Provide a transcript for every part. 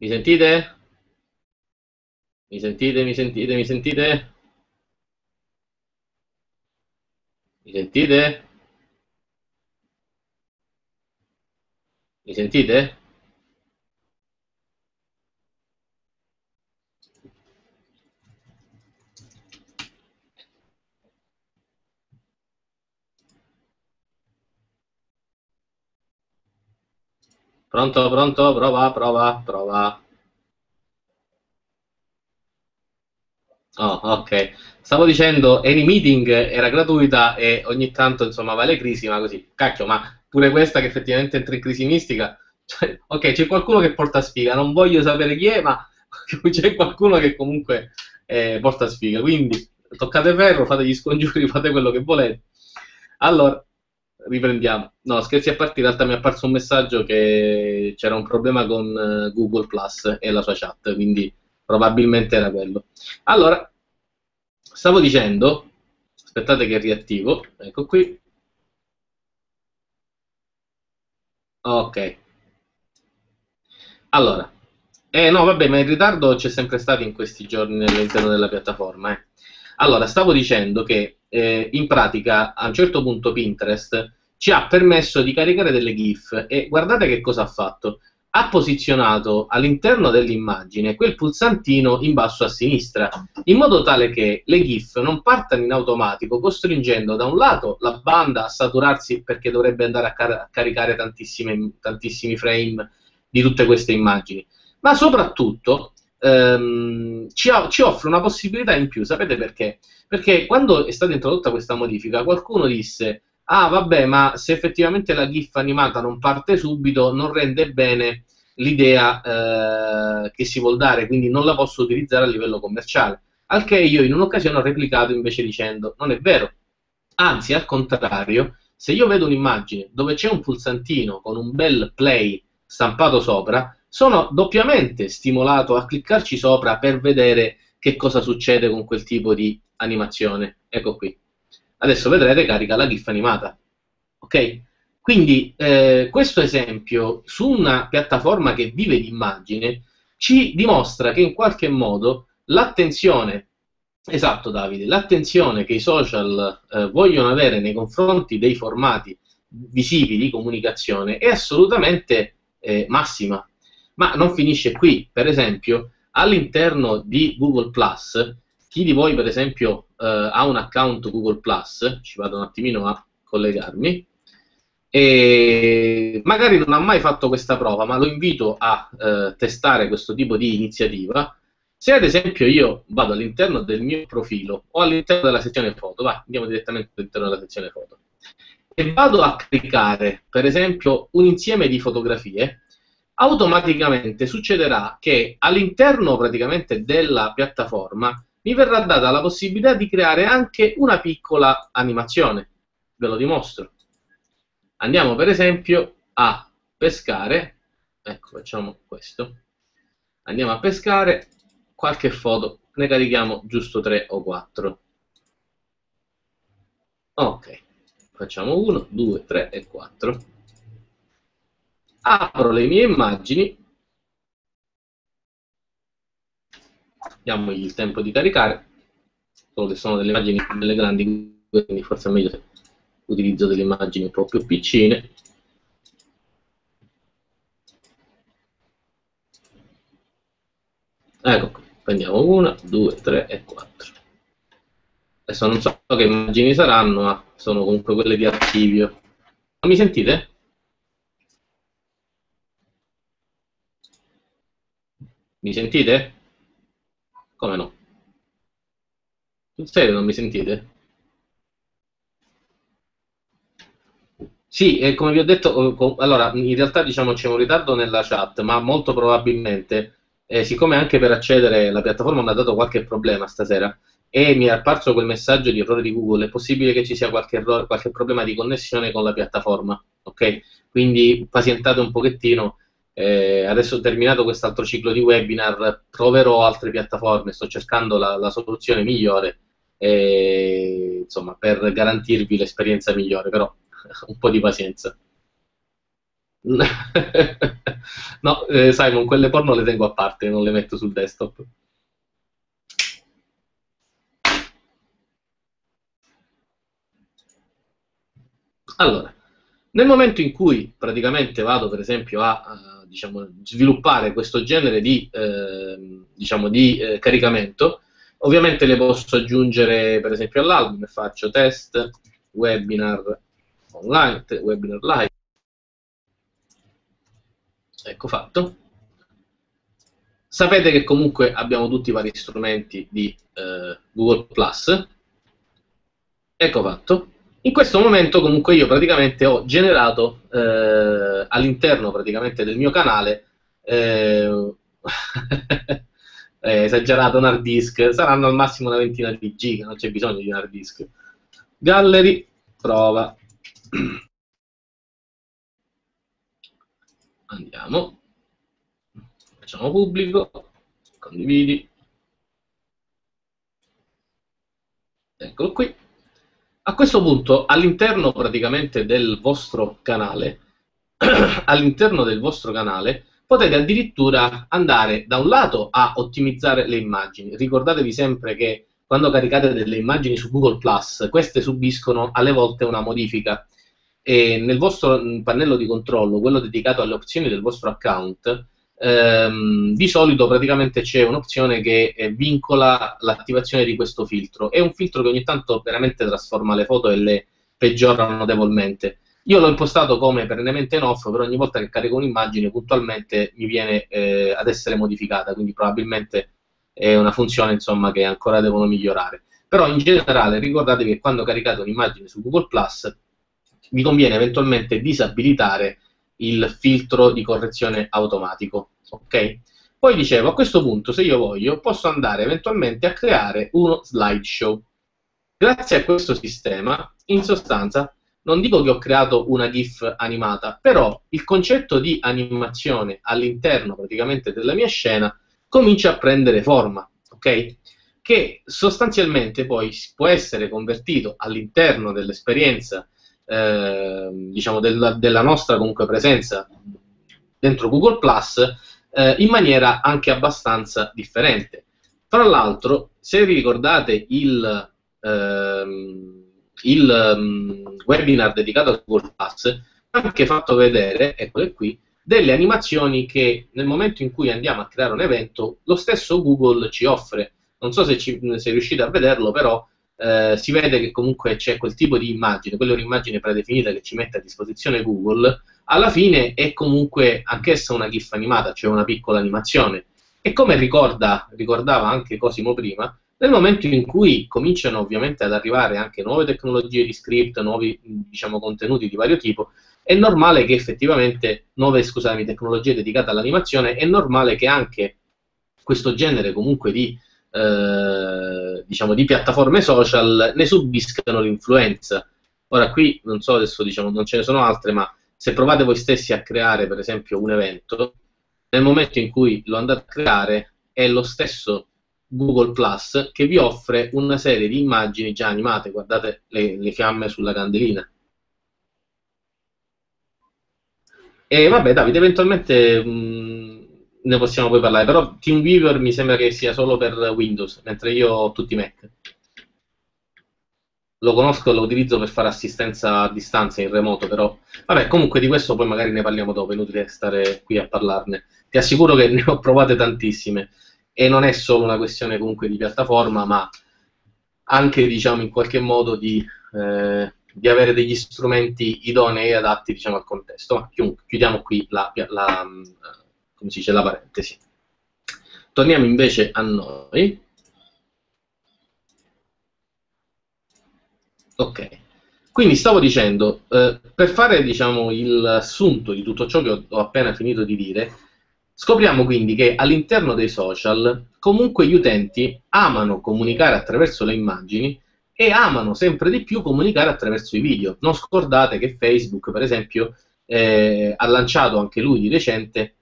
Mi sentite? Mi sentite, mi sentite, mi sentite? Mi sentite? Mi sentite? Pronto, pronto? Prova, prova, prova. Oh, ok. Stavo dicendo, AnyMeeting era gratuita e ogni tanto, insomma, va le crisi, ma così, cacchio, ma pure questa che effettivamente entra in crisi mistica, cioè, ok, c'è qualcuno che porta sfiga, non voglio sapere chi è, ma c'è qualcuno che comunque eh, porta sfiga, quindi toccate ferro, fate gli scongiuri, fate quello che volete. Allora, riprendiamo. No, scherzi a parte, in realtà mi è apparso un messaggio che c'era un problema con eh, Google Plus e la sua chat, quindi probabilmente era quello. Allora, stavo dicendo, aspettate che riattivo, ecco qui. Ok. Allora, eh no, vabbè, ma il ritardo c'è sempre stato in questi giorni all'interno della piattaforma. Eh. Allora, stavo dicendo che eh, in pratica a un certo punto Pinterest ci ha permesso di caricare delle GIF e guardate che cosa ha fatto. Ha posizionato all'interno dell'immagine quel pulsantino in basso a sinistra, in modo tale che le GIF non partano in automatico, costringendo da un lato la banda a saturarsi perché dovrebbe andare a, car- a caricare tantissimi frame di tutte queste immagini, ma soprattutto ehm, ci, ci, offre una possibilità in più. Sapete perché? Perché quando è stata introdotta questa modifica, qualcuno disse: Ah, vabbè, ma se effettivamente la GIF animata non parte subito, non rende bene l'idea eh, che si vuol dare, quindi non la posso utilizzare a livello commerciale. Al che io in un'occasione ho replicato invece dicendo: Non è vero. Anzi, al contrario, se io vedo un'immagine dove c'è un pulsantino con un bel play stampato sopra, sono doppiamente stimolato a cliccarci sopra per vedere che cosa succede con quel tipo di animazione. Ecco qui. Adesso vedrete carica la GIF animata. Ok? Quindi eh, questo esempio su una piattaforma che vive di immagine ci dimostra che in qualche modo l'attenzione, esatto Davide, l'attenzione che i social eh, vogliono avere nei confronti dei formati visivi di comunicazione è assolutamente eh, massima. Ma non finisce qui, per esempio, all'interno di Google Plus, chi di voi per esempio eh, ha un account Google Plus, ci vado un attimino a collegarmi, e magari non ha mai fatto questa prova, ma lo invito a eh, testare questo tipo di iniziativa. Se ad esempio io vado all'interno del mio profilo o all'interno della sezione foto, va, andiamo direttamente all'interno della sezione foto, e vado a cliccare per esempio un insieme di fotografie, automaticamente succederà che all'interno praticamente della piattaforma mi verrà data la possibilità di creare anche una piccola animazione. Ve lo dimostro. Andiamo per esempio a pescare, ecco facciamo questo, andiamo a pescare qualche foto, ne carichiamo giusto 3 o 4. Ok, facciamo 1, 2, 3 e 4 apro le mie immagini, diamogli il tempo di caricare, solo che sono delle immagini delle grandi, quindi forse è meglio se utilizzo delle immagini un po' più piccine. Ecco prendiamo una, due, tre e quattro. Adesso non so che immagini saranno, ma sono comunque quelle di archivio. Mi sentite? Mi sentite? Come no? Sul serio non mi sentite? Sì, eh, come vi ho detto, eh, allora, in realtà diciamo c'è un ritardo nella chat, ma molto probabilmente, eh, siccome anche per accedere alla piattaforma mi ha dato qualche problema stasera e mi è apparso quel messaggio di errore di Google, è possibile che ci sia qualche, errore, qualche problema di connessione con la piattaforma, ok? Quindi pazientate un pochettino eh, adesso ho terminato quest'altro ciclo di webinar, proverò altre piattaforme, sto cercando la, la soluzione migliore eh, insomma, per garantirvi l'esperienza migliore, però un po' di pazienza. no, eh, Simon, quelle porno le tengo a parte, non le metto sul desktop. Allora, nel momento in cui praticamente vado per esempio a, diciamo, sviluppare questo genere di, eh, diciamo, di eh, caricamento, ovviamente le posso aggiungere per esempio all'album faccio test webinar online, webinar live. Ecco fatto. Sapete che comunque abbiamo tutti i vari strumenti di eh, Google Plus. Ecco fatto. In questo momento comunque io praticamente ho generato eh, all'interno praticamente del mio canale eh, esagerato un hard disk, saranno al massimo una ventina di giga, non c'è bisogno di un hard disk. Gallery, prova. Andiamo, facciamo pubblico, condividi. Eccolo qui. A questo punto, all'interno praticamente del vostro canale, all'interno del vostro canale, potete addirittura andare da un lato a ottimizzare le immagini. Ricordatevi sempre che quando caricate delle immagini su Google Plus, queste subiscono alle volte una modifica e nel vostro pannello di controllo, quello dedicato alle opzioni del vostro account, ehm, di solito praticamente c'è un'opzione che eh, vincola l'attivazione di questo filtro. È un filtro che ogni tanto veramente trasforma le foto e le peggiora notevolmente. Io l'ho impostato come perennemente in off, però ogni volta che carico un'immagine puntualmente mi viene eh, ad essere modificata, quindi probabilmente è una funzione insomma, che ancora devono migliorare. Però in generale ricordatevi che quando caricate un'immagine su Google Plus vi conviene eventualmente disabilitare il filtro di correzione automatico. Ok? Poi dicevo, a questo punto, se io voglio, posso andare eventualmente a creare uno slideshow. Grazie a questo sistema, in sostanza, non dico che ho creato una GIF animata, però il concetto di animazione all'interno praticamente della mia scena comincia a prendere forma, ok? Che sostanzialmente poi può essere convertito all'interno dell'esperienza Ehm, diciamo della, della, nostra comunque presenza dentro Google Plus eh, in maniera anche abbastanza differente. Tra l'altro, se vi ricordate il, ehm, il um, webinar dedicato a Google Plus, ho anche fatto vedere, eccole qui, delle animazioni che nel momento in cui andiamo a creare un evento, lo stesso Google ci offre. Non so se, ci, se riuscite a vederlo, però eh, si vede che comunque c'è quel tipo di immagine, quella è un'immagine predefinita che ci mette a disposizione Google, alla fine è comunque anch'essa una GIF animata, cioè una piccola animazione. E come ricorda, ricordava anche Cosimo prima, nel momento in cui cominciano ovviamente ad arrivare anche nuove tecnologie di script, nuovi diciamo, contenuti di vario tipo, è normale che effettivamente, nuove scusami, tecnologie dedicate all'animazione, è normale che anche questo genere comunque di eh, diciamo, di piattaforme social ne subiscano l'influenza. Ora qui non so adesso diciamo, non ce ne sono altre, ma se provate voi stessi a creare per esempio un evento, nel momento in cui lo andate a creare è lo stesso Google Plus che vi offre una serie di immagini già animate, guardate le, le fiamme sulla candelina. E vabbè Davide, eventualmente mh, ne possiamo poi parlare, però TeamViewer mi sembra che sia solo per Windows, mentre io ho tutti i Mac. Lo conosco e lo utilizzo per fare assistenza a distanza in remoto, però vabbè, comunque di questo poi magari ne parliamo dopo, è inutile stare qui a parlarne. Ti assicuro che ne ho provate tantissime e non è solo una questione comunque di piattaforma, ma anche diciamo in qualche modo di, eh, di avere degli strumenti idonei e adatti diciamo, al contesto. Ma chiudiamo qui la, la come si dice, la parentesi. Torniamo invece a noi. Ok, quindi stavo dicendo, eh, per fare diciamo, il assunto di tutto ciò che ho, ho appena finito di dire, scopriamo quindi che all'interno dei social comunque gli utenti amano comunicare attraverso le immagini e amano sempre di più comunicare attraverso i video. Non scordate che Facebook, per esempio, eh, ha lanciato anche lui di recente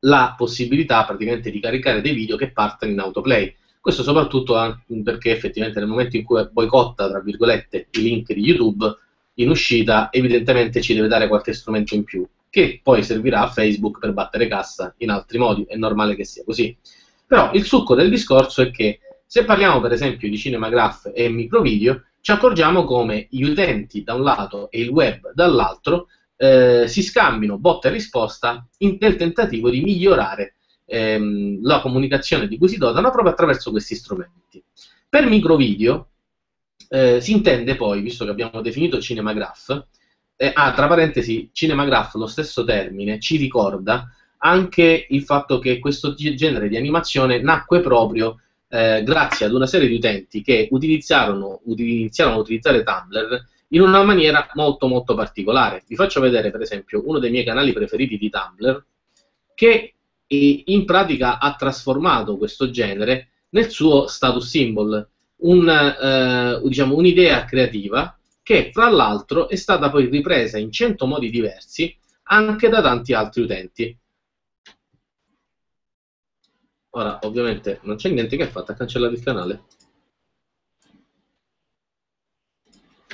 la possibilità praticamente di caricare dei video che partono in autoplay. Questo soprattutto perché effettivamente nel momento in cui boicotta, tra virgolette, i link di YouTube, in uscita evidentemente ci deve dare qualche strumento in più, che poi servirà a Facebook per battere cassa in altri modi, è normale che sia così. Però il succo del discorso è che se parliamo per esempio di Cinemagraph e microvideo, ci accorgiamo come gli utenti da un lato e il web dall'altro eh, si scambino botta e risposta in, nel tentativo di migliorare ehm, la comunicazione di cui si dotano proprio attraverso questi strumenti. Per microvideo eh, si intende poi, visto che abbiamo definito Cinemagraph, eh, ah, tra parentesi, Cinemagraph, lo stesso termine, ci ricorda anche il fatto che questo genere di animazione nacque proprio eh, grazie ad una serie di utenti che utilizzarono, iniziarono a utilizzare Tumblr in una maniera molto molto particolare. Vi faccio vedere per esempio uno dei miei canali preferiti di Tumblr che in pratica ha trasformato questo genere nel suo status symbol, un, eh, diciamo, un'idea creativa che fra l'altro è stata poi ripresa in 100 modi diversi anche da tanti altri utenti. Ora, ovviamente, non c'è niente che ha fatto, ha cancellato il canale.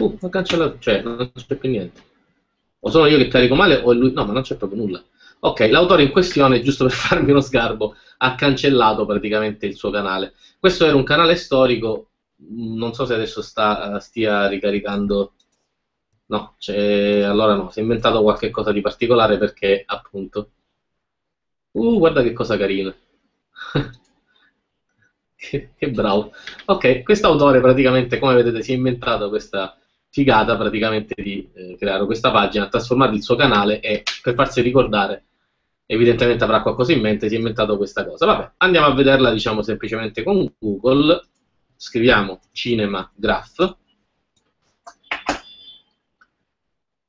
Uh, ha cancellato, cioè, non c'è più niente. O sono io che carico male o lui... No, ma non c'è proprio nulla. Ok, l'autore in questione, giusto per farmi uno sgarbo, ha cancellato praticamente il suo canale. Questo era un canale storico, non so se adesso sta, stia ricaricando... No, allora no, si è inventato qualche cosa di particolare perché, appunto... Uh, guarda che cosa carina. che, che, bravo. Ok, quest'autore praticamente, come vedete, si è inventato questa figata praticamente di eh, creare questa pagina, ha trasformato il suo canale e per farsi ricordare, evidentemente avrà qualcosa in mente, si è inventato questa cosa. Vabbè, andiamo a vederla, diciamo, semplicemente con Google. Scriviamo Cinema Graph.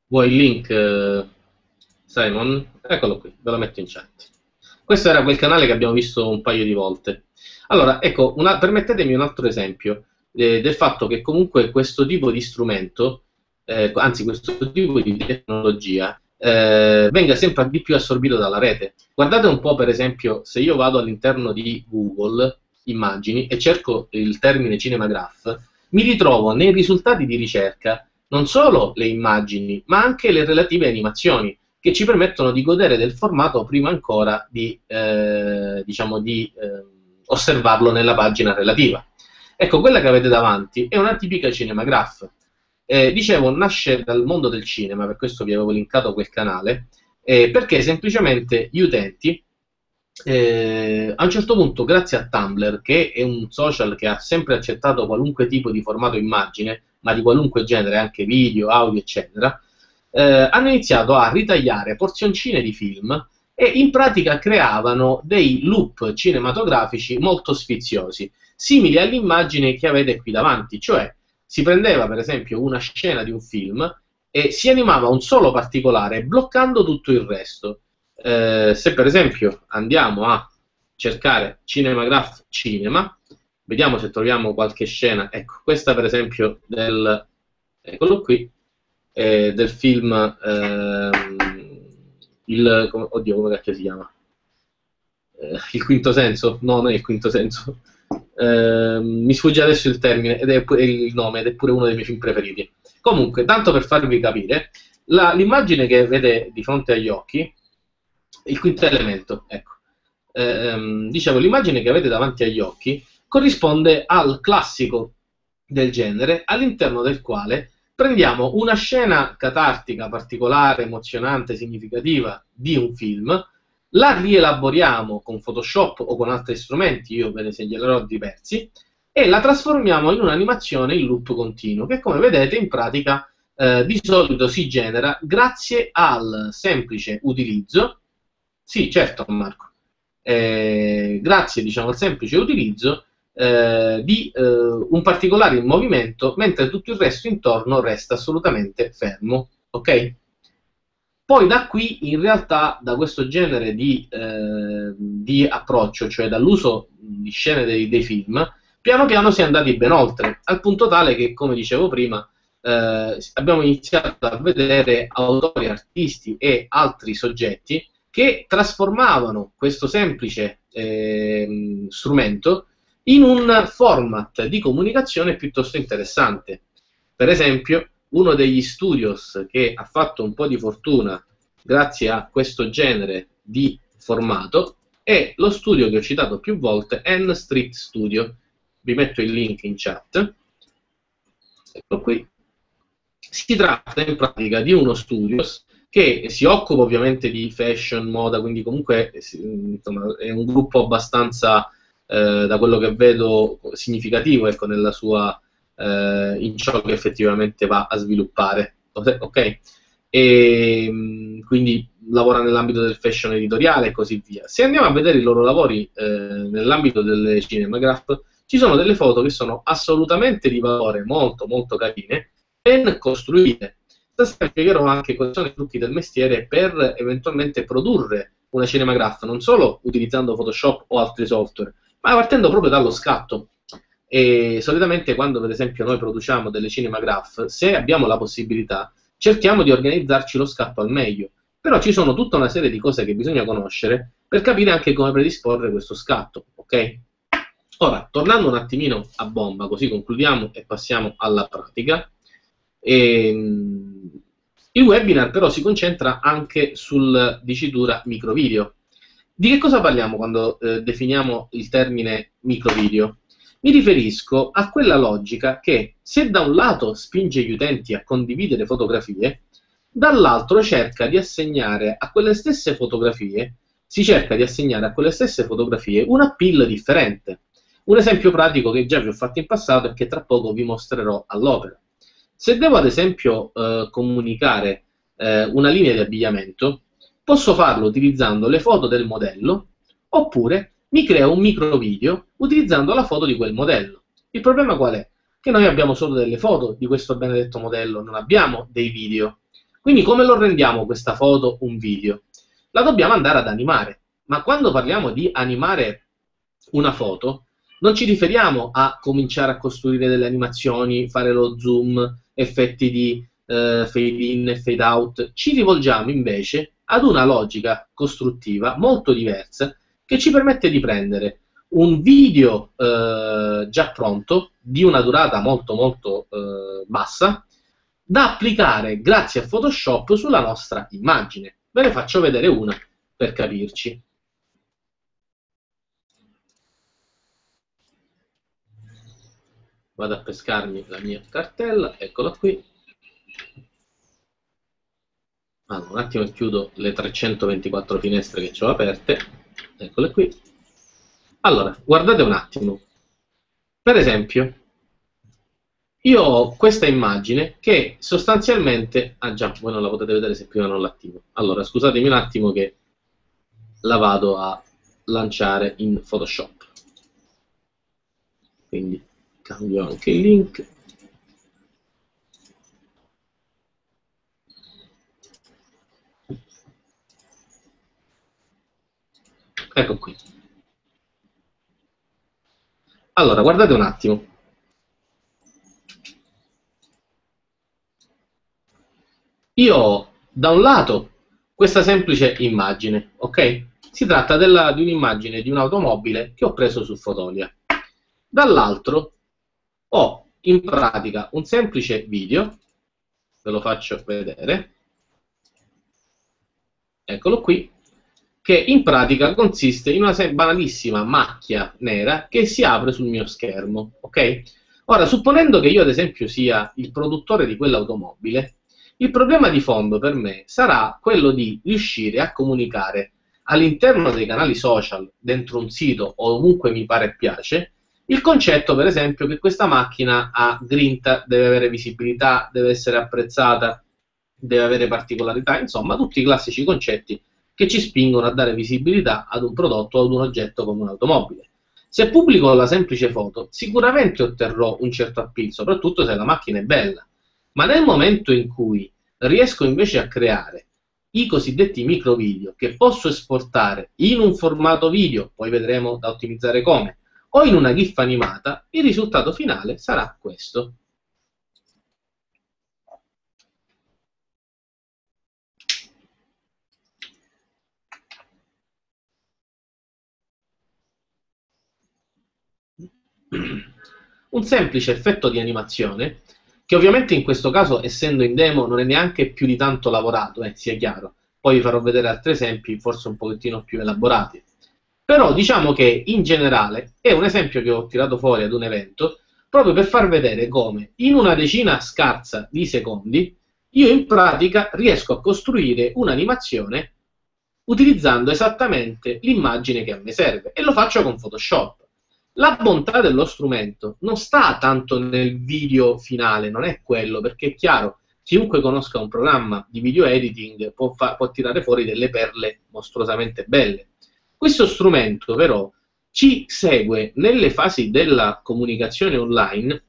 Vuoi il link, eh, Simon? Eccolo qui, ve lo metto in chat. Questo era quel canale che abbiamo visto un paio di volte. Allora, ecco, una, permettetemi un altro esempio eh, del fatto che comunque questo tipo di strumento, eh, anzi questo tipo di tecnologia, eh, venga sempre di più assorbito dalla rete. Guardate un po', per esempio, se io vado all'interno di Google Immagini e cerco il termine Cinemagraph, mi ritrovo nei risultati di ricerca non solo le immagini, ma anche le relative animazioni che ci permettono di godere del formato prima ancora di, eh, diciamo di eh, osservarlo nella pagina relativa. Ecco, quella che avete davanti è una tipica cinemagraph. Eh, dicevo, nasce dal mondo del cinema, per questo vi avevo linkato quel canale, eh, perché semplicemente gli utenti, eh, a un certo punto, grazie a Tumblr, che è un social che ha sempre accettato qualunque tipo di formato immagine, ma di qualunque genere, anche video, audio, eccetera, eh, hanno iniziato a ritagliare porzioncine di film e in pratica creavano dei loop cinematografici molto sfiziosi, simili all'immagine che avete qui davanti, cioè si prendeva per esempio una scena di un film e si animava un solo particolare bloccando tutto il resto. Eh, se per esempio andiamo a cercare Cinemagraph Cinema, vediamo se troviamo qualche scena, ecco, questa per esempio del, eccolo qui, eh, del film ehm, il, come, oddio come cacchio si chiama? Eh, il quinto senso? No non è il quinto senso eh, mi sfugge adesso il termine ed è il nome ed è pure uno dei miei film preferiti. Comunque tanto per farvi capire la, l'immagine che vede di fronte agli occhi il quinto elemento ecco. Ehm, dicevo l'immagine che avete davanti agli occhi corrisponde al classico del genere all'interno del quale prendiamo una scena catartica, particolare, emozionante, significativa di un film, la rielaboriamo con Photoshop o con altri strumenti, io ve ne segnalerò diversi, e la trasformiamo in un'animazione in loop continuo, che come vedete in pratica eh, di solito si genera grazie al semplice utilizzo, sì certo Marco, eh, grazie diciamo al semplice utilizzo eh, di eh, un particolare movimento, mentre tutto il resto intorno resta assolutamente fermo. Ok? Poi da qui, in realtà, da questo genere di, eh, di approccio, cioè dall'uso di scene dei, dei, film, piano piano si è andati ben oltre, al punto tale che, come dicevo prima, eh, abbiamo iniziato a vedere autori, artisti e altri soggetti che trasformavano questo semplice eh, strumento in un format di comunicazione piuttosto interessante. Per esempio, uno degli studios che ha fatto un po' di fortuna grazie a questo genere di formato, è lo studio che ho citato più volte, N Street Studio. Vi metto il link in chat. Ecco qui. Si tratta in pratica di uno studio che si occupa ovviamente di fashion, moda, quindi comunque insomma, è un gruppo abbastanza, eh, da quello che vedo, significativo ecco, nella sua, eh, in ciò che effettivamente va a sviluppare. Ok? E, quindi lavora nell'ambito del fashion editoriale e così via. Se andiamo a vedere i loro lavori eh, nell'ambito del cinemagraph, ci sono delle foto che sono assolutamente di valore, molto molto carine, ben costruite Stasera spiegherò anche quali sono i trucchi del mestiere per eventualmente produrre una cinemagraph, non solo utilizzando Photoshop o altri software, ma partendo proprio dallo scatto. E solitamente quando per esempio noi produciamo delle cinemagraph, se abbiamo la possibilità, cerchiamo di organizzarci lo scatto al meglio. Però ci sono tutta una serie di cose che bisogna conoscere per capire anche come predisporre questo scatto, ok? Ora, tornando un attimino a bomba, così concludiamo e passiamo alla pratica. Ehm, il webinar però si concentra anche sul dicitura microvideo. Di che cosa parliamo quando eh, definiamo il termine microvideo? Mi riferisco a quella logica che se da un lato spinge gli utenti a condividere fotografie, dall'altro cerca di assegnare a quelle stesse fotografie, si cerca di assegnare a quelle stesse fotografie un appeal differente. Un esempio pratico che già vi ho fatto in passato e che tra poco vi mostrerò all'opera. Se devo ad esempio eh, comunicare eh, una linea di abbigliamento, posso farlo utilizzando le foto del modello oppure mi creo un micro video utilizzando la foto di quel modello. Il problema qual è? Che noi abbiamo solo delle foto di questo benedetto modello, non abbiamo dei video. Quindi come lo rendiamo questa foto un video? La dobbiamo andare ad animare. Ma quando parliamo di animare una foto, non ci riferiamo a cominciare a costruire delle animazioni, fare lo zoom, effetti di eh, fade in e fade out, ci rivolgiamo invece ad una logica costruttiva molto diversa che ci permette di prendere un video eh, già pronto di una durata molto molto eh, bassa da applicare grazie a Photoshop sulla nostra immagine. Ve ne faccio vedere una per capirci. vado a pescarmi la mia cartella, eccola qui. Allora, un attimo chiudo le 324 finestre che ho aperte, eccole qui. Allora, guardate un attimo. Per esempio, io ho questa immagine che sostanzialmente... Ah già, voi non la potete vedere se prima non l'attivo. Allora, scusatemi un attimo che la vado a lanciare in Photoshop. Quindi cambio anche il link ecco qui. Allora guardate un attimo. Io ho da un lato questa semplice immagine ok? Si tratta della, di un'immagine di un'automobile che ho preso su Fotolia. Dall'altro ho in pratica un semplice video, ve lo faccio vedere, eccolo qui, che in pratica consiste in una banalissima macchia nera che si apre sul mio schermo, ok? Ora, supponendo che io ad esempio sia il produttore di quell'automobile, il problema di fondo per me sarà quello di riuscire a comunicare all'interno dei canali social, dentro un sito o ovunque mi pare e piace, il concetto, per esempio, che questa macchina ha grinta, deve avere visibilità, deve essere apprezzata, deve avere particolarità, insomma, tutti i classici concetti che ci spingono a dare visibilità ad un prodotto o ad un oggetto come un'automobile. Se pubblico la semplice foto, sicuramente otterrò un certo appeal, soprattutto se la macchina è bella. Ma nel momento in cui riesco invece a creare i cosiddetti micro video che posso esportare in un formato video, poi vedremo da ottimizzare come, o in una GIF animata, il risultato finale sarà questo. Un semplice effetto di animazione che ovviamente in questo caso, essendo in demo, non è neanche più di tanto lavorato, eh, sia chiaro, poi vi farò vedere altri esempi, forse un pochettino più elaborati. Però diciamo che in generale è un esempio che ho tirato fuori ad un evento proprio per far vedere come in una decina scarsa di secondi io in pratica riesco a costruire un'animazione utilizzando esattamente l'immagine che a me serve e lo faccio con Photoshop. La bontà dello strumento non sta tanto nel video finale, non è quello, perché è chiaro, chiunque conosca un programma di video editing può, fa- può tirare fuori delle perle mostruosamente belle. Questo strumento però ci segue nelle fasi della comunicazione online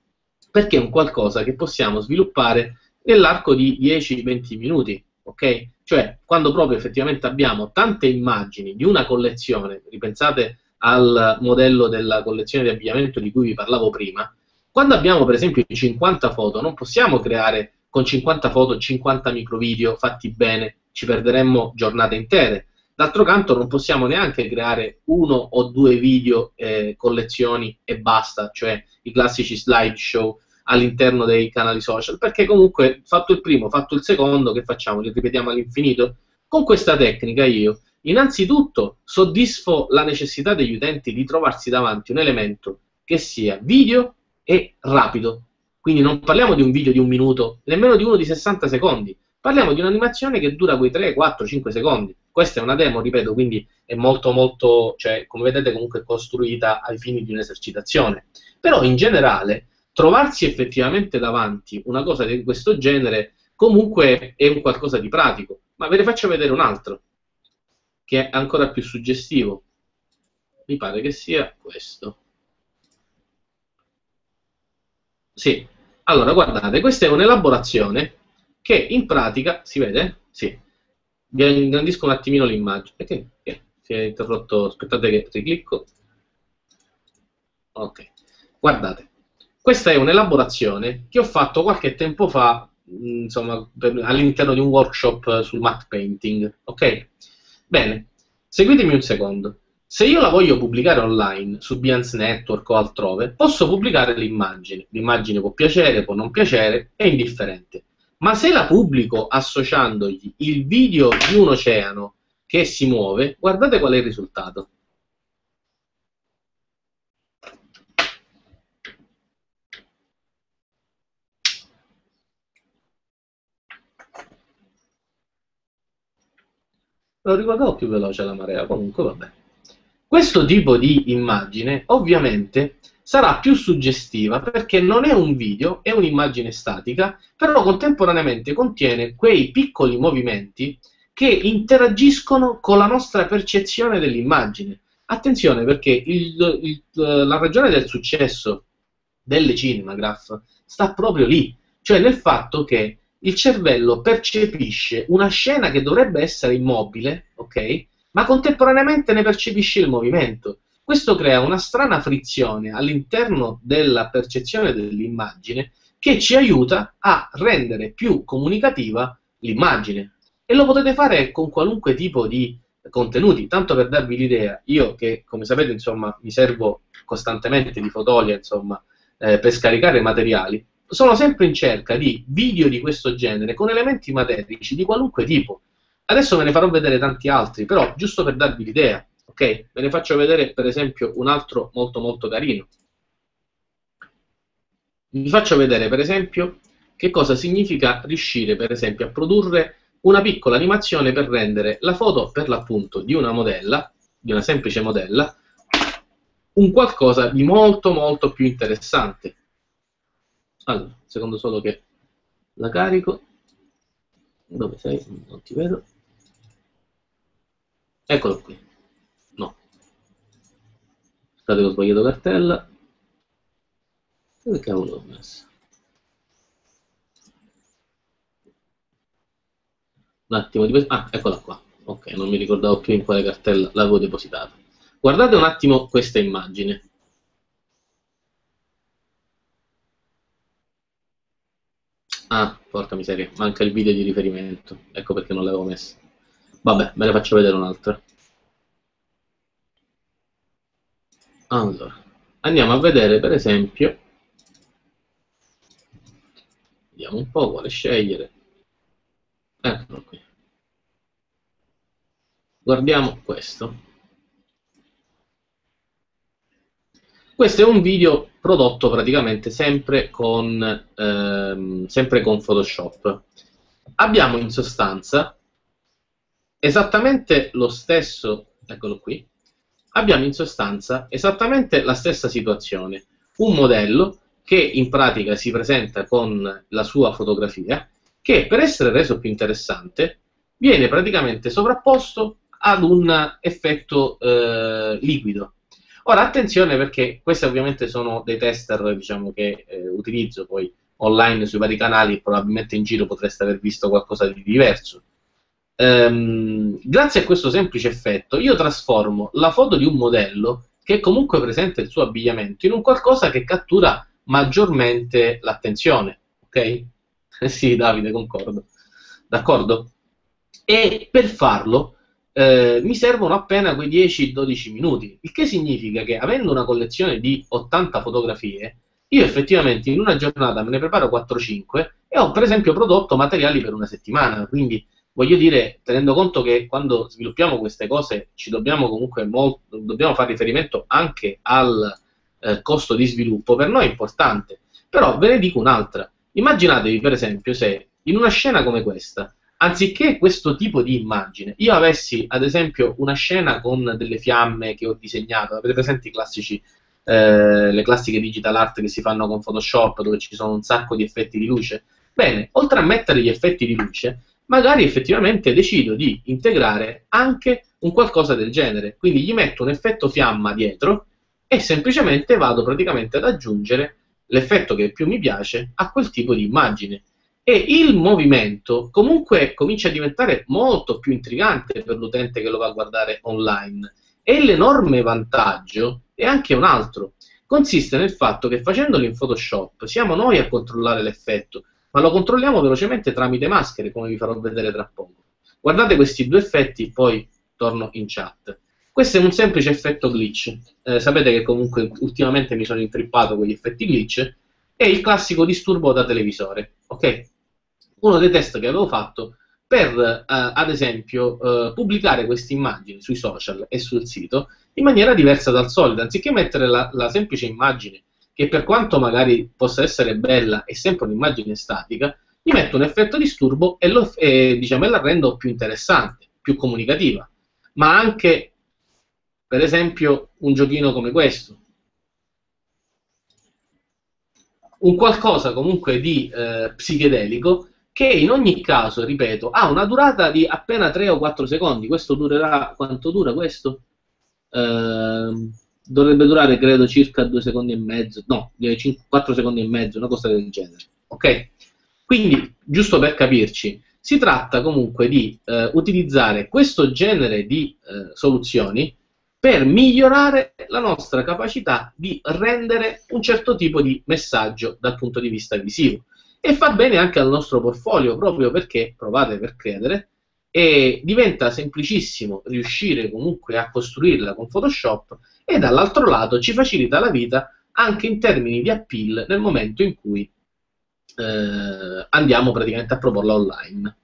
perché è un qualcosa che possiamo sviluppare nell'arco di 10-20 minuti, ok? Cioè, quando proprio effettivamente abbiamo tante immagini di una collezione, ripensate al modello della collezione di abbigliamento di cui vi parlavo prima, quando abbiamo per esempio 50 foto, non possiamo creare con 50 foto 50 microvideo fatti bene, ci perderemmo giornate intere. D'altro canto non possiamo neanche creare uno o due video eh, collezioni e basta, cioè i classici slideshow all'interno dei canali social, perché comunque fatto il primo, fatto il secondo, che facciamo? Li ripetiamo all'infinito? Con questa tecnica io Innanzitutto soddisfo la necessità degli utenti di trovarsi davanti un elemento che sia video e rapido. Quindi non parliamo di un video di un minuto, nemmeno di uno di 60 secondi. Parliamo di un'animazione che dura quei 3, 4, 5 secondi. Questa è una demo, ripeto, quindi è molto, molto, cioè, come vedete, comunque costruita ai fini di un'esercitazione. Però in generale, trovarsi effettivamente davanti una cosa di questo genere comunque è un qualcosa di pratico. Ma ve ne faccio vedere un altro che è ancora più suggestivo. Mi pare che sia questo. Sì, allora guardate, questa è un'elaborazione che in pratica, si vede? Sì, vi ingrandisco un attimino l'immagine. Perché? Che? Si è interrotto, aspettate che riclicco. Ok, guardate, questa è un'elaborazione che ho fatto qualche tempo fa, insomma, all'interno di un workshop sul matte painting, ok? Bene, seguitemi un secondo. Se io la voglio pubblicare online su Behance Network o altrove, posso pubblicare l'immagine. L'immagine può piacere, può non piacere, è indifferente. Ma se la pubblico associandogli il video di un oceano che si muove, guardate qual è il risultato. Lo ricordavo più veloce la marea, comunque vabbè. Questo tipo di immagine ovviamente sarà più suggestiva perché non è un video, è un'immagine statica, però contemporaneamente contiene quei piccoli movimenti che interagiscono con la nostra percezione dell'immagine. Attenzione perché il, il, la ragione del successo delle cinematograph sta proprio lì, cioè nel fatto che il cervello percepisce una scena che dovrebbe essere immobile, ok? Ma contemporaneamente ne percepisce il movimento. Questo crea una strana frizione all'interno della percezione dell'immagine che ci aiuta a rendere più comunicativa l'immagine. E lo potete fare con qualunque tipo di contenuti. Tanto per darvi l'idea, io che come sapete insomma mi servo costantemente di Fotolia insomma, eh, per scaricare materiali, sono sempre in cerca di video di questo genere con elementi materici di qualunque tipo. Adesso ve ne farò vedere tanti altri, però giusto per darvi l'idea, ok? Ve ne faccio vedere per esempio un altro molto molto carino. Vi faccio vedere per esempio che cosa significa riuscire per esempio a produrre una piccola animazione per rendere la foto per l'appunto di una modella, di una semplice modella, un qualcosa di molto molto più interessante. Allora, secondo solo che la carico. Dove sei? Non ti vedo. Eccolo qui. No. Che ho sbagliato cartella. Dove cavolo l'ho messo? Un attimo di... Ah, eccola qua. Ok, non mi ricordavo più in quale cartella l'avevo depositata. Guardate un attimo questa immagine. Ah, porca miseria, manca il video di riferimento. Ecco perché non l'avevo messo. Vabbè, me ne faccio vedere un'altra. Allora, andiamo a vedere per esempio, vediamo un po' quale scegliere. Eccolo qui. guardiamo questo. Questo è un video prodotto praticamente sempre con, ehm, sempre con Photoshop. Abbiamo in sostanza esattamente lo stesso, eccolo qui, abbiamo in sostanza esattamente la stessa situazione. Un modello che in pratica si presenta con la sua fotografia, che per essere reso più interessante viene praticamente sovrapposto ad un effetto eh, liquido. Ora attenzione perché questi ovviamente sono dei tester diciamo, che eh, utilizzo poi online sui vari canali, probabilmente in giro potreste aver visto qualcosa di diverso. Ehm, grazie a questo semplice effetto io trasformo la foto di un modello che comunque presenta il suo abbigliamento in un qualcosa che cattura maggiormente l'attenzione. Ok? sì, Davide, concordo. D'accordo? E per farlo eh, mi servono appena quei 10-12 minuti, il che significa che avendo una collezione di 80 fotografie, io effettivamente in una giornata me ne preparo 4-5 e ho per esempio prodotto materiali per una settimana, quindi voglio dire, tenendo conto che quando sviluppiamo queste cose ci dobbiamo comunque molto, dobbiamo fare riferimento anche al eh, costo di sviluppo, per noi è importante. Però ve ne dico un'altra. Immaginatevi per esempio se in una scena come questa, anziché questo tipo di immagine, io avessi ad esempio una scena con delle fiamme che ho disegnato, avete presente i classici, eh, le classiche digital art che si fanno con Photoshop dove ci sono un sacco di effetti di luce? Bene, oltre a mettere gli effetti di luce, magari effettivamente decido di integrare anche un qualcosa del genere. Quindi gli metto un effetto fiamma dietro e semplicemente vado praticamente ad aggiungere l'effetto che più mi piace a quel tipo di immagine. E il movimento comunque comincia a diventare molto più intrigante per l'utente che lo va a guardare online. E l'enorme vantaggio è anche un altro. Consiste nel fatto che facendolo in Photoshop siamo noi a controllare l'effetto, ma lo controlliamo velocemente tramite maschere, come vi farò vedere tra poco. Guardate questi due effetti, poi torno in chat. Questo è un semplice effetto glitch. Eh, sapete che comunque ultimamente mi sono intrippato con gli effetti glitch. È il classico disturbo da televisore. Ok? Uno dei test che avevo fatto per, eh, ad esempio, eh, pubblicare queste immagini sui social e sul sito in maniera diversa dal solito. Anziché mettere la, la semplice immagine che per quanto magari possa essere bella è sempre un'immagine statica, gli metto un effetto disturbo e, lo, e, diciamo, la rendo più interessante, più comunicativa. Ma anche, per esempio, un giochino come questo. Un qualcosa comunque di eh, psichedelico che in ogni caso, ripeto, ha una durata di appena 3 o 4 secondi. Questo durerà, quanto dura questo? Ehm dovrebbe durare credo circa due secondi e mezzo, no, 4 secondi e mezzo, una cosa del genere. Ok? Quindi, giusto per capirci, si tratta comunque di eh, utilizzare questo genere di eh, soluzioni per migliorare la nostra capacità di rendere un certo tipo di messaggio dal punto di vista visivo. E fa bene anche al nostro portfolio, proprio perché, provate per credere, e diventa semplicissimo riuscire comunque a costruirla con Photoshop e dall'altro lato ci facilita la vita anche in termini di appeal nel momento in cui eh, andiamo praticamente a proporla online.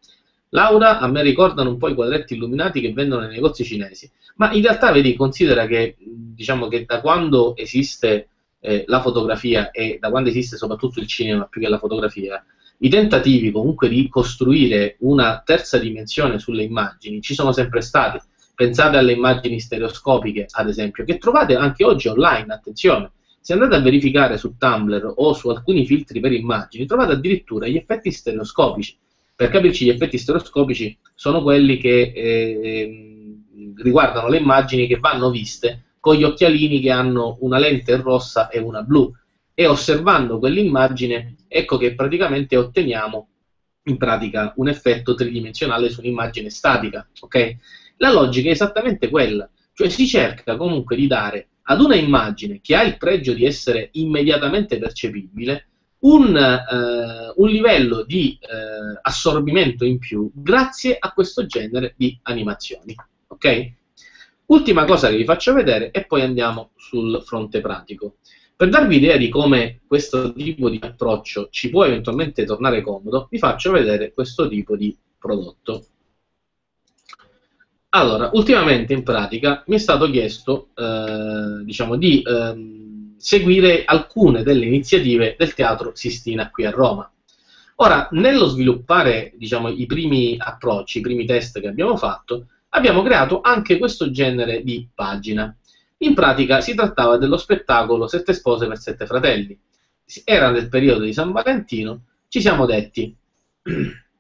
Laura, a me ricordano un po' i quadretti illuminati che vendono nei negozi cinesi, ma in realtà vedi, considera che, diciamo che da quando esiste eh, la fotografia e da quando esiste soprattutto il cinema più che la fotografia, i tentativi comunque di costruire una terza dimensione sulle immagini ci sono sempre stati. Pensate alle immagini stereoscopiche, ad esempio, che trovate anche oggi online, attenzione. Se andate a verificare su Tumblr o su alcuni filtri per immagini, trovate addirittura gli effetti stereoscopici. Per capirci, gli effetti stereoscopici sono quelli che eh, riguardano le immagini che vanno viste con gli occhialini che hanno una lente rossa e una blu. E osservando quell'immagine, ecco che praticamente otteniamo in pratica un effetto tridimensionale su un'immagine statica. Okay? La logica è esattamente quella, cioè si cerca comunque di dare ad una immagine che ha il pregio di essere immediatamente percepibile un, eh, un livello di eh, assorbimento in più grazie a questo genere di animazioni. Ok? Ultima cosa che vi faccio vedere e poi andiamo sul fronte pratico. Per darvi idea di come questo tipo di approccio ci può eventualmente tornare comodo, vi faccio vedere questo tipo di prodotto. Allora, ultimamente in pratica mi è stato chiesto eh, diciamo, di ehm, seguire alcune delle iniziative del Teatro Sistina qui a Roma. Ora, nello sviluppare diciamo, i primi approcci, i primi test che abbiamo fatto, abbiamo creato anche questo genere di pagina. In pratica si trattava dello spettacolo Sette spose per sette fratelli. Era nel periodo di San Valentino, ci siamo detti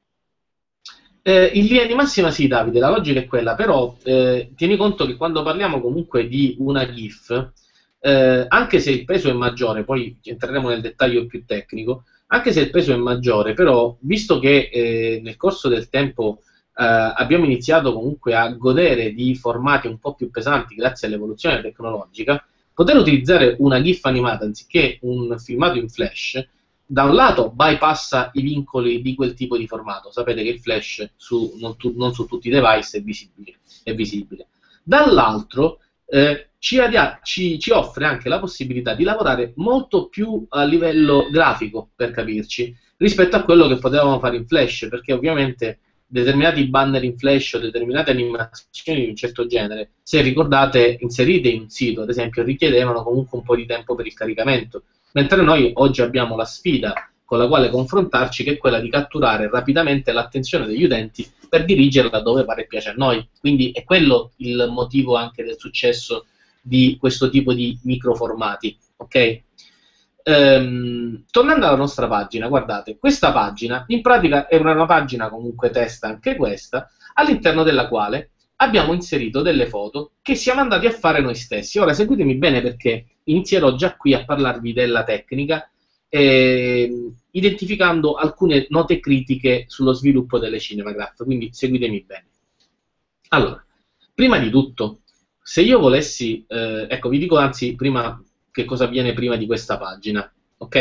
eh, in linea di massima sì, Davide, la logica è quella, però eh, tieni conto che quando parliamo comunque di una GIF, eh, anche se il peso è maggiore, poi entreremo nel dettaglio più tecnico, anche se il peso è maggiore, però visto che eh, nel corso del tempo abbiamo iniziato comunque a godere di formati un po' più pesanti grazie all'evoluzione tecnologica, poter utilizzare una GIF animata anziché un filmato in flash da un lato bypassa i vincoli di quel tipo di formato, sapete che il flash su, non, tu, non, su tutti i device è visibile, è visibile. dall'altro eh, ci, ci, ci, offre anche la possibilità di lavorare molto più a livello grafico, per capirci, rispetto a quello che potevamo fare in flash, perché ovviamente determinati banner in flash o determinate animazioni di un certo genere, se ricordate, inserite in un sito, ad esempio, richiedevano comunque un po' di tempo per il caricamento mentre noi oggi abbiamo la sfida con la quale confrontarci, che è quella di catturare rapidamente l'attenzione degli utenti per dirigerla dove pare piace a noi. Quindi è quello il motivo anche del successo di questo tipo di microformati. Ok? Ehm, tornando alla nostra pagina, guardate, questa pagina in pratica è una, una pagina comunque testa anche questa, all'interno della quale abbiamo inserito delle foto che siamo andati a fare noi stessi. Ora seguitemi bene perché inizierò già qui a parlarvi della tecnica, eh, identificando alcune note critiche sullo sviluppo delle Cinemagraph, quindi seguitemi bene. Allora, prima di tutto, se io volessi, eh, ecco, vi dico anzi prima che cosa avviene prima di questa pagina, ok?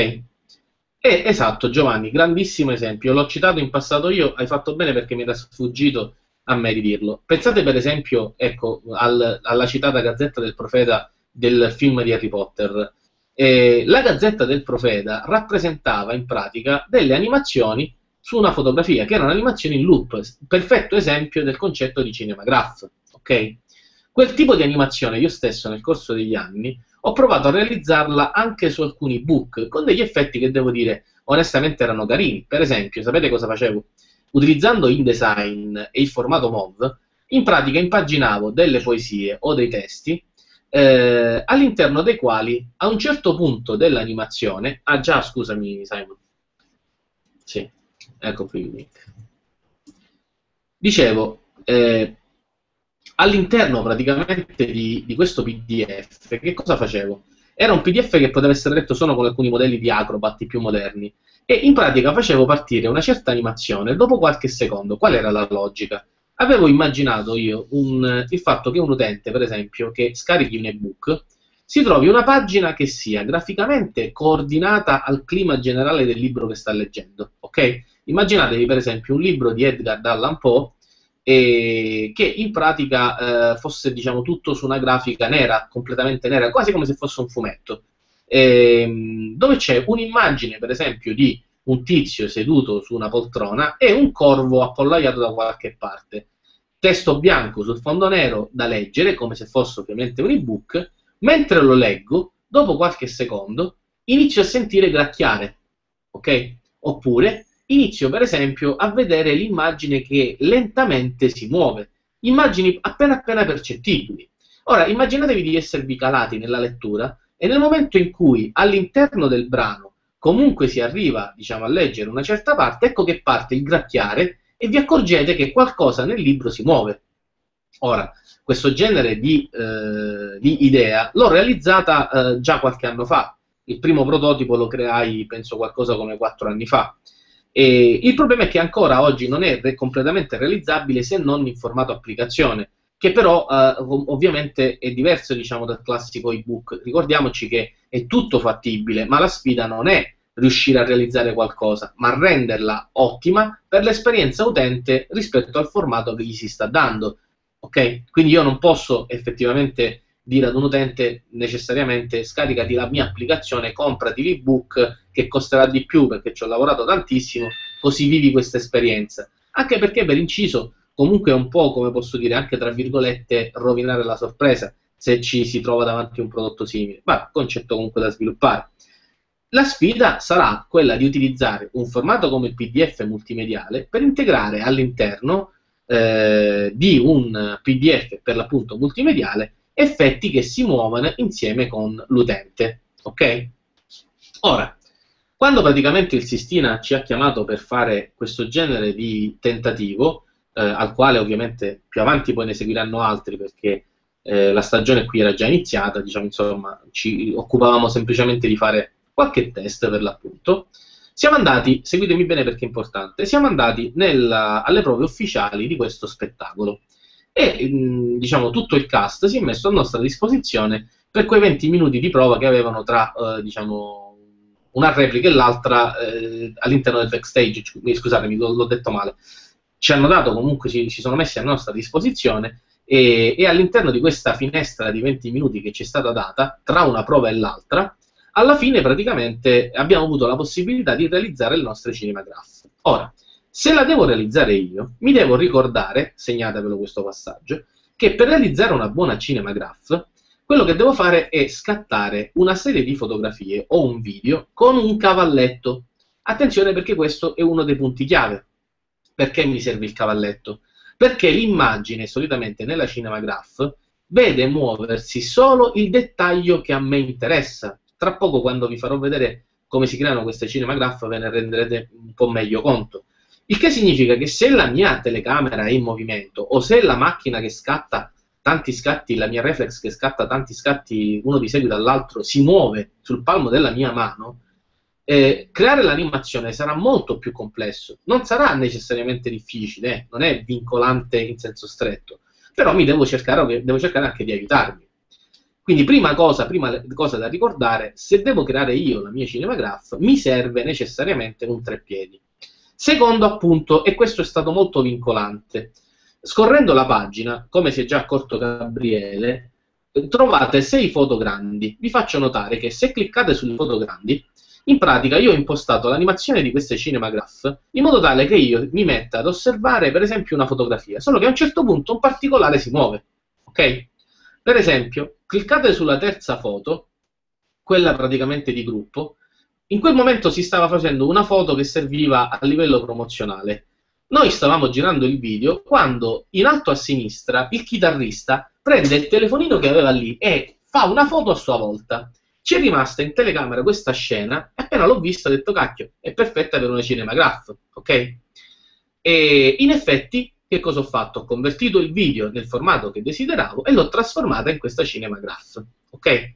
Eh, esatto, Giovanni, grandissimo esempio, l'ho citato in passato io, hai fatto bene perché mi era sfuggito a me di dirlo. Pensate per esempio ecco, al, alla citata Gazzetta del Profeta del film di Harry Potter. Eh, la Gazzetta del Profeta rappresentava in pratica delle animazioni su una fotografia, che erano animazioni in loop, perfetto esempio del concetto di cinemagraph. Okay? Quel tipo di animazione io stesso nel corso degli anni ho provato a realizzarla anche su alcuni book, con degli effetti che devo dire onestamente erano carini. Per esempio, sapete cosa facevo? utilizzando InDesign e il formato MOV, in pratica impaginavo delle poesie o dei testi eh, all'interno dei quali a un certo punto dell'animazione, ah già scusami Simon, sì, ecco qui il link, dicevo, eh, all'interno praticamente di, di, questo PDF, che cosa facevo? Era un PDF che poteva essere letto solo con alcuni modelli di Acrobat più moderni, e in pratica facevo partire una certa animazione dopo qualche secondo. Qual era la logica? Avevo immaginato io un, il fatto che un utente, per esempio, che scarichi un ebook, si trovi una pagina che sia graficamente coordinata al clima generale del libro che sta leggendo. Ok? Immaginatevi, per esempio, un libro di Edgar Allan Poe eh, che in pratica eh, fosse diciamo, tutto su una grafica nera, completamente nera, quasi come se fosse un fumetto ehm, dove c'è un'immagine, per esempio, di un tizio seduto su una poltrona e un corvo appollaiato da qualche parte. Testo bianco sul fondo nero da leggere, come se fosse ovviamente un ebook, mentre lo leggo, dopo qualche secondo, inizio a sentire gracchiare, ok? Oppure inizio per esempio a vedere l'immagine che lentamente si muove, immagini appena appena percettibili. Ora, immaginatevi di esservi calati nella lettura e nel momento in cui all'interno del brano comunque si arriva diciamo, a leggere una certa parte, ecco che parte il gracchiare e vi accorgete che qualcosa nel libro si muove. Ora, questo genere di, eh, di idea l'ho realizzata eh, già qualche anno fa. Il primo prototipo lo creai, penso, qualcosa come quattro anni fa. E il problema è che ancora oggi non è completamente realizzabile se non in formato applicazione che però eh, ovviamente è diverso diciamo, dal classico ebook. Ricordiamoci che è tutto fattibile, ma la sfida non è riuscire a realizzare qualcosa, ma renderla ottima per l'esperienza utente rispetto al formato che gli si sta dando. Ok? Quindi io non posso effettivamente dire ad un utente necessariamente scaricati la mia applicazione, comprati l'ebook che costerà di più perché ci ho lavorato tantissimo, così vivi questa esperienza. Anche perché per inciso comunque è un po', come posso dire, anche tra virgolette, rovinare la sorpresa se ci si trova davanti a un prodotto simile, ma concetto comunque da sviluppare. La sfida sarà quella di utilizzare un formato come il PDF multimediale per integrare all'interno eh, di un PDF per l'appunto multimediale effetti che si muovono insieme con l'utente. Ok? Ora, quando praticamente il Sistina ci ha chiamato per fare questo genere di tentativo, eh, al quale ovviamente più avanti poi ne seguiranno altri perché eh, la stagione qui era già iniziata, diciamo insomma, ci occupavamo semplicemente di fare qualche test per l'appunto. Siamo andati, seguitemi bene perché è importante, siamo andati nella, alle prove ufficiali di questo spettacolo e mh, diciamo tutto il cast si è messo a nostra disposizione per quei 20 minuti di prova che avevano tra eh, diciamo una replica e l'altra eh, all'interno del backstage, scusatemi, l'ho detto male. Ci hanno dato comunque, ci, ci sono messi a nostra disposizione e, e, all'interno di questa finestra di 20 minuti che ci è stata data, tra una prova e l'altra, alla fine praticamente abbiamo avuto la possibilità di realizzare le nostre cinemagraph. Ora, se la devo realizzare io, mi devo ricordare, segnatevelo questo passaggio, che per realizzare una buona cinemagraph, quello che devo fare è scattare una serie di fotografie o un video con un cavalletto. Attenzione perché questo è uno dei punti chiave. Perché mi serve il cavalletto? Perché l'immagine solitamente nella cinemagraph vede muoversi solo il dettaglio che a me interessa, tra poco quando vi farò vedere come si creano queste cinemagraph ve ne renderete un po' meglio conto. Il che significa che se la mia telecamera è in movimento o se la macchina che scatta tanti scatti, la mia reflex che scatta tanti scatti uno di seguito all'altro si muove sul palmo della mia mano, eh, creare l'animazione sarà molto più complesso. Non sarà necessariamente difficile, eh, non è vincolante in senso stretto, però mi devo cercare, devo cercare anche di aiutarmi. Quindi prima cosa, prima cosa da ricordare, se devo creare io la mia cinemagraph, mi serve necessariamente un treppiedi. Secondo appunto, e questo è stato molto vincolante, scorrendo la pagina, come si è già accorto Gabriele, trovate sei foto grandi. Vi faccio notare che se cliccate sulle foto grandi, in pratica io ho impostato l'animazione di queste cinemagraph in modo tale che io mi metta ad osservare per esempio una fotografia, solo che a un certo punto un particolare si muove. Ok? Per esempio, cliccate sulla terza foto, quella praticamente di gruppo, in quel momento si stava facendo una foto che serviva a livello promozionale. Noi stavamo girando il video quando in alto a sinistra il chitarrista prende il telefonino che aveva lì e fa una foto a sua volta. Ci è rimasta in telecamera questa scena e appena l'ho vista ho detto cacchio, è perfetta per una cinemagraph, ok? E in effetti che cosa ho fatto? Ho convertito il video nel formato che desideravo e l'ho trasformata in questa cinemagraph. Ok?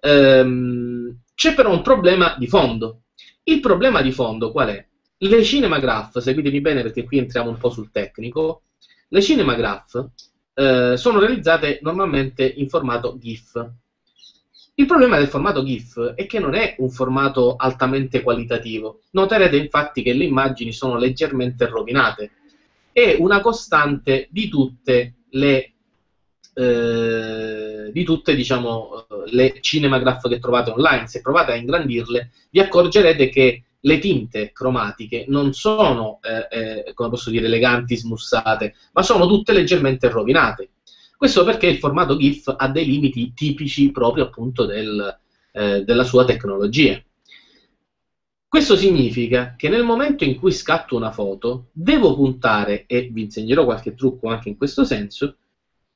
Ehm, c'è però un problema di fondo. Il problema di fondo qual è? Le cinemagraph, seguitemi bene perché qui entriamo un po' sul tecnico, le cinemagraph eh, sono realizzate normalmente in formato GIF. Il problema del formato GIF è che non è un formato altamente qualitativo. Noterete infatti che le immagini sono leggermente rovinate è una costante di tutte le, eh, di tutte, diciamo, le cinemagraph che trovate online. Se provate a ingrandirle, vi accorgerete che le tinte cromatiche non sono, eh, eh, come posso dire, eleganti, smussate, ma sono tutte leggermente rovinate. Questo perché il formato GIF ha dei limiti tipici proprio appunto del, eh, della sua tecnologia. Questo significa che nel momento in cui scatto una foto, devo puntare, e vi insegnerò qualche trucco anche in questo senso,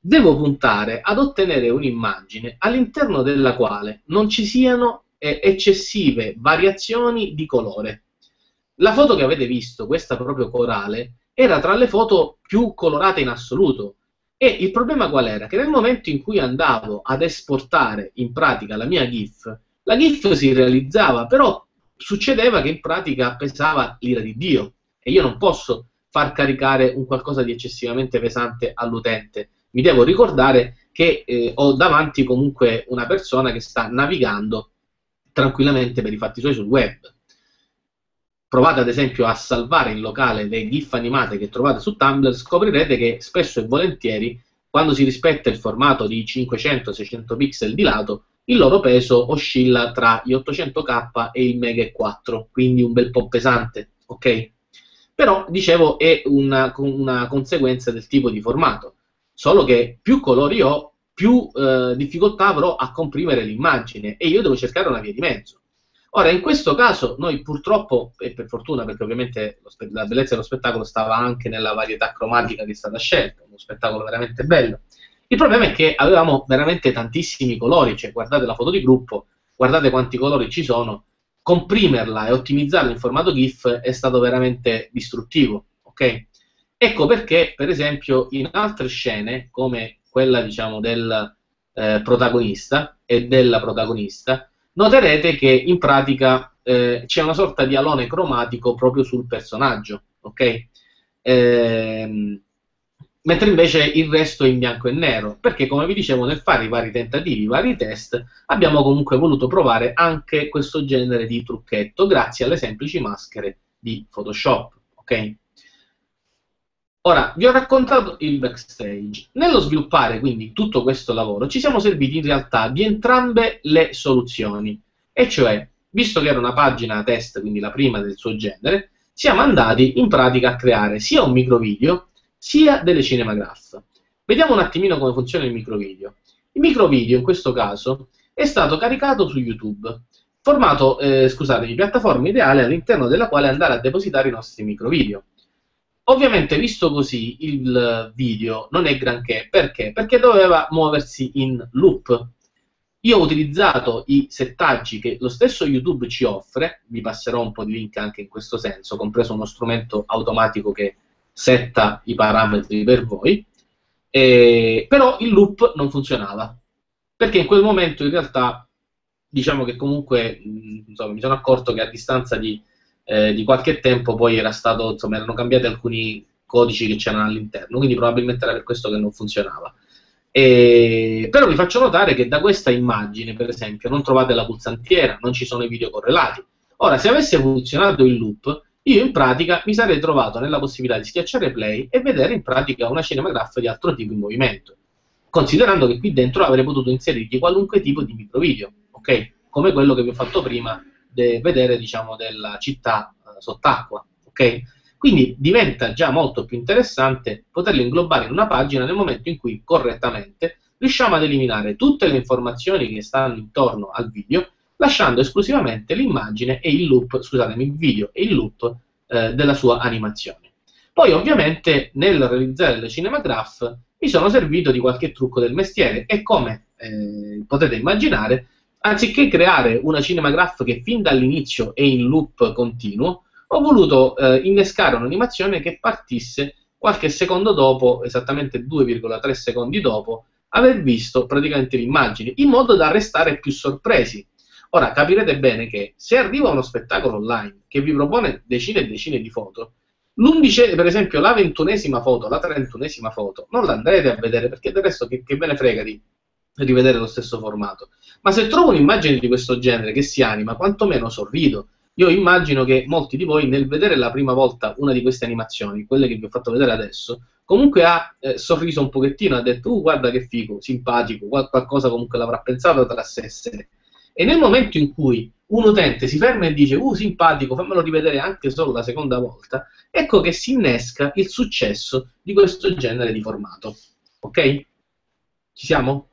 devo puntare ad ottenere un'immagine all'interno della quale non ci siano eh, eccessive variazioni di colore. La foto che avete visto, questa proprio corale, era tra le foto più colorate in assoluto. E il problema qual era? Che nel momento in cui andavo ad esportare in pratica la mia GIF, la GIF si realizzava, però succedeva che in pratica pesava l'ira di Dio e io non posso far caricare un qualcosa di eccessivamente pesante all'utente. Mi devo ricordare che eh, ho davanti comunque una persona che sta navigando tranquillamente per i fatti suoi sul web. Provate ad esempio a salvare in locale le GIF animate che trovate su Tumblr, scoprirete che spesso e volentieri, quando si rispetta il formato di 500-600 pixel di lato, il loro peso oscilla tra gli 800k e il mega 4, quindi un bel po' pesante, ok? Però, dicevo, è una, una conseguenza del tipo di formato. Solo che più colori ho, più eh, difficoltà avrò a comprimere l'immagine e io devo cercare una via di mezzo. Ora, in questo caso, noi purtroppo, e per fortuna, perché ovviamente la bellezza dello spettacolo stava anche nella varietà cromatica che è stata scelta, uno spettacolo veramente bello. Il problema è che avevamo veramente tantissimi colori, cioè guardate la foto di gruppo, guardate quanti colori ci sono, comprimerla e ottimizzarla in formato GIF è stato veramente distruttivo, ok? Ecco perché, per esempio, in altre scene, come quella, diciamo, del eh, protagonista e della protagonista, noterete che in pratica eh, c'è una sorta di alone cromatico proprio sul personaggio, ok? Ehm, mentre invece il resto è in bianco e nero, perché come vi dicevo nel fare i vari tentativi, i vari test, abbiamo comunque voluto provare anche questo genere di trucchetto grazie alle semplici maschere di Photoshop, ok? Ora, vi ho raccontato il backstage. Nello sviluppare quindi tutto questo lavoro ci siamo serviti in realtà di entrambe le soluzioni, e cioè, visto che era una pagina test, quindi la prima del suo genere, siamo andati in pratica a creare sia un microvideo sia delle cinemagraph. Vediamo un attimino come funziona il microvideo. Il microvideo in questo caso è stato caricato su YouTube, formato, eh, scusatemi, piattaforma ideale all'interno della quale andare a depositare i nostri microvideo. Ovviamente, visto così, il video non è granché. Perché? Perché doveva muoversi in loop. Io ho utilizzato i settaggi che lo stesso YouTube ci offre, vi passerò un po' di link anche in questo senso, compreso uno strumento automatico che setta i parametri per voi, eh, però il loop non funzionava, perché in quel momento in realtà diciamo che comunque mh, insomma, mi sono accorto che a distanza di, eh, di, qualche tempo poi era stato, insomma, erano cambiati alcuni codici che c'erano all'interno, quindi probabilmente era per questo che non funzionava. E, però vi faccio notare che da questa immagine, per esempio, non trovate la pulsantiera, non ci sono i video correlati. Ora, se avesse funzionato il loop, io in pratica mi sarei trovato nella possibilità di schiacciare play e vedere in pratica una cinemagraph di altro tipo in movimento, considerando che qui dentro avrei potuto inserirgli qualunque tipo di microvideo, ok? Come quello che vi ho fatto prima di vedere, diciamo, della città uh, sott'acqua, ok? Quindi diventa già molto più interessante poterlo inglobare in una pagina nel momento in cui correttamente riusciamo ad eliminare tutte le informazioni che stanno intorno al video lasciando esclusivamente l'immagine e il loop, scusatemi, il video e il loop eh, della sua animazione. Poi ovviamente nel realizzare le cinemagraph mi sono servito di qualche trucco del mestiere e come eh, potete immaginare, anziché creare una cinemagraph che fin dall'inizio è in loop continuo, ho voluto eh, innescare un'animazione che partisse qualche secondo dopo, esattamente 2,3 secondi dopo, aver visto praticamente l'immagine, in modo da restare più sorpresi Ora capirete bene che se arriva uno spettacolo online che vi propone decine e decine di foto, l'undice, per esempio, la ventunesima foto, la trentunesima foto, non l'andrete a vedere perché del resto che, che ve ne frega di rivedere lo stesso formato. Ma se trovo un'immagine di questo genere che si anima, quantomeno sorrido. Io immagino che molti di voi nel vedere la prima volta una di queste animazioni, quelle che vi ho fatto vedere adesso, comunque ha eh, sorriso un pochettino, ha detto, uh, guarda che figo, simpatico, qualcosa comunque l'avrà pensato tra sé e sé. E nel momento in cui un utente si ferma e dice, uh, simpatico, fammelo rivedere anche solo la seconda volta, ecco che si innesca il successo di questo genere di formato. Ok? Ci siamo?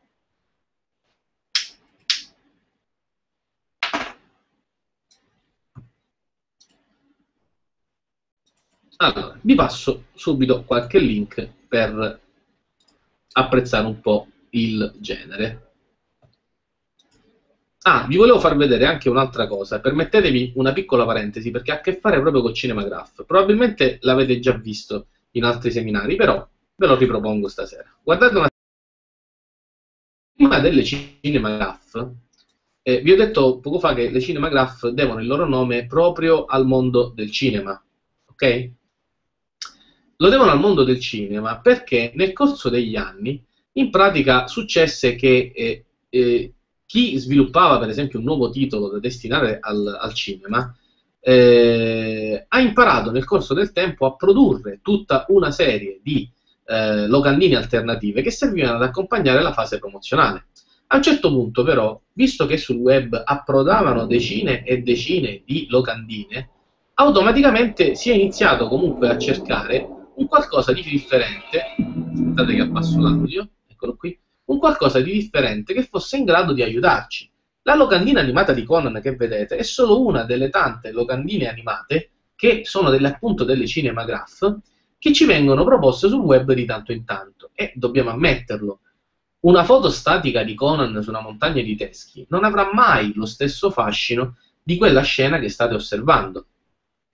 Allora, vi passo subito qualche link per apprezzare un po' il genere. Ah, vi volevo far vedere anche un'altra cosa. Permettetevi una piccola parentesi perché ha a che fare proprio con Cinemagraph. Probabilmente l'avete già visto in altri seminari, però ve lo ripropongo stasera. Guardate una prima delle Cinemagraph. Eh, vi ho detto poco fa che le Cinemagraph devono il loro nome proprio al mondo del cinema. Ok? Lo devono al mondo del cinema perché nel corso degli anni, in pratica, successe che eh, eh, chi sviluppava per esempio un nuovo titolo da destinare al, al cinema eh, ha imparato nel corso del tempo a produrre tutta una serie di eh, locandine alternative che servivano ad accompagnare la fase promozionale. A un certo punto però, visto che sul web approdavano decine e decine di locandine, automaticamente si è iniziato comunque a cercare un qualcosa di differente, aspettate che abbasso l'audio, eccolo qui, un qualcosa di differente che fosse in grado di aiutarci. La locandina animata di Conan che vedete è solo una delle tante locandine animate che sono delle, appunto delle cinemagraph che ci vengono proposte sul web di tanto in tanto e dobbiamo ammetterlo. Una foto statica di Conan su una montagna di teschi non avrà mai lo stesso fascino di quella scena che state osservando,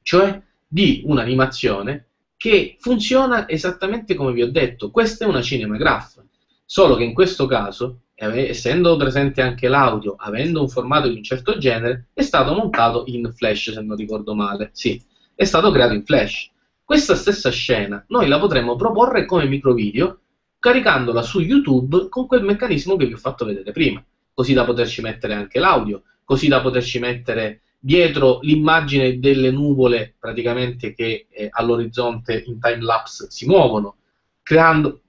cioè di un'animazione che funziona esattamente come vi ho detto. Questa è una cinemagraph, solo che in questo caso, essendo presente anche l'audio, avendo un formato di un certo genere, è stato montato in Flash, se non ricordo male. Sì, è stato creato in Flash. Questa stessa scena noi la potremmo proporre come microvideo caricandola su YouTube con quel meccanismo che vi ho fatto vedere prima, così da poterci mettere anche l'audio, così da poterci mettere dietro l'immagine delle nuvole praticamente che eh, all'orizzonte in time lapse si muovono, creando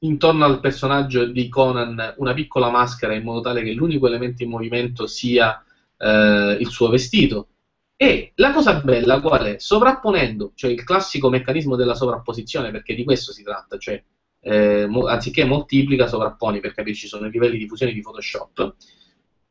intorno al personaggio di Conan una piccola maschera in modo tale che l'unico elemento in movimento sia eh, il suo vestito. E la cosa bella qual è? Sovrapponendo, cioè il classico meccanismo della sovrapposizione, perché di questo si tratta, cioè eh, mo- anziché moltiplica, sovrapponi, per capirci, sono i livelli di fusione di Photoshop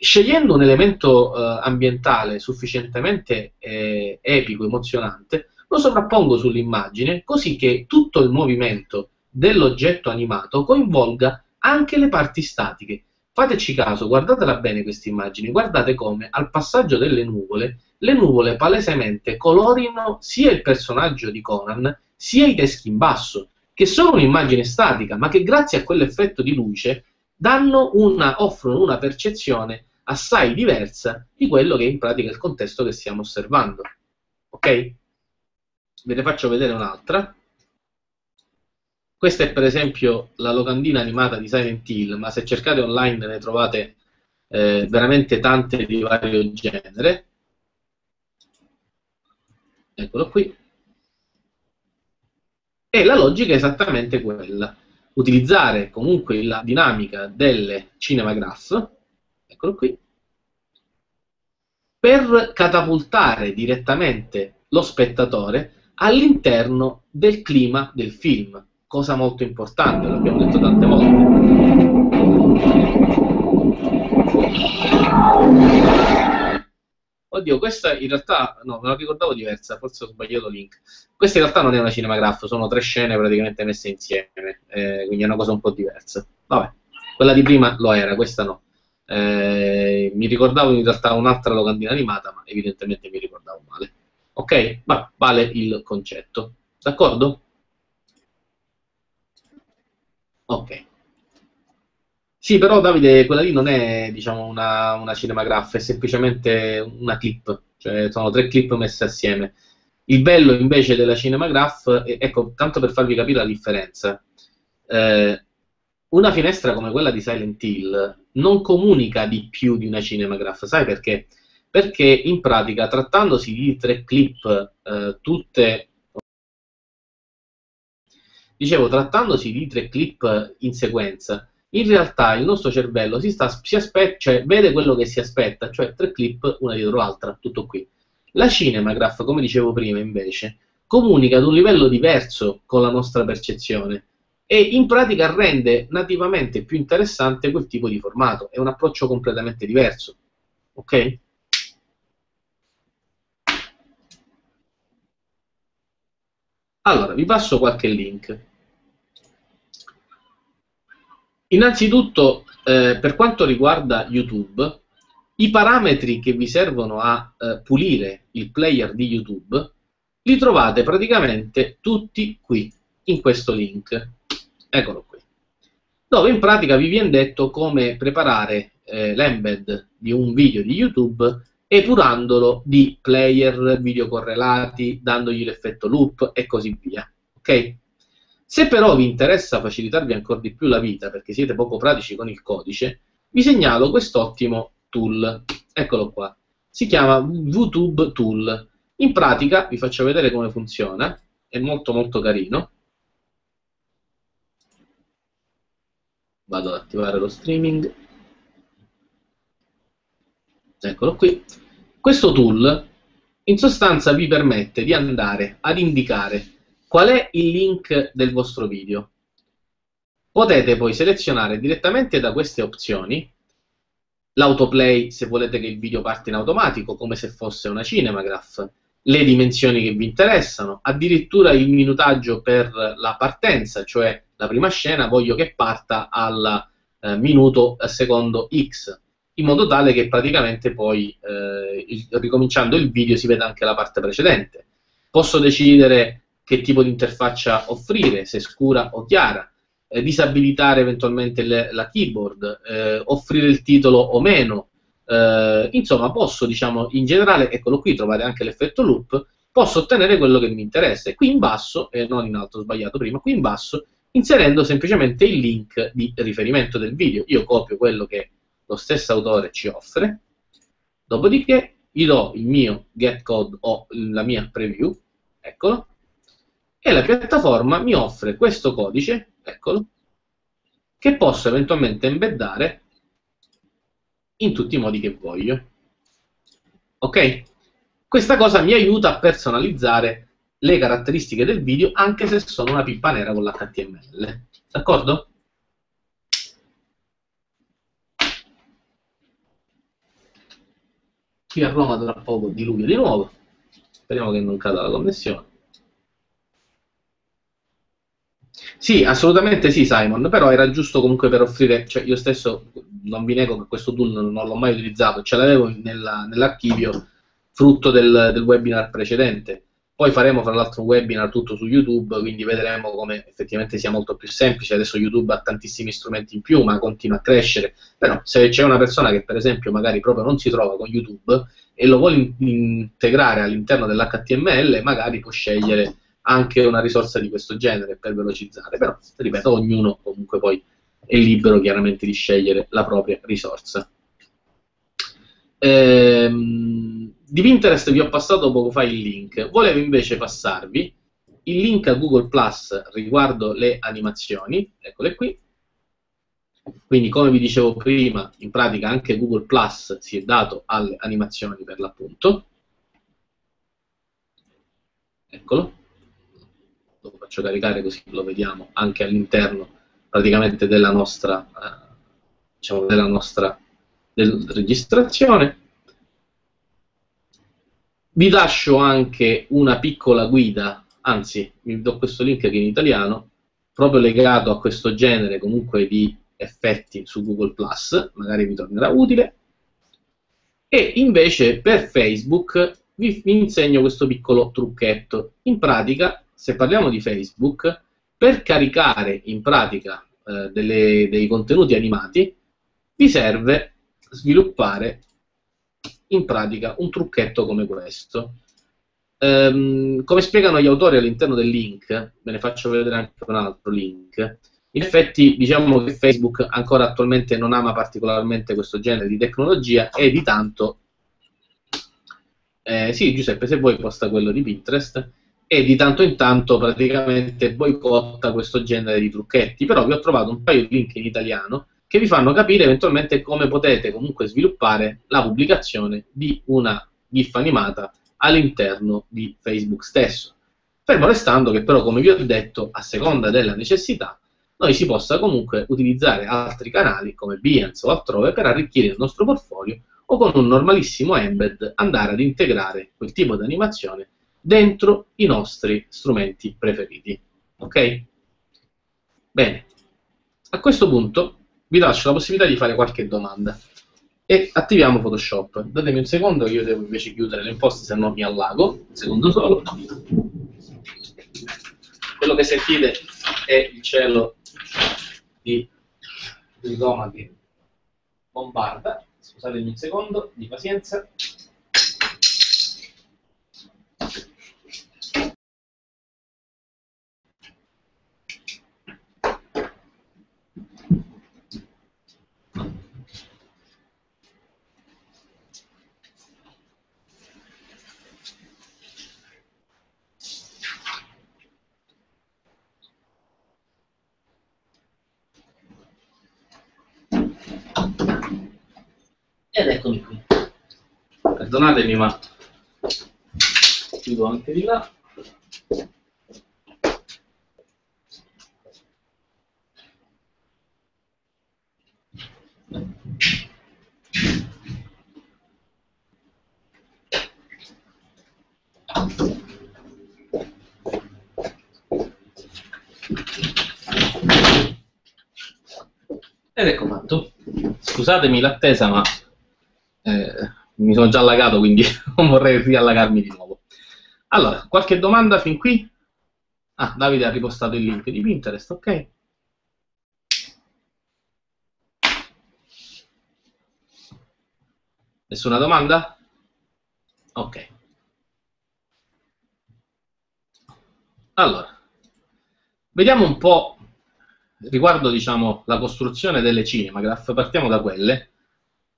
scegliendo un elemento eh, ambientale sufficientemente eh, epico, emozionante, lo sovrappongo sull'immagine così che tutto il movimento dell'oggetto animato coinvolga anche le parti statiche. Fateci caso, guardatela bene questa immagine, guardate come al passaggio delle nuvole, le nuvole palesemente colorino sia il personaggio di Conan sia i teschi in basso, che sono un'immagine statica, ma che grazie a quell'effetto di luce una, offrono una percezione assai diversa di quello che è in pratica il contesto che stiamo osservando. Ok? Ve ne faccio vedere un'altra. Questa è per esempio la locandina animata di Silent Hill, ma se cercate online ne trovate eh, veramente tante di vario genere. Eccolo qui. E la logica è esattamente quella. Utilizzare comunque la dinamica delle cinemagraph eccolo qui, per catapultare direttamente lo spettatore all'interno del clima del film, cosa molto importante, l'abbiamo detto tante volte. Oddio, questa in realtà, no, me la ricordavo diversa, forse ho sbagliato link. Questa in realtà non è una cinemagraph, sono tre scene praticamente messe insieme, eh, quindi è una cosa un po' diversa. Vabbè, quella di prima lo era, questa no. Eh, mi ricordavo in realtà un'altra locandina animata, ma evidentemente mi ricordavo male. Ok? Ma vale il concetto. D'accordo? Ok. Sì, però Davide, quella lì non è diciamo, una, una cinemagraph, è semplicemente una clip, cioè sono tre clip messe assieme. Il bello invece della cinemagraph, ecco, tanto per farvi capire la differenza, eh, una finestra come quella di Silent Hill non comunica di più di una cinemagraph, sai perché? Perché in pratica, trattandosi di tre clip, eh, tutte dicevo, trattandosi di tre clip in sequenza, in realtà il nostro cervello si, sta, si aspetta, cioè, vede quello che si aspetta, cioè tre clip una dietro l'altra, tutto qui. La cinemagraph, come dicevo prima, invece, comunica ad un livello diverso con la nostra percezione e in pratica rende nativamente più interessante quel tipo di formato. È un approccio completamente diverso. Ok? Allora, vi passo qualche link. Innanzitutto, eh, per quanto riguarda YouTube, i parametri che vi servono a eh, pulire il player di YouTube li trovate praticamente tutti qui, in questo link. Eccolo qui. Dove in pratica vi viene detto come preparare eh, l'embed di un video di YouTube epurandolo di player video correlati, dandogli l'effetto loop e così via. Ok? Se però vi interessa facilitarvi ancora di più la vita perché siete poco pratici con il codice, vi segnalo quest'ottimo tool. Eccolo qua. Si chiama VTube Tool. In pratica vi faccio vedere come funziona, è molto molto carino. Vado ad attivare lo streaming eccolo qui questo tool in sostanza vi permette di andare ad indicare qual è il link del vostro video. Potete poi selezionare direttamente da queste opzioni l'autoplay se volete che il video parte in automatico, come se fosse una Cinemagraph, le dimensioni che vi interessano, addirittura il minutaggio per la partenza, cioè la prima scena voglio che parta al eh, minuto al secondo X, in modo tale che praticamente poi eh, il, ricominciando il video si veda anche la parte precedente. Posso decidere che tipo di interfaccia offrire, se scura o chiara, eh, disabilitare eventualmente le, la keyboard, eh, offrire il titolo o meno, eh, insomma, posso, diciamo, in generale, eccolo qui, trovare anche l'effetto loop, posso ottenere quello che mi interessa. E qui in basso, e non in alto, ho sbagliato prima, qui in basso, inserendo semplicemente il link di riferimento del video. Io copio quello che lo stesso autore ci offre, dopodiché gli do il mio get code o la mia preview, eccolo, e la piattaforma mi offre questo codice, eccolo, che posso eventualmente embeddare in tutti i modi che voglio. Ok? Questa cosa mi aiuta a personalizzare le caratteristiche del video anche se sono una pippa nera con l'HTML. D'accordo? Qui a Roma tra poco diluvia di nuovo. Speriamo che non cada la connessione. Sì, assolutamente sì, Simon, però era giusto comunque per offrire, cioè io stesso non vi nego che questo tool non, l'ho mai utilizzato, ce l'avevo nella, nell'archivio frutto del, del, webinar precedente. Poi faremo fra l'altro un webinar tutto su YouTube, quindi vedremo come effettivamente sia molto più semplice. Adesso YouTube ha tantissimi strumenti in più, ma continua a crescere. Però se c'è una persona che per esempio magari proprio non si trova con YouTube e lo vuole in- integrare all'interno dell'HTML, magari può scegliere anche una risorsa di questo genere per velocizzare, però ripeto, ognuno comunque poi è libero chiaramente di scegliere la propria risorsa. Ehm, di Pinterest vi ho passato poco fa il link, volevo invece passarvi il link a Google Plus riguardo le animazioni, eccole qui. Quindi, come vi dicevo prima, in pratica anche Google Plus si è dato alle animazioni per l'appunto. Eccolo lo faccio caricare così lo vediamo anche all'interno praticamente della nostra, eh, diciamo, della nostra del registrazione. Vi lascio anche una piccola guida, anzi vi do questo link che in italiano, proprio legato a questo genere comunque di effetti su Google Plus, magari vi tornerà utile. E invece per Facebook vi, vi insegno questo piccolo trucchetto. In pratica se parliamo di Facebook, per caricare in pratica eh, delle, dei contenuti animati, vi serve sviluppare in pratica un trucchetto come questo. Ehm, come spiegano gli autori all'interno del link, ve ne faccio vedere anche un altro link, in effetti diciamo che Facebook ancora attualmente non ama particolarmente questo genere di tecnologia e di tanto... Eh, sì, Giuseppe, se vuoi posta quello di Pinterest e di tanto in tanto praticamente boicotta questo genere di trucchetti. Però vi ho trovato un paio di link in italiano che vi fanno capire eventualmente come potete comunque sviluppare la pubblicazione di una GIF animata all'interno di Facebook stesso. Fermo restando che però, come vi ho detto, a seconda della necessità, noi si possa comunque utilizzare altri canali come Behance o altrove per arricchire il nostro portfolio o con un normalissimo embed andare ad integrare quel tipo di animazione dentro i nostri strumenti preferiti. Ok? Bene, a questo punto vi lascio la possibilità di fare qualche domanda e attiviamo Photoshop. Datemi un secondo, io devo invece chiudere le imposte, se no mi allago. Un secondo solo. Quello che sentite è il cielo di Roma che bombarda. Scusatemi un secondo di pazienza. Ed eccomi qui. Perdonatemi, ma chiudo anche di là. Ed ecco fatto. Scusatemi l'attesa, ma mi sono già allagato, quindi non vorrei riallagarmi di nuovo. Allora, qualche domanda fin qui? Ah, Davide ha ripostato il link di Pinterest, ok? Nessuna domanda? Ok. Allora, vediamo un po' riguardo diciamo, la costruzione delle Cinemagraph, partiamo da quelle.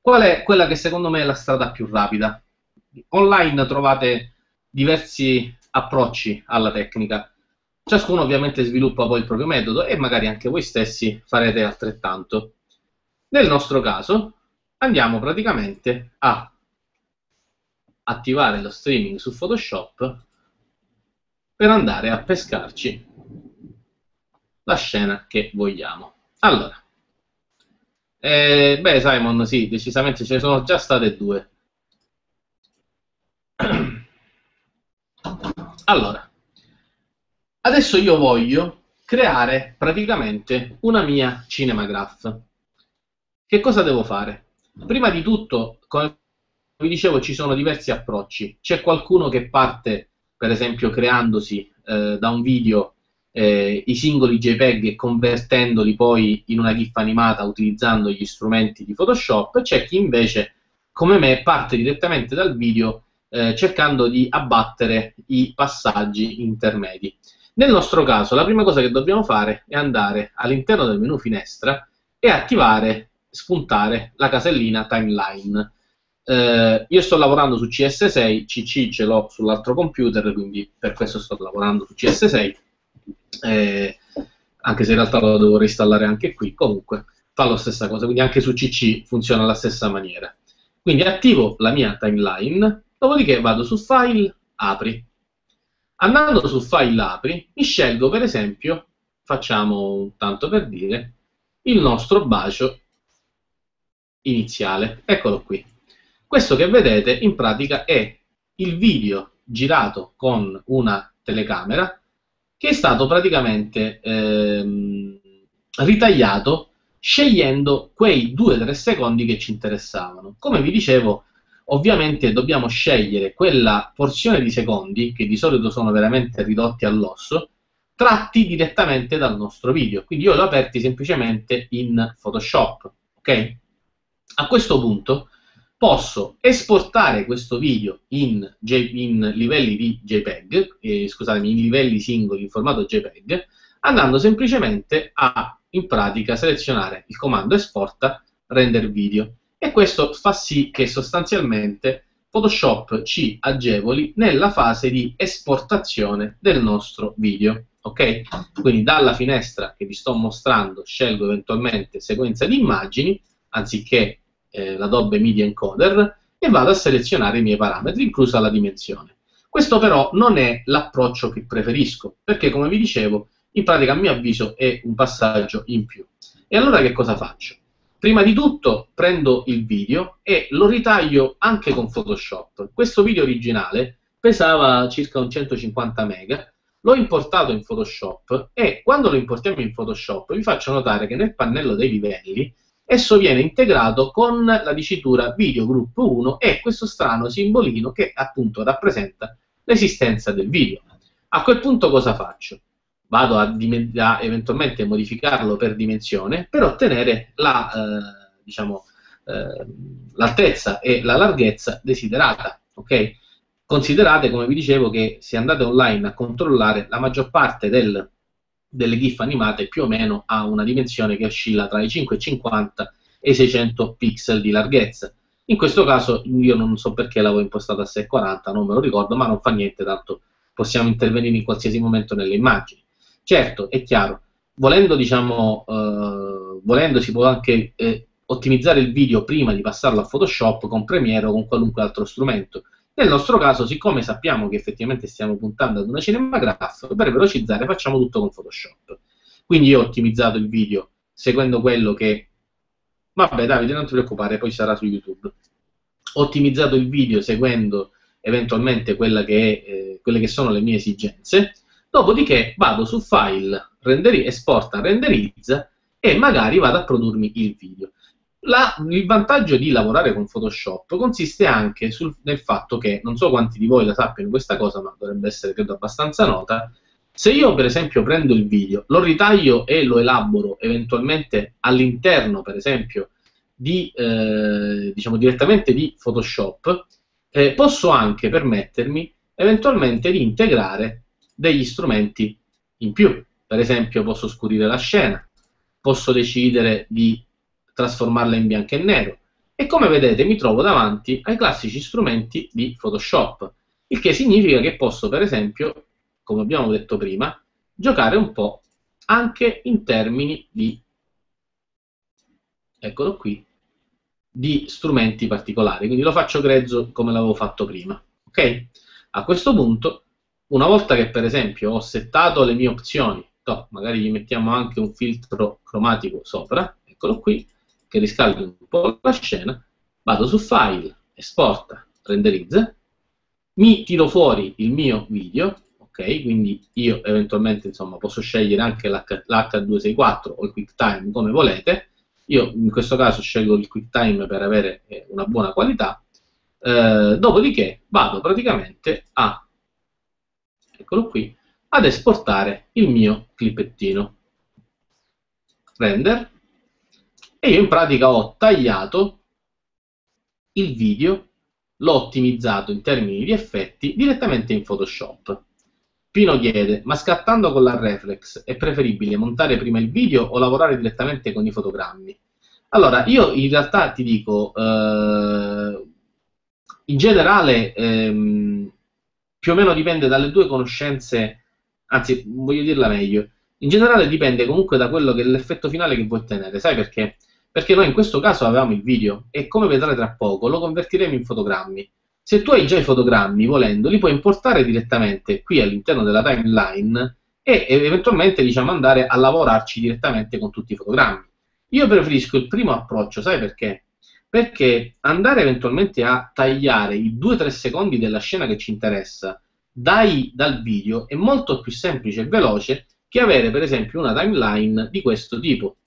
Qual è quella che secondo me è la strada più rapida? Online trovate diversi approcci alla tecnica. Ciascuno ovviamente sviluppa poi il proprio metodo e magari anche voi stessi farete altrettanto. Nel nostro caso andiamo praticamente a attivare lo streaming su Photoshop per andare a pescarci la scena che vogliamo. Allora, eh, beh Simon, sì, decisamente ce ne sono già state due. Allora, adesso io voglio creare praticamente una mia cinemagraph. Che cosa devo fare? Prima di tutto, come vi dicevo, ci sono diversi approcci. C'è qualcuno che parte, per esempio, creandosi eh, da un video eh, i singoli JPEG e convertendoli poi in una GIF animata utilizzando gli strumenti di Photoshop, c'è chi invece, come me, parte direttamente dal video eh, cercando di abbattere i passaggi intermedi. Nel nostro caso, la prima cosa che dobbiamo fare è andare all'interno del menu finestra e attivare, spuntare la casellina timeline. Eh, io sto lavorando su CS6, CC ce l'ho sull'altro computer, quindi per questo sto lavorando su CS6 eh, anche se in realtà lo devo reinstallare anche qui, comunque fa la stessa cosa, quindi anche su CC funziona alla stessa maniera. Quindi attivo la mia timeline, dopodiché vado su File, Apri. Andando su File, Apri, mi scelgo per esempio, facciamo un tanto per dire, il nostro bacio iniziale. Eccolo qui. Questo che vedete in pratica è il video girato con una telecamera che è stato praticamente ehm, ritagliato scegliendo quei 2-3 secondi che ci interessavano. Come vi dicevo, ovviamente dobbiamo scegliere quella porzione di secondi, che di solito sono veramente ridotti all'osso, tratti direttamente dal nostro video. Quindi io li ho aperti semplicemente in Photoshop. Ok? A questo punto posso esportare questo video in, in livelli di JPEG, eh, scusatemi, in livelli singoli in formato JPEG, andando semplicemente a, in pratica, selezionare il comando esporta render video. E questo fa sì che sostanzialmente Photoshop ci agevoli nella fase di esportazione del nostro video. Ok? Quindi dalla finestra che vi sto mostrando scelgo eventualmente sequenza di immagini anziché eh, l'Adobe Media Encoder e vado a selezionare i miei parametri, inclusa la dimensione. Questo però non è l'approccio che preferisco, perché come vi dicevo, in pratica a mio avviso è un passaggio in più. E allora che cosa faccio? Prima di tutto prendo il video e lo ritaglio anche con Photoshop. Questo video originale pesava circa un 150 mega, l'ho importato in Photoshop e quando lo importiamo in Photoshop vi faccio notare che nel pannello dei livelli esso viene integrato con la dicitura video group 1 e questo strano simbolino che appunto rappresenta l'esistenza del video. A quel punto cosa faccio? Vado a, a eventualmente modificarlo per dimensione per ottenere la, eh, diciamo, eh, l'altezza e la larghezza desiderata. Okay? Considerate, come vi dicevo, che se andate online a controllare la maggior parte del delle GIF animate più o meno ha una dimensione che oscilla tra i 550 e i 600 pixel di larghezza. In questo caso io non so perché l'avevo impostata a 640, non me lo ricordo, ma non fa niente, tanto possiamo intervenire in qualsiasi momento nelle immagini. Certo, è chiaro, volendo, diciamo, eh, volendo si può anche eh, ottimizzare il video prima di passarlo a Photoshop con Premiere o con qualunque altro strumento. Nel nostro caso, siccome sappiamo che effettivamente stiamo puntando ad una cinemagraph, per velocizzare facciamo tutto con Photoshop. Quindi io ho ottimizzato il video seguendo quello che... Vabbè Davide, non ti preoccupare, poi sarà su YouTube. Ho ottimizzato il video seguendo eventualmente che è, eh, quelle che sono le mie esigenze, dopodiché vado su File, renderi, esporta, renderizza e magari vado a produrmi il video. La, il vantaggio di lavorare con Photoshop consiste anche sul, nel fatto che, non so quanti di voi la sappiano questa cosa, ma dovrebbe essere credo abbastanza nota, se io per esempio prendo il video, lo ritaglio e lo elaboro eventualmente all'interno, per esempio, di, eh, diciamo direttamente di Photoshop, eh, posso anche permettermi eventualmente di integrare degli strumenti in più. Per esempio posso scurire la scena, posso decidere di trasformarla in bianco e nero e come vedete mi trovo davanti ai classici strumenti di Photoshop, il che significa che posso per esempio, come abbiamo detto prima, giocare un po' anche in termini di, eccolo qui, di strumenti particolari, quindi lo faccio grezzo come l'avevo fatto prima. Ok? A questo punto, una volta che per esempio ho settato le mie opzioni, no, magari gli mettiamo anche un filtro cromatico sopra, eccolo qui, che riscaldi un po' la scena, vado su File, Esporta, Renderizza, mi tiro fuori il mio video, ok? Quindi io eventualmente insomma, posso scegliere anche l'H264 o il QuickTime come volete, io in questo caso scelgo il QuickTime per avere eh, una buona qualità, eh, dopodiché vado praticamente a, eccolo qui, ad esportare il mio clipettino. Render, e io in pratica ho tagliato il video, l'ho ottimizzato in termini di effetti direttamente in Photoshop. Pino chiede, ma scattando con la reflex è preferibile montare prima il video o lavorare direttamente con i fotogrammi? Allora, io in realtà ti dico, eh, in generale, ehm, più o meno dipende dalle tue conoscenze, anzi, voglio dirla meglio, in generale dipende comunque da quello che è l'effetto finale che vuoi ottenere, sai perché? Perché noi in questo caso avevamo il video e come vedrai tra poco lo convertiremo in fotogrammi. Se tu hai già i fotogrammi, volendo, li puoi importare direttamente qui all'interno della timeline e eventualmente diciamo, andare a lavorarci direttamente con tutti i fotogrammi. Io preferisco il primo approccio, sai perché? Perché andare eventualmente a tagliare i 2-3 secondi della scena che ci interessa dai, dal video è molto più semplice e veloce che avere per esempio una timeline di questo tipo.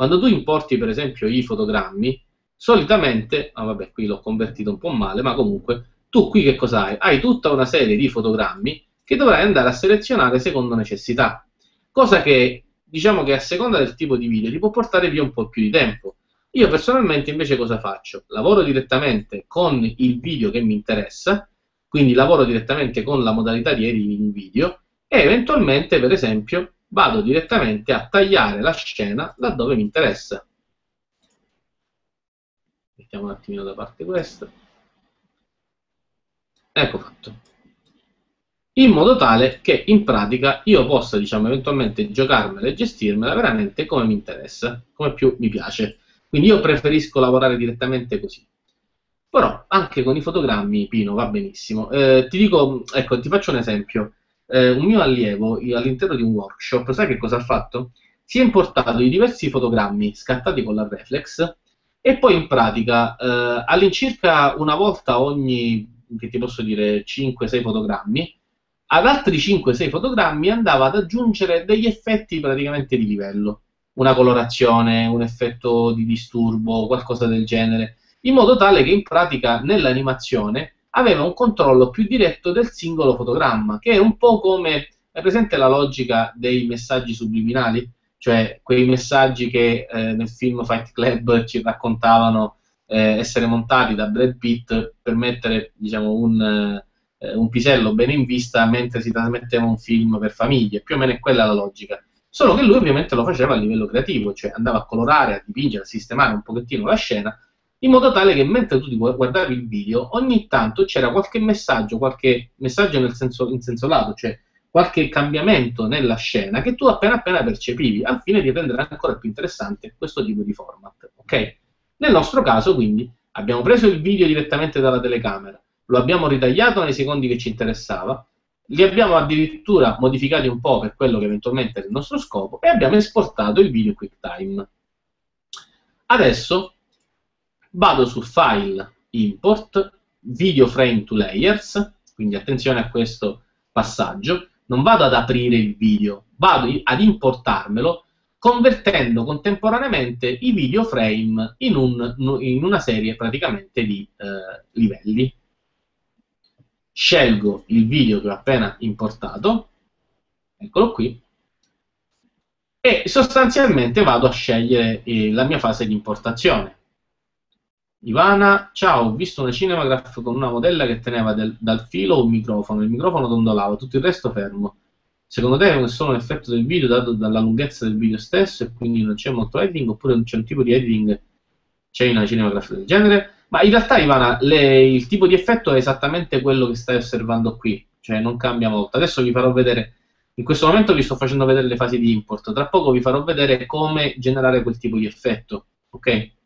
Quando tu importi per esempio i fotogrammi, solitamente, ah vabbè qui l'ho convertito un po' male, ma comunque tu qui che cosa hai? Hai tutta una serie di fotogrammi che dovrai andare a selezionare secondo necessità, cosa che diciamo che a seconda del tipo di video ti può portare via un po' più di tempo. Io personalmente invece cosa faccio? Lavoro direttamente con il video che mi interessa, quindi lavoro direttamente con la modalità di editing video e eventualmente, per esempio, vado direttamente a tagliare la scena laddove mi interessa. Mettiamo un attimino da parte questo ecco fatto. In modo tale che in pratica io possa diciamo eventualmente giocarmela e gestirmela veramente come mi interessa come più mi piace. Quindi io preferisco lavorare direttamente così. Però anche con i fotogrammi Pino va benissimo. Eh, ti dico ecco ti faccio un esempio eh, un mio allievo all'interno di un workshop sai che cosa ha fatto? si è importato i diversi fotogrammi scattati con la reflex e poi in pratica eh, all'incirca una volta ogni, che ti posso dire, 5-6 fotogrammi, ad altri 5-6 fotogrammi andava ad aggiungere degli effetti praticamente di livello, una colorazione, un effetto di disturbo, qualcosa del genere, in modo tale che in pratica nell'animazione aveva un controllo più diretto del singolo fotogramma, che è un po' come, è presente la logica dei messaggi subliminali? cioè quei messaggi che eh, nel film Fight Club ci raccontavano eh, essere montati da Brad Pitt per mettere diciamo, un, eh, un, pisello bene in vista mentre si trasmetteva un film per famiglie, più o meno è quella la logica. Solo che lui ovviamente lo faceva a livello creativo, cioè andava a colorare, a dipingere, a sistemare un pochettino la scena, in modo tale che mentre tu guardavi il video, ogni tanto c'era qualche messaggio, qualche messaggio nel senso, in senso lato, cioè qualche cambiamento nella scena che tu appena appena percepivi, al fine di rendere ancora più interessante questo tipo di format. Ok? Nel nostro caso, quindi, abbiamo preso il video direttamente dalla telecamera, lo abbiamo ritagliato nei secondi che ci interessava, li abbiamo addirittura modificati un po' per quello che eventualmente era il nostro scopo e abbiamo esportato il video QuickTime. Adesso vado su File, Import, Video Frame to Layers, quindi attenzione a questo passaggio, non vado ad aprire il video, vado ad importarmelo convertendo contemporaneamente i video frame in, un, in una serie praticamente di eh, livelli. Scelgo il video che ho appena importato, eccolo qui, e sostanzialmente vado a scegliere eh, la mia fase di importazione. Ivana, ciao, ho visto una Cinemagraph con una modella che teneva del, dal filo un microfono, il microfono dondolava, tutto il resto fermo. Secondo te è solo un effetto del video dato dalla lunghezza del video stesso e quindi non c'è molto editing oppure non c'è un tipo di editing, c'è una Cinemagraph del genere? Ma in realtà Ivana, le, il tipo di effetto è esattamente quello che stai osservando qui, cioè non cambia molto. Adesso vi farò vedere, in questo momento vi sto facendo vedere le fasi di import, tra poco vi farò vedere come generare quel tipo di effetto, ok?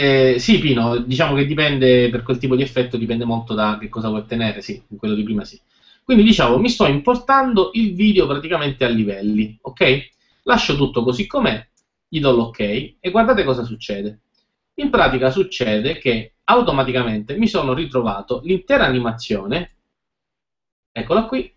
Eh, sì, Pino, diciamo che dipende, per quel tipo di effetto dipende molto da che cosa vuoi ottenere, sì, quello di prima sì. Quindi diciamo, mi sto importando il video praticamente a livelli, ok? Lascio tutto così com'è, gli do l'ok e guardate cosa succede. In pratica succede che automaticamente mi sono ritrovato l'intera animazione, eccola qui,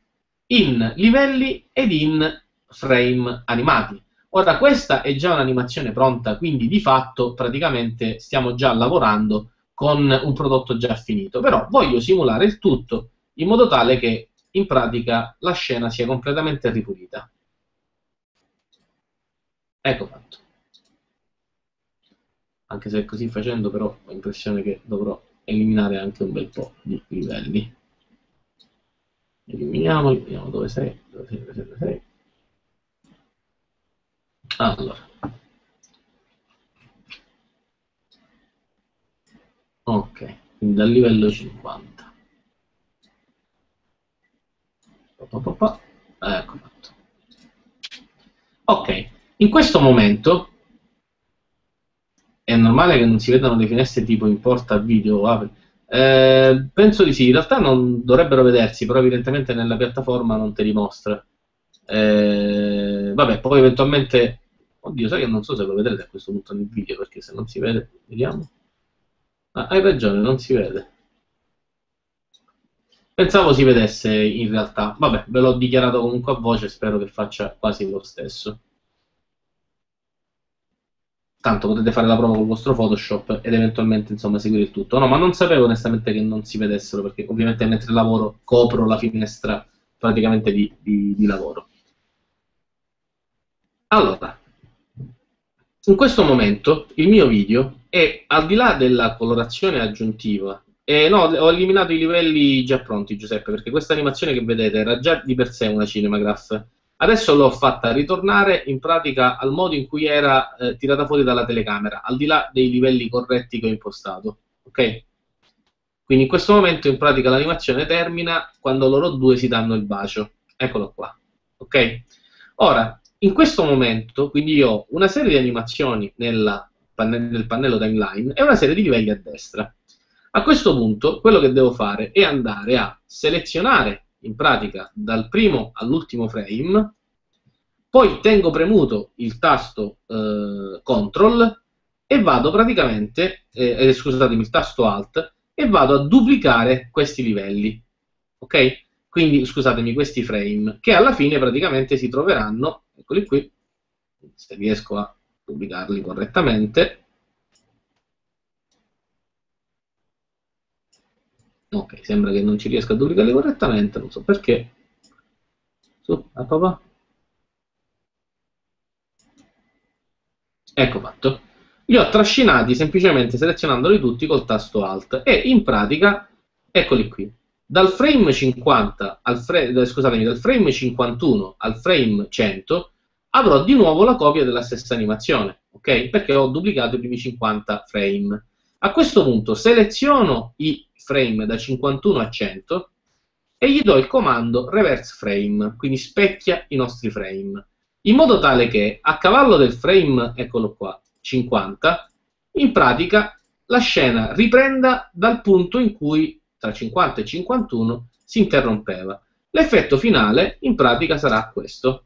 in livelli ed in frame animati. Ora, questa è già un'animazione pronta, quindi di fatto praticamente stiamo già lavorando con un prodotto già finito, però voglio simulare il tutto in modo tale che in pratica la scena sia completamente ripulita. Ecco fatto. Anche se così facendo però ho l'impressione che dovrò eliminare anche un bel po' di livelli. Eliminiamoli, vediamo dove sei, dove sei, dove sei, dove sei. Allora. Ok, quindi dal livello 50. Pa, pa, pa, ecco fatto. Ok, in questo momento è normale che non si vedano le finestre tipo importa video apri. Eh, penso di sì, in realtà non dovrebbero vedersi, però evidentemente nella piattaforma non te li mostra. Eh, vabbè, poi eventualmente Oddio, sai che non so se lo vedrete a questo punto nel video, perché se non si vede, vediamo. Ah, hai ragione, non si vede. Pensavo si vedesse in realtà. Vabbè, ve l'ho dichiarato comunque a voce, spero che faccia quasi lo stesso. Tanto potete fare la prova con il vostro Photoshop ed eventualmente insomma seguire il tutto. No, ma non sapevo onestamente che non si vedessero, perché ovviamente mentre lavoro copro la finestra praticamente di, di, di lavoro. Allora, in questo momento il mio video è al di là della colorazione aggiuntiva. Eh, no, ho eliminato i livelli già pronti, Giuseppe, perché questa animazione che vedete era già di per sé una Cinemagraph. Adesso l'ho fatta ritornare in pratica al modo in cui era eh, tirata fuori dalla telecamera, al di là dei livelli corretti che ho impostato. Ok? Quindi in questo momento in pratica l'animazione termina quando loro due si danno il bacio. Eccolo qua. Ok? Ora, in questo momento, quindi io ho una serie di animazioni nella, nel pannello timeline e una serie di livelli a destra. A questo punto, quello che devo fare è andare a selezionare, in pratica, dal primo all'ultimo frame, poi tengo premuto il tasto eh, Control e vado praticamente, eh, eh, scusatemi, il tasto Alt, e vado a duplicare questi livelli. Ok? Quindi, scusatemi, questi frame, che alla fine praticamente si troveranno eccoli qui, se riesco a pubblicarli correttamente. Ok, sembra che non ci riesca a pubblicarli correttamente, non so perché. Su, a papà. Ecco fatto. Li ho trascinati semplicemente selezionandoli tutti col tasto Alt e in pratica, eccoli qui, dal frame 50 al frame, scusatemi, dal frame 51 al frame 100 avrò di nuovo la copia della stessa animazione, ok? Perché ho duplicato i primi 50 frame. A questo punto seleziono i frame da 51 a 100 e gli do il comando reverse frame, quindi specchia i nostri frame, in modo tale che a cavallo del frame, eccolo qua, 50, in pratica la scena riprenda dal punto in cui tra 50 e 51 si interrompeva. L'effetto finale in pratica sarà questo.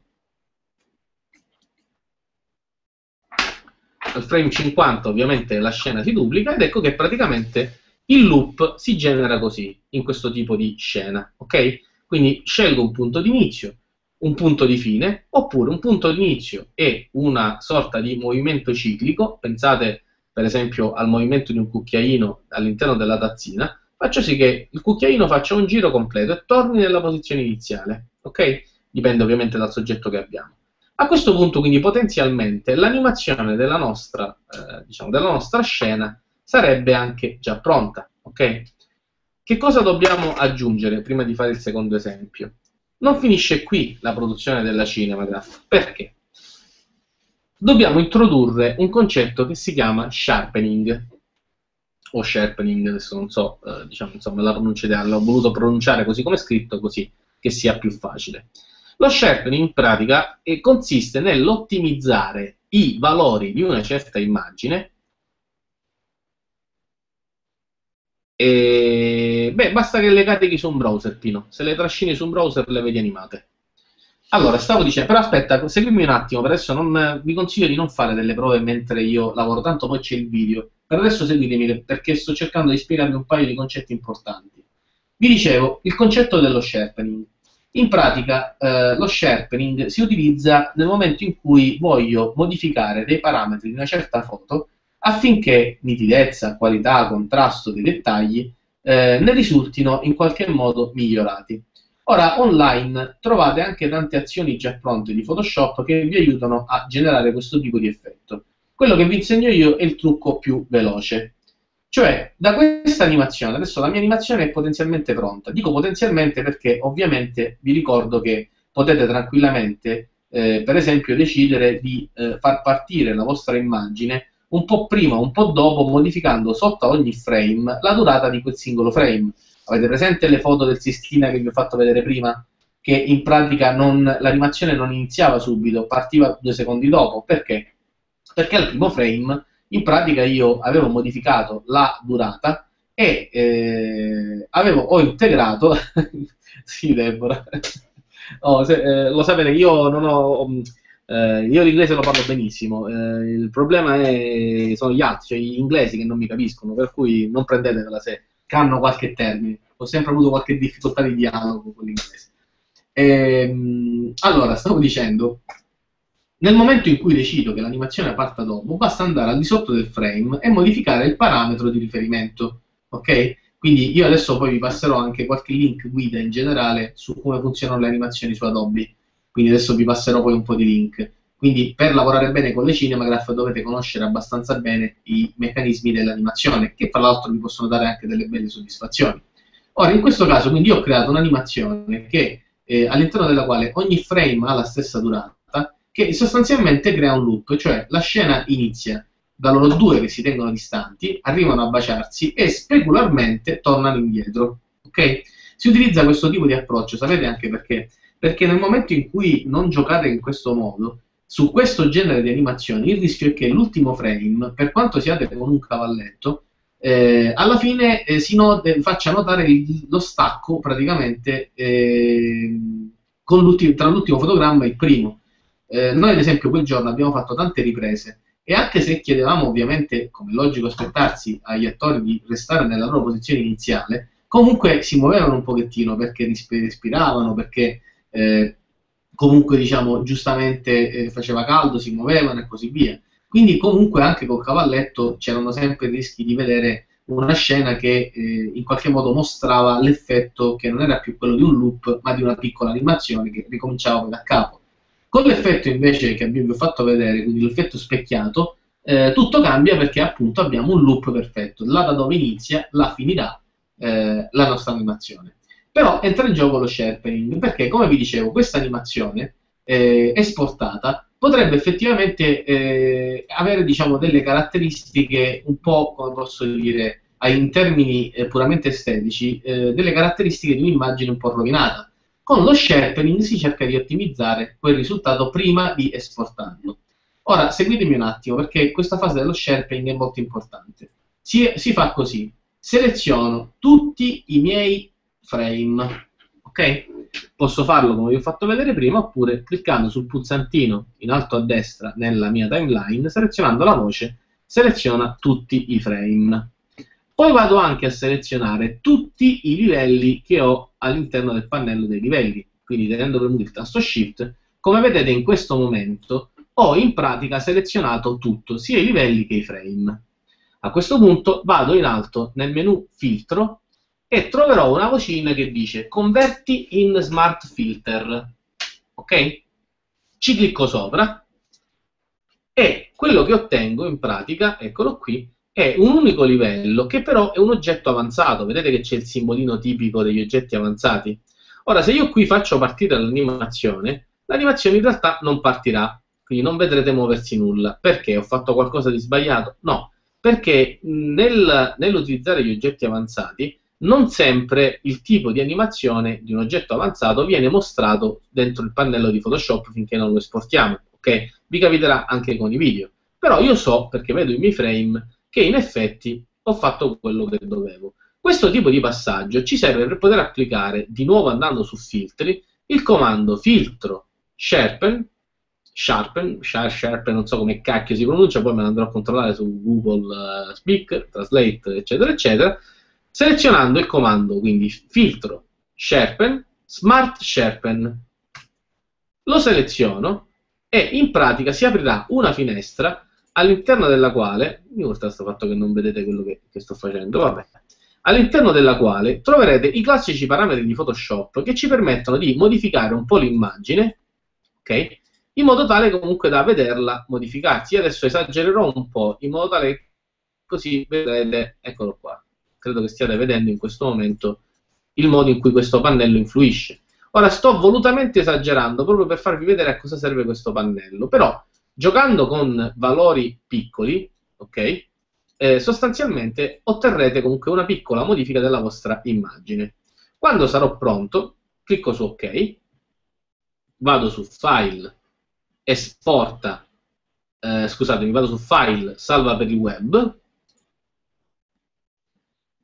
Al frame 50 ovviamente la scena si duplica ed ecco che praticamente il loop si genera così, in questo tipo di scena, ok? Quindi scelgo un punto di inizio, un punto di fine, oppure un punto di inizio e una sorta di movimento ciclico, pensate per esempio al movimento di un cucchiaino all'interno della tazzina, faccio sì che il cucchiaino faccia un giro completo e torni nella posizione iniziale, ok? Dipende ovviamente dal soggetto che abbiamo. A questo punto, quindi, potenzialmente l'animazione della nostra, eh, diciamo, della nostra scena sarebbe anche già pronta, ok? Che cosa dobbiamo aggiungere prima di fare il secondo esempio? Non finisce qui la produzione della Cinematograph. Perché? Dobbiamo introdurre un concetto che si chiama sharpening o sharpening, adesso non so, eh, diciamo, insomma, la pronuncia ideale, l'ho voluto pronunciare così come è scritto, così che sia più facile. Lo sharpening in pratica eh, consiste nell'ottimizzare i valori di una certa immagine e, beh, basta che le carichi su un browser, Pino. Se le trascini su un browser le vedi animate. Allora, stavo dicendo, però aspetta, seguimi un attimo, per adesso non, vi consiglio di non fare delle prove mentre io lavoro, tanto poi c'è il video. Per adesso seguitemi perché sto cercando di spiegarvi un paio di concetti importanti. Vi dicevo, il concetto dello sharpening. In pratica eh, lo sharpening si utilizza nel momento in cui voglio modificare dei parametri di una certa foto affinché nitidezza, qualità, contrasto dei dettagli eh, ne risultino in qualche modo migliorati. Ora, online trovate anche tante azioni già pronte di Photoshop che vi aiutano a generare questo tipo di effetto. Quello che vi insegno io è il trucco più veloce. Cioè, da questa animazione, adesso la mia animazione è potenzialmente pronta. Dico potenzialmente perché ovviamente vi ricordo che potete tranquillamente, eh, per esempio, decidere di eh, far partire la vostra immagine un po' prima, un po' dopo, modificando sotto ogni frame la durata di quel singolo frame. Avete presente le foto del Sistina che vi ho fatto vedere prima? Che in pratica non, l'animazione non iniziava subito, partiva due secondi dopo. Perché? Perché al primo frame, in pratica, io avevo modificato la durata e eh, avevo, ho integrato. sì, Deborah. oh, se, eh, lo sapete, io non ho. Eh, io l'inglese lo parlo benissimo, eh, il problema è, sono gli altri, cioè gli inglesi che non mi capiscono, per cui non prendetevela se hanno qualche termine. Ho sempre avuto qualche difficoltà di dialogo con l'inglese. Ehm, allora, stavo dicendo, nel momento in cui decido che l'animazione parta dopo, basta andare al di sotto del frame e modificare il parametro di riferimento. Ok? Quindi io adesso poi vi passerò anche qualche link guida in generale su come funzionano le animazioni su Adobe. Quindi adesso vi passerò poi un po' di link. Quindi per lavorare bene con le Cinemagraph dovete conoscere abbastanza bene i meccanismi dell'animazione, che tra l'altro vi possono dare anche delle belle soddisfazioni. Ora, in questo caso, quindi io ho creato un'animazione che, eh, all'interno della quale ogni frame ha la stessa durata, che sostanzialmente crea un loop, cioè la scena inizia da loro due che si tengono distanti, arrivano a baciarsi e specularmente tornano indietro. Ok? Si utilizza questo tipo di approccio, sapete anche perché? Perché nel momento in cui non giocate in questo modo, su questo genere di animazioni il rischio è che l'ultimo frame, per quanto siate con un cavalletto, eh, alla fine eh, si not- faccia notare il, lo stacco praticamente eh, l'ultimo, tra l'ultimo fotogramma e il primo. Eh, noi ad esempio quel giorno abbiamo fatto tante riprese e anche se chiedevamo ovviamente, come logico aspettarsi, agli attori di restare nella loro posizione iniziale, comunque si muovevano un pochettino perché respiravano, perché eh, comunque diciamo giustamente eh, faceva caldo, si muovevano e così via. Quindi comunque anche col cavalletto c'erano sempre rischi di vedere una scena che eh, in qualche modo mostrava l'effetto che non era più quello di un loop, ma di una piccola animazione che ricominciava da capo. Con l'effetto invece che vi ho fatto vedere, quindi l'effetto specchiato, eh, tutto cambia perché appunto abbiamo un loop perfetto. Là da dove inizia, là finirà eh, la nostra animazione. Però entra in gioco lo sharpening, perché come vi dicevo, questa animazione eh, esportata potrebbe effettivamente eh, avere diciamo, delle caratteristiche un po', come posso dire, in termini eh, puramente estetici, eh, delle caratteristiche di un'immagine un po' rovinata. Con lo sharpening si cerca di ottimizzare quel risultato prima di esportarlo. Ora, seguitemi un attimo, perché questa fase dello sharpening è molto importante. si, si fa così. Seleziono tutti i miei frame, ok? Posso farlo come vi ho fatto vedere prima, oppure cliccando sul pulsantino in alto a destra nella mia timeline, selezionando la voce, seleziona tutti i frame. Poi vado anche a selezionare tutti i livelli che ho all'interno del pannello dei livelli. Quindi tenendo premuto il tasto Shift, come vedete in questo momento ho in pratica selezionato tutto, sia i livelli che i frame. A questo punto vado in alto nel menu filtro e troverò una vocina che dice converti in smart filter. Ok? Ci clicco sopra e quello che ottengo in pratica, eccolo qui, è un unico livello che però è un oggetto avanzato. Vedete che c'è il simbolino tipico degli oggetti avanzati? Ora, se io qui faccio partire l'animazione, l'animazione in realtà non partirà, quindi non vedrete muoversi nulla. Perché? Ho fatto qualcosa di sbagliato? No, perché nel, nell'utilizzare gli oggetti avanzati non sempre il tipo di animazione di un oggetto avanzato viene mostrato dentro il pannello di Photoshop finché non lo esportiamo, ok? Vi capiterà anche con i video. Però io so, perché vedo i miei frame, che in effetti ho fatto quello che dovevo. Questo tipo di passaggio ci serve per poter applicare, di nuovo andando su filtri, il comando filtro sharpen, sharpen, sharpen, non so come cacchio si pronuncia, poi me lo andrò a controllare su Google uh, Speak, Translate, eccetera, eccetera, selezionando il comando, quindi filtro, sharpen, smart sharpen. Lo seleziono e in pratica si aprirà una finestra all'interno della quale, mi gusta questo fatto che non vedete quello che, che sto facendo, vabbè, all'interno della quale troverete i classici parametri di Photoshop che ci permettono di modificare un po' l'immagine, ok? In modo tale comunque da vederla modificarsi. Io adesso esagererò un po', in modo tale che così vedrete, eccolo qua, credo che stiate vedendo in questo momento il modo in cui questo pannello influisce. Ora sto volutamente esagerando proprio per farvi vedere a cosa serve questo pannello, però giocando con valori piccoli, ok? Eh, sostanzialmente otterrete comunque una piccola modifica della vostra immagine. Quando sarò pronto, clicco su OK, vado su File, Esporta, eh, scusatemi, vado su File, Salva per il web,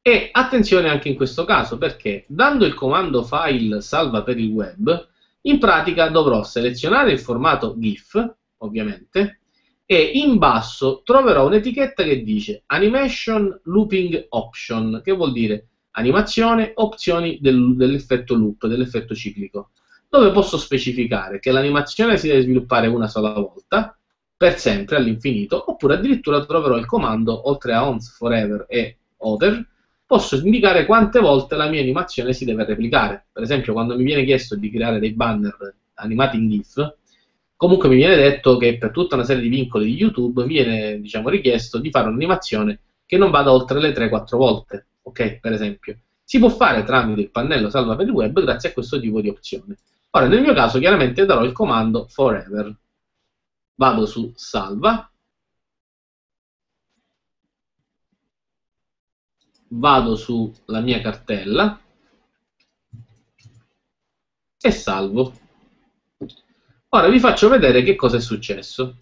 e attenzione anche in questo caso perché dando il comando file salva per il web, in pratica dovrò selezionare il formato GIF, ovviamente, e in basso troverò un'etichetta che dice Animation Looping Option, che vuol dire animazione, opzioni del, dell'effetto loop, dell'effetto ciclico, dove posso specificare che l'animazione si deve sviluppare una sola volta, per sempre, all'infinito, oppure addirittura troverò il comando, oltre a once, forever e other, posso indicare quante volte la mia animazione si deve replicare. Per esempio, quando mi viene chiesto di creare dei banner animati in GIF, comunque mi viene detto che per tutta una serie di vincoli di YouTube viene diciamo, richiesto di fare un'animazione che non vada oltre le 3-4 volte, ok? Per esempio. Si può fare tramite il pannello salva per il web grazie a questo tipo di opzione. Ora, nel mio caso, chiaramente darò il comando forever. Vado su salva, vado sulla mia cartella e salvo. Ora vi faccio vedere che cosa è successo.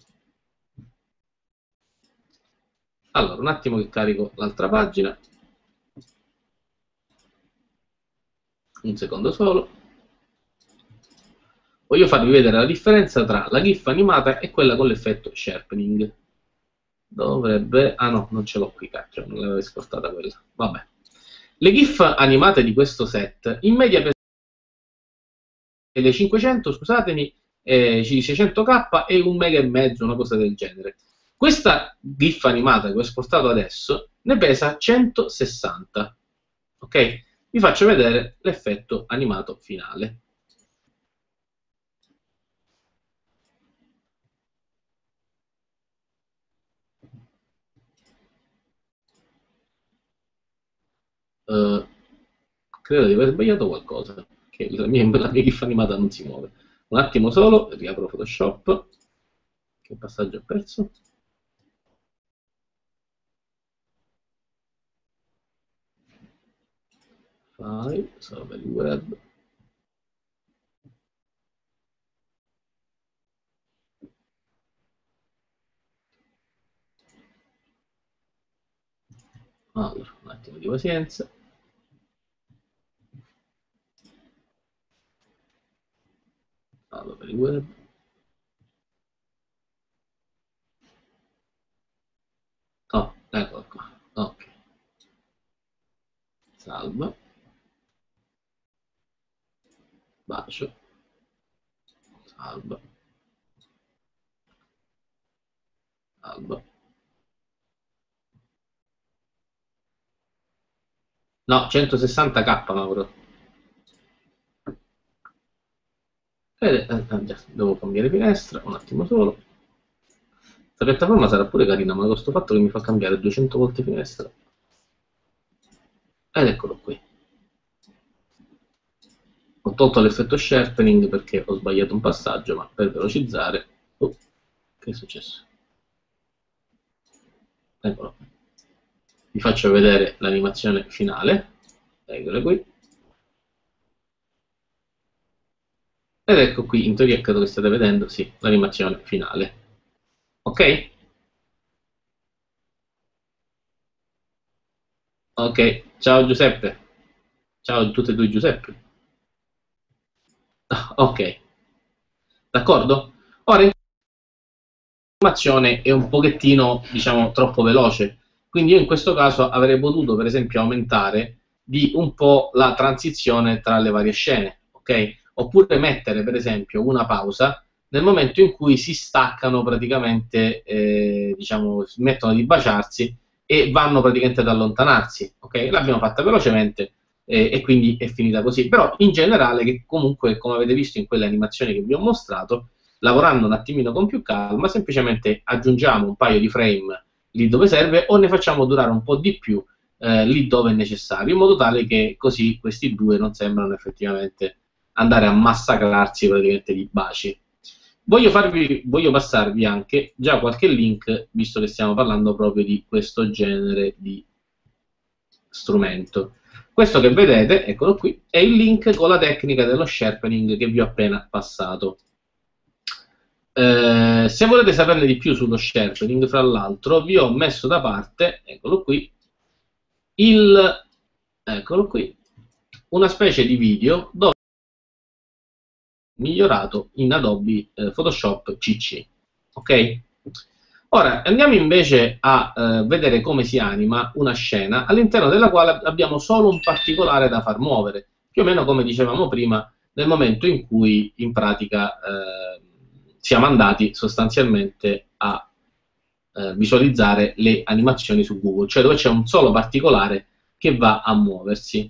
Allora, un attimo che carico l'altra pagina. Un secondo solo. Voglio farvi vedere la differenza tra la GIF animata e quella con l'effetto sharpening dovrebbe... Ah no, non ce l'ho qui, cacchio, non l'avevo esportata quella. Vabbè. Le GIF animate di questo set, in media per le 500, scusatemi, eh, 600k e un mega e mezzo, una cosa del genere. Questa GIF animata che ho esportato adesso ne pesa 160. Ok? Vi faccio vedere l'effetto animato finale. Uh, credo di aver sbagliato qualcosa, che la mia, la mia GIF animata non si muove. Un attimo solo, riapro Photoshop. Che passaggio ho perso? File, salva il web. Allora, un attimo di pazienza. Allora, per il web. Oh, eccolo qua. Ok. Salva. Bacio. Salva. Salva. No, 160k Mauro. Eh, eh, devo cambiare finestra, un attimo solo. La piattaforma sarà pure carina, ma questo fatto che mi fa cambiare 200 volte finestra. Ed eccolo qui. Ho tolto l'effetto sharpening perché ho sbagliato un passaggio, ma per velocizzare... Oh, che è successo? Eccolo qui. Vi faccio vedere l'animazione finale. Eccola qui. Ed ecco qui, in teoria credo che state vedendo, sì, l'animazione finale. Ok? Ok, ciao Giuseppe. Ciao a tutti e due Giuseppe. Ok. D'accordo? Ora l'animazione è un pochettino, diciamo, troppo veloce. Quindi io in questo caso avrei potuto, per esempio, aumentare di un po' la transizione tra le varie scene, ok? Oppure mettere per esempio una pausa nel momento in cui si staccano praticamente, eh, diciamo, smettono di baciarsi e vanno praticamente ad allontanarsi. Ok? L'abbiamo fatta velocemente eh, e quindi è finita così. Però in generale, che comunque, come avete visto in quelle animazioni che vi ho mostrato, lavorando un attimino con più calma, semplicemente aggiungiamo un paio di frame lì dove serve o ne facciamo durare un po' di più eh, lì dove è necessario, in modo tale che così questi due non sembrano effettivamente andare a massacrarsi praticamente di baci. Voglio, farvi, voglio passarvi anche già qualche link, visto che stiamo parlando proprio di questo genere di strumento. Questo che vedete, eccolo qui, è il link con la tecnica dello sharpening che vi ho appena passato. Eh, se volete saperne di più sullo sharpening, fra l'altro, vi ho messo da parte, eccolo qui, il, eccolo qui, una specie di video dove migliorato in Adobe eh, Photoshop CC. Ok? Ora andiamo invece a eh, vedere come si anima una scena all'interno della quale abbiamo solo un particolare da far muovere, più o meno come dicevamo prima, nel momento in cui in pratica eh, siamo andati sostanzialmente a eh, visualizzare le animazioni su Google, cioè dove c'è un solo particolare che va a muoversi.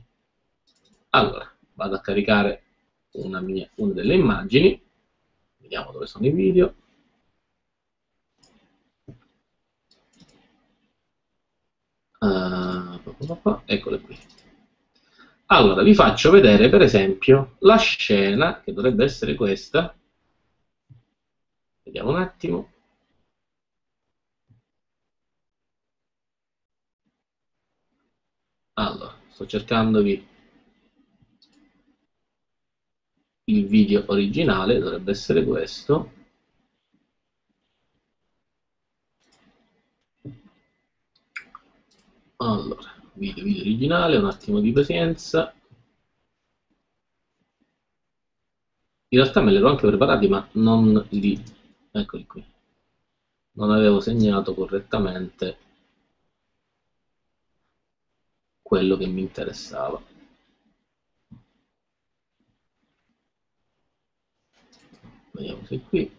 Allora, vado a caricare una, mia, una delle immagini, vediamo dove sono i video. Uh, eccole qui. Allora, vi faccio vedere per esempio la scena, che dovrebbe essere questa. Vediamo un attimo. Allora, sto cercandovi il video originale dovrebbe essere questo. Allora video, video originale un attimo di pazienza. In realtà me li ero anche preparati ma non li eccoli qui. Non avevo segnato correttamente quello che mi interessava vediamo se qui.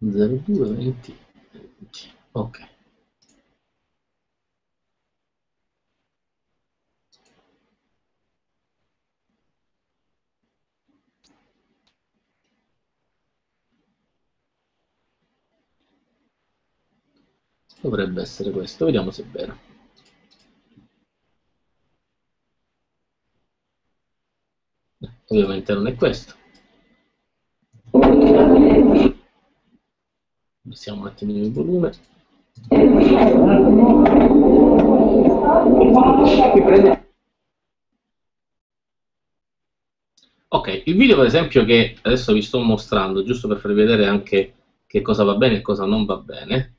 Zero due venti. Ok Dovrebbe essere questo, vediamo se è vero. Ovviamente non è questo. Abbassiamo un attimino il volume. Ok, il video per esempio che adesso vi sto mostrando, giusto per farvi vedere anche che cosa va bene e cosa non va bene.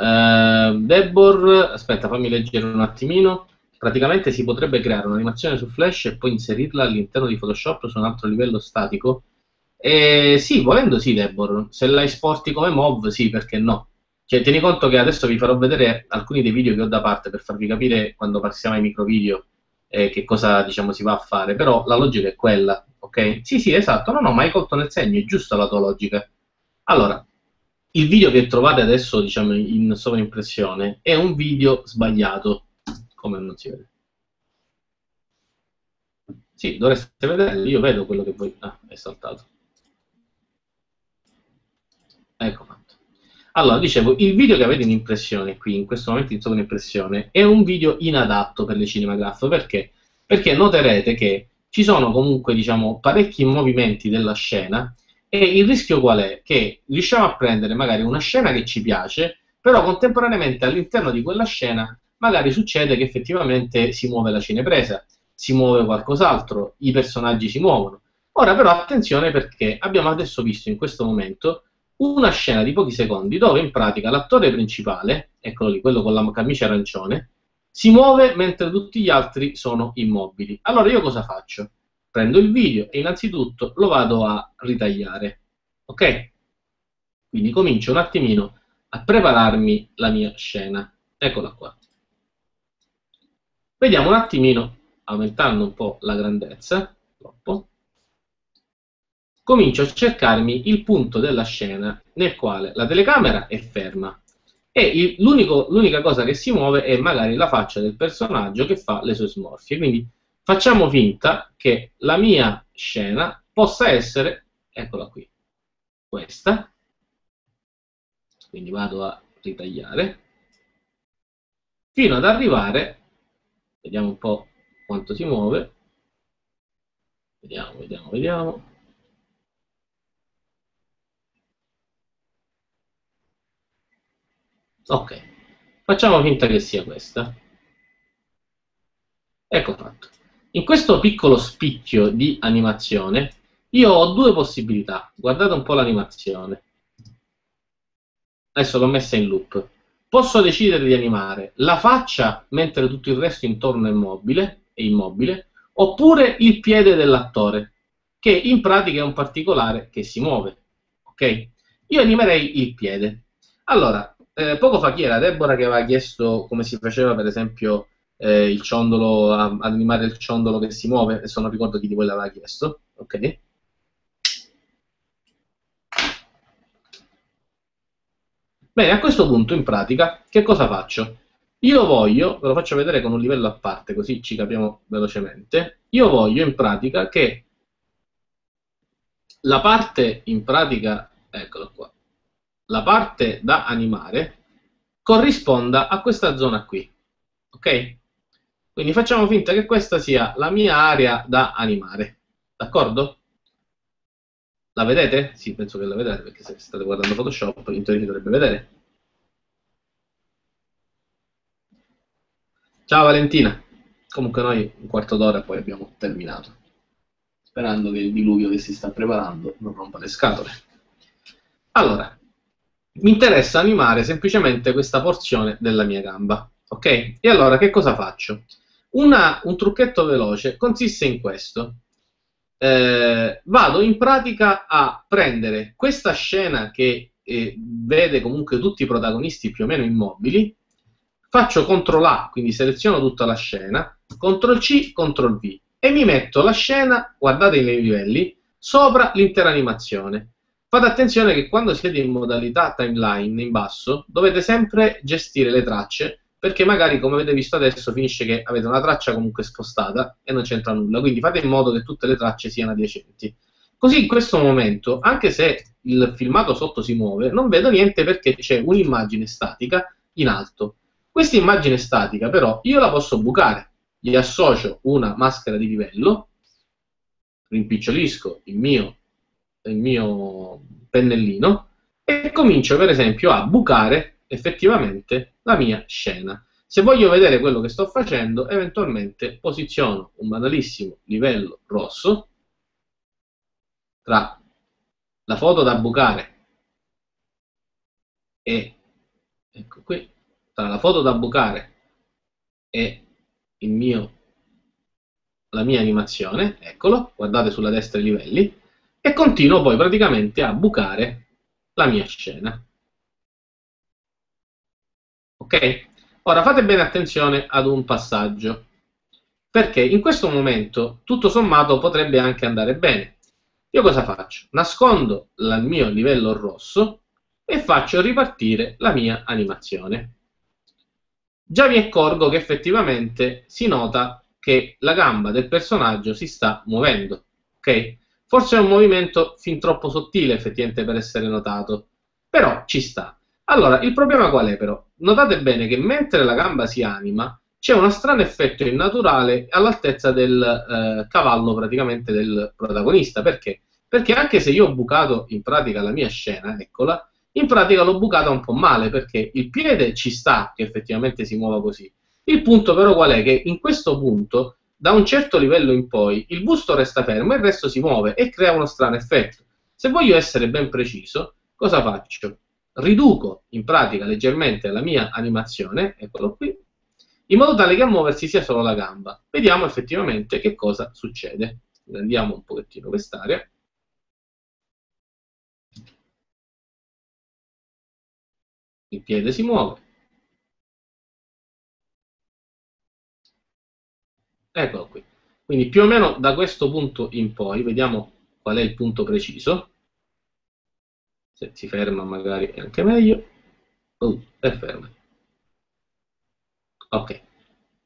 Uh, Debor, aspetta, fammi leggere un attimino. Praticamente si potrebbe creare un'animazione su Flash e poi inserirla all'interno di Photoshop su un altro livello statico. E sì, volendo sì, Debor. Se la esporti come MOV, sì, perché no? Cioè, tieni conto che adesso vi farò vedere alcuni dei video che ho da parte per farvi capire quando passiamo ai micro video eh, che cosa diciamo si va a fare, però la logica è quella, ok? Sì, sì, esatto, no, no, ma hai colto nel segno, è giusta la tua logica. Allora, il video che trovate adesso, diciamo, in sovraimpressione è un video sbagliato, come non si vede. Sì, dovreste vederlo, io vedo quello che voi... Ah, è saltato. Ecco fatto. Allora, dicevo, il video che avete in impressione qui, in questo momento in sovraimpressione, è un video inadatto per le Cinemagraph, perché? Perché noterete che ci sono comunque, diciamo, parecchi movimenti della scena e il rischio qual è? Che riusciamo a prendere magari una scena che ci piace, però contemporaneamente all'interno di quella scena magari succede che effettivamente si muove la cinepresa, si muove qualcos'altro, i personaggi si muovono. Ora però attenzione perché abbiamo adesso visto in questo momento una scena di pochi secondi dove in pratica l'attore principale, eccolo lì, quello con la camicia arancione, si muove mentre tutti gli altri sono immobili. Allora io cosa faccio? Prendo il video e innanzitutto lo vado a ritagliare. Ok? Quindi comincio un attimino a prepararmi la mia scena. Eccola qua. Vediamo un attimino, aumentando un po' la grandezza, troppo, comincio a cercarmi il punto della scena nel quale la telecamera è ferma e l'unica cosa che si muove è magari la faccia del personaggio che fa le sue smorfie. Quindi facciamo finta che la mia scena possa essere, eccola qui, questa. Quindi vado a ritagliare fino ad arrivare, vediamo un po' quanto si muove, vediamo, vediamo, vediamo, Ok, facciamo finta che sia questa. Ecco fatto. In questo piccolo spicchio di animazione io ho due possibilità. Guardate un po' l'animazione. Adesso l'ho messa in loop. Posso decidere di animare la faccia mentre tutto il resto intorno è immobile, è immobile oppure il piede dell'attore, che in pratica è un particolare che si muove. Ok? Io animerei il piede. Allora, eh, poco fa chi era? Deborah che aveva chiesto come si faceva per esempio eh, il ciondolo, ad animare il ciondolo che si muove, adesso non ricordo chi di voi l'aveva chiesto, ok? Bene, a questo punto in pratica che cosa faccio? Io voglio, ve lo faccio vedere con un livello a parte così ci capiamo velocemente, io voglio in pratica che la parte in pratica, eccolo qua, la parte da animare corrisponda a questa zona qui. Ok? Quindi facciamo finta che questa sia la mia area da animare. D'accordo? La vedete? Sì, penso che la vedete perché se state guardando Photoshop in teoria dovrebbe vedere. Ciao Valentina. Comunque noi un quarto d'ora poi abbiamo terminato. Sperando che il diluvio che si sta preparando non rompa le scatole. Allora, mi interessa animare semplicemente questa porzione della mia gamba. Ok? E allora che cosa faccio? Una, un trucchetto veloce consiste in questo. Eh, vado in pratica a prendere questa scena che eh, vede comunque tutti i protagonisti più o meno immobili, faccio CTRL A, quindi seleziono tutta la scena, CTRL C, CTRL V e mi metto la scena, guardate i miei livelli, sopra l'intera animazione. Fate attenzione che quando siete in modalità timeline in basso dovete sempre gestire le tracce perché magari come avete visto adesso finisce che avete una traccia comunque spostata e non c'entra nulla, quindi fate in modo che tutte le tracce siano adiacenti. Così in questo momento, anche se il filmato sotto si muove, non vedo niente perché c'è un'immagine statica in alto. Questa immagine statica però io la posso bucare, gli associo una maschera di livello, rimpicciolisco il mio il mio pennellino e comincio per esempio a bucare effettivamente la mia scena. Se voglio vedere quello che sto facendo, eventualmente posiziono un banalissimo livello rosso tra la foto da bucare e ecco qui, tra la foto da bucare e mio, la mia animazione, eccolo, guardate sulla destra i livelli, e continuo poi praticamente a bucare la mia scena. Ok? Ora fate bene attenzione ad un passaggio, perché in questo momento tutto sommato potrebbe anche andare bene. Io cosa faccio? Nascondo il mio livello rosso e faccio ripartire la mia animazione. Già vi accorgo che effettivamente si nota che la gamba del personaggio si sta muovendo, ok? Forse è un movimento fin troppo sottile effettivamente per essere notato, però ci sta. Allora, il problema qual è però? Notate bene che mentre la gamba si anima, c'è uno strano effetto innaturale all'altezza del eh, cavallo praticamente del protagonista. Perché? Perché anche se io ho bucato in pratica la mia scena, eccola, in pratica l'ho bucata un po' male perché il piede ci sta che effettivamente si muova così. Il punto però qual è? Che in questo punto, da un certo livello in poi, il busto resta fermo e il resto si muove e crea uno strano effetto. Se voglio essere ben preciso, cosa faccio? Riduco in pratica leggermente la mia animazione, eccolo qui, in modo tale che a muoversi sia solo la gamba. Vediamo effettivamente che cosa succede. Andiamo un pochettino quest'area. Il piede si muove. Eccolo qui. Quindi più o meno da questo punto in poi, vediamo qual è il punto preciso se si ferma magari è anche meglio. Uh, è ferma. Ok.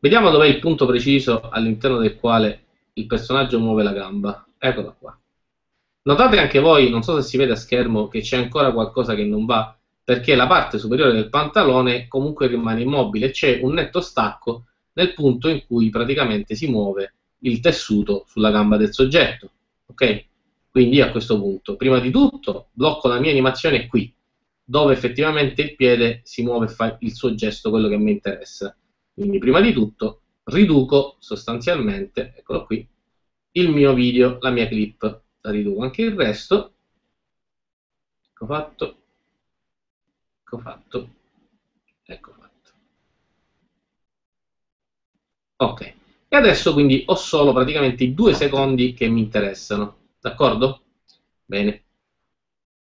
Vediamo dov'è il punto preciso all'interno del quale il personaggio muove la gamba. Eccola qua. Notate anche voi non so se si vede a schermo che c'è ancora qualcosa che non va perché la parte superiore del pantalone comunque rimane immobile. C'è un netto stacco nel punto in cui praticamente si muove il tessuto sulla gamba del soggetto. Ok quindi a questo punto, prima di tutto, blocco la mia animazione qui, dove effettivamente il piede si muove e fa il suo gesto, quello che mi interessa. Quindi prima di tutto riduco sostanzialmente, eccolo qui, il mio video, la mia clip. La riduco anche il resto. Ecco fatto. Ecco fatto. Ecco fatto. Ok. E adesso quindi ho solo praticamente i due secondi che mi interessano. D'accordo? Bene.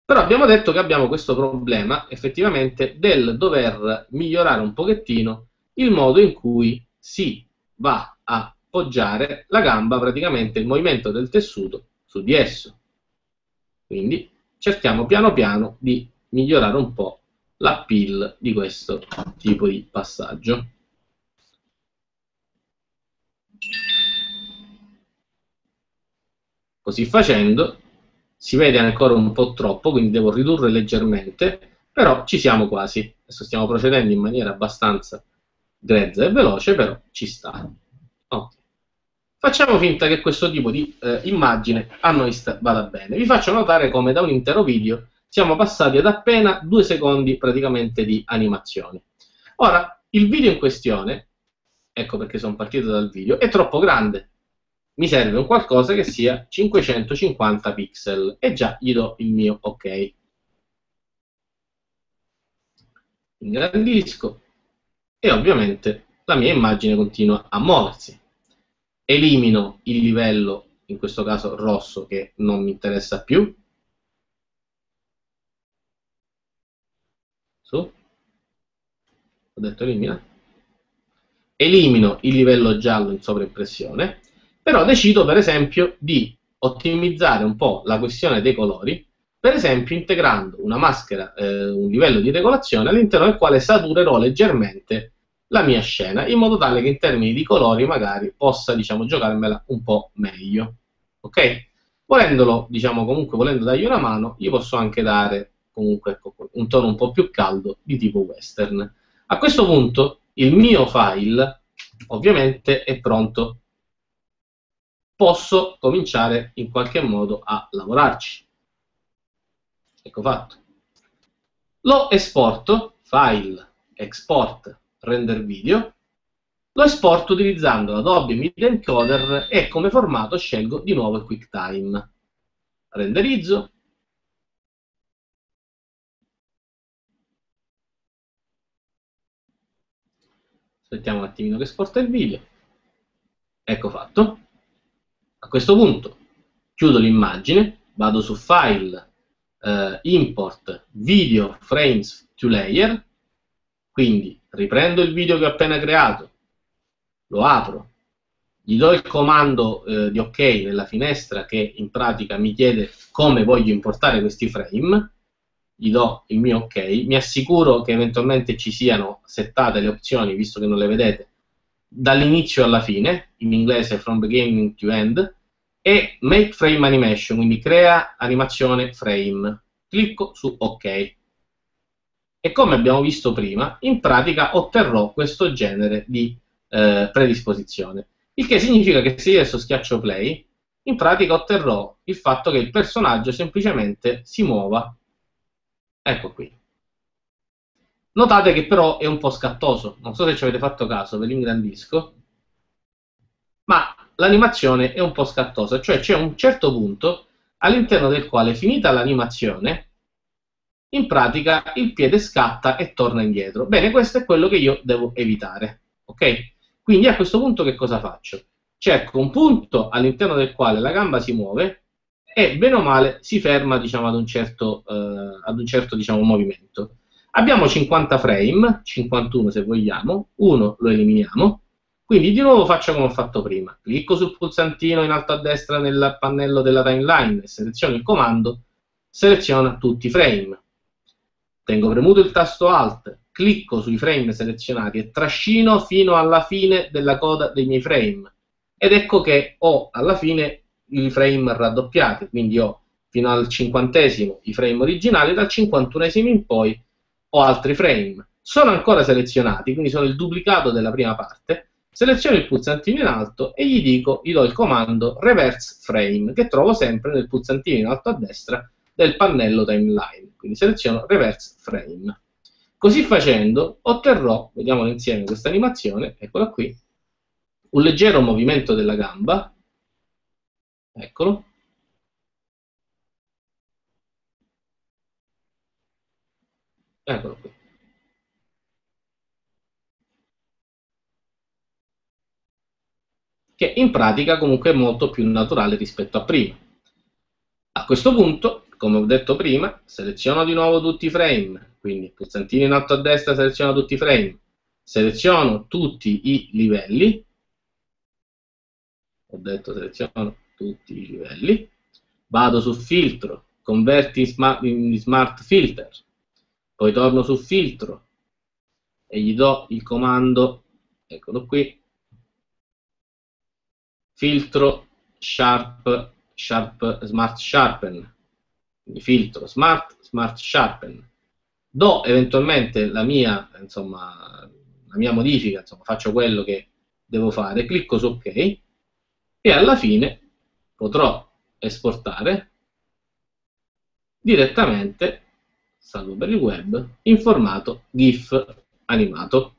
Però abbiamo detto che abbiamo questo problema effettivamente del dover migliorare un pochettino il modo in cui si va a poggiare la gamba, praticamente il movimento del tessuto su di esso. Quindi cerchiamo piano piano di migliorare un po' l'appeal di questo tipo di passaggio. Così facendo si vede ancora un po' troppo, quindi devo ridurre leggermente, però ci siamo quasi. Adesso stiamo procedendo in maniera abbastanza grezza e veloce, però ci sta. Okay. Facciamo finta che questo tipo di eh, immagine a noi vada bene. Vi faccio notare come da un intero video siamo passati ad appena due secondi praticamente di animazione. Ora, il video in questione, ecco perché sono partito dal video, è troppo grande mi serve un qualcosa che sia 550 pixel e già gli do il mio ok. Ingrandisco e ovviamente la mia immagine continua a muoversi. Elimino il livello, in questo caso rosso, che non mi interessa più. Su. Ho detto elimina. Elimino il livello giallo in sovraimpressione però decido per esempio di ottimizzare un po' la questione dei colori, per esempio integrando una maschera, eh, un livello di regolazione all'interno del quale saturerò leggermente la mia scena, in modo tale che in termini di colori magari possa, diciamo, giocarmela un po' meglio. Ok? Volendolo, diciamo, comunque volendo dargli una mano, gli posso anche dare comunque ecco, un tono un po' più caldo di tipo western. A questo punto il mio file ovviamente è pronto posso cominciare in qualche modo a lavorarci. Ecco fatto. Lo esporto, file, export, render video, lo esporto utilizzando l'Adobe Media Encoder e come formato scelgo di nuovo il QuickTime. Renderizzo. Aspettiamo un attimino che esporta il video. Ecco fatto. A questo punto chiudo l'immagine, vado su File, eh, Import, Video Frames to Layer, quindi riprendo il video che ho appena creato, lo apro, gli do il comando eh, di OK nella finestra che in pratica mi chiede come voglio importare questi frame, gli do il mio OK, mi assicuro che eventualmente ci siano settate le opzioni, visto che non le vedete, dall'inizio alla fine, in inglese from beginning to end, e make frame animation, quindi crea animazione frame. Clicco su OK. E come abbiamo visto prima, in pratica otterrò questo genere di eh, predisposizione. Il che significa che se io adesso schiaccio play, in pratica otterrò il fatto che il personaggio semplicemente si muova. Ecco qui. Notate che però è un po' scattoso, non so se ci avete fatto caso, ve l'ingrandisco, ma l'animazione è un po' scattosa, cioè c'è un certo punto all'interno del quale, finita l'animazione, in pratica il piede scatta e torna indietro. Bene, questo è quello che io devo evitare, ok? Quindi a questo punto che cosa faccio? Cerco un punto all'interno del quale la gamba si muove e bene o male si ferma diciamo, ad un certo, eh, ad un certo diciamo, movimento. Abbiamo 50 frame, 51 se vogliamo, uno lo eliminiamo, quindi di nuovo faccio come ho fatto prima, clicco sul pulsantino in alto a destra nel pannello della timeline seleziono il comando, seleziona tutti i frame. Tengo premuto il tasto Alt, clicco sui frame selezionati e trascino fino alla fine della coda dei miei frame. Ed ecco che ho alla fine i frame raddoppiati, quindi ho fino al cinquantesimo i frame originali, dal cinquantunesimo in poi ho altri frame. Sono ancora selezionati, quindi sono il duplicato della prima parte. Seleziono il pulsantino in alto e gli dico, gli do il comando reverse frame, che trovo sempre nel pulsantino in alto a destra del pannello timeline. Quindi seleziono reverse frame. Così facendo otterrò, vediamo insieme questa animazione, eccola qui, un leggero movimento della gamba, eccolo, eccolo qui. che in pratica comunque è molto più naturale rispetto a prima. A questo punto, come ho detto prima, seleziono di nuovo tutti i frame, quindi pulsantino in alto a destra seleziono tutti i frame, seleziono tutti i livelli, ho detto seleziono tutti i livelli, vado su filtro, converti in smart, in smart filter, poi torno su filtro e gli do il comando, eccolo qui, filtro sharp, sharp smart sharpen, quindi filtro smart, smart sharpen. Do eventualmente la mia, insomma, la mia modifica, insomma, faccio quello che devo fare, clicco su OK e alla fine potrò esportare direttamente, salvo per il web, in formato GIF animato,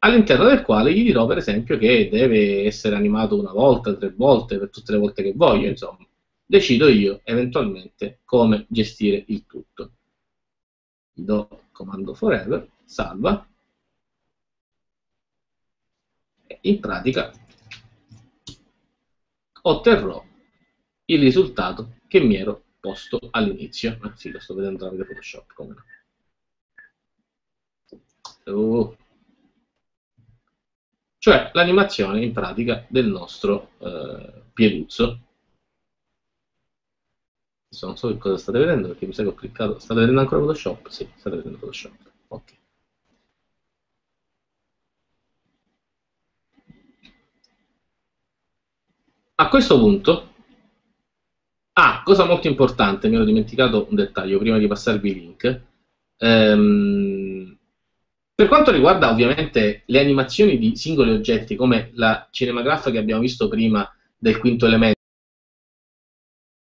all'interno del quale gli dirò per esempio che deve essere animato una volta, tre volte, per tutte le volte che voglio, insomma. Decido io eventualmente come gestire il tutto do comando forever, salva, e in pratica otterrò il risultato che mi ero posto all'inizio. Sì, lo sto vedendo tramite Photoshop, come no. Oh. Cioè l'animazione in pratica del nostro eh, pieduzzo Adesso non so che cosa state vedendo perché mi sa che ho cliccato. State vedendo ancora Photoshop? Sì, state vedendo Photoshop. Ok. A questo punto, ah, cosa molto importante, mi ero dimenticato un dettaglio prima di passarvi il link. Ehm, per quanto riguarda ovviamente le animazioni di singoli oggetti, come la cinemagraffa che abbiamo visto prima del quinto elemento,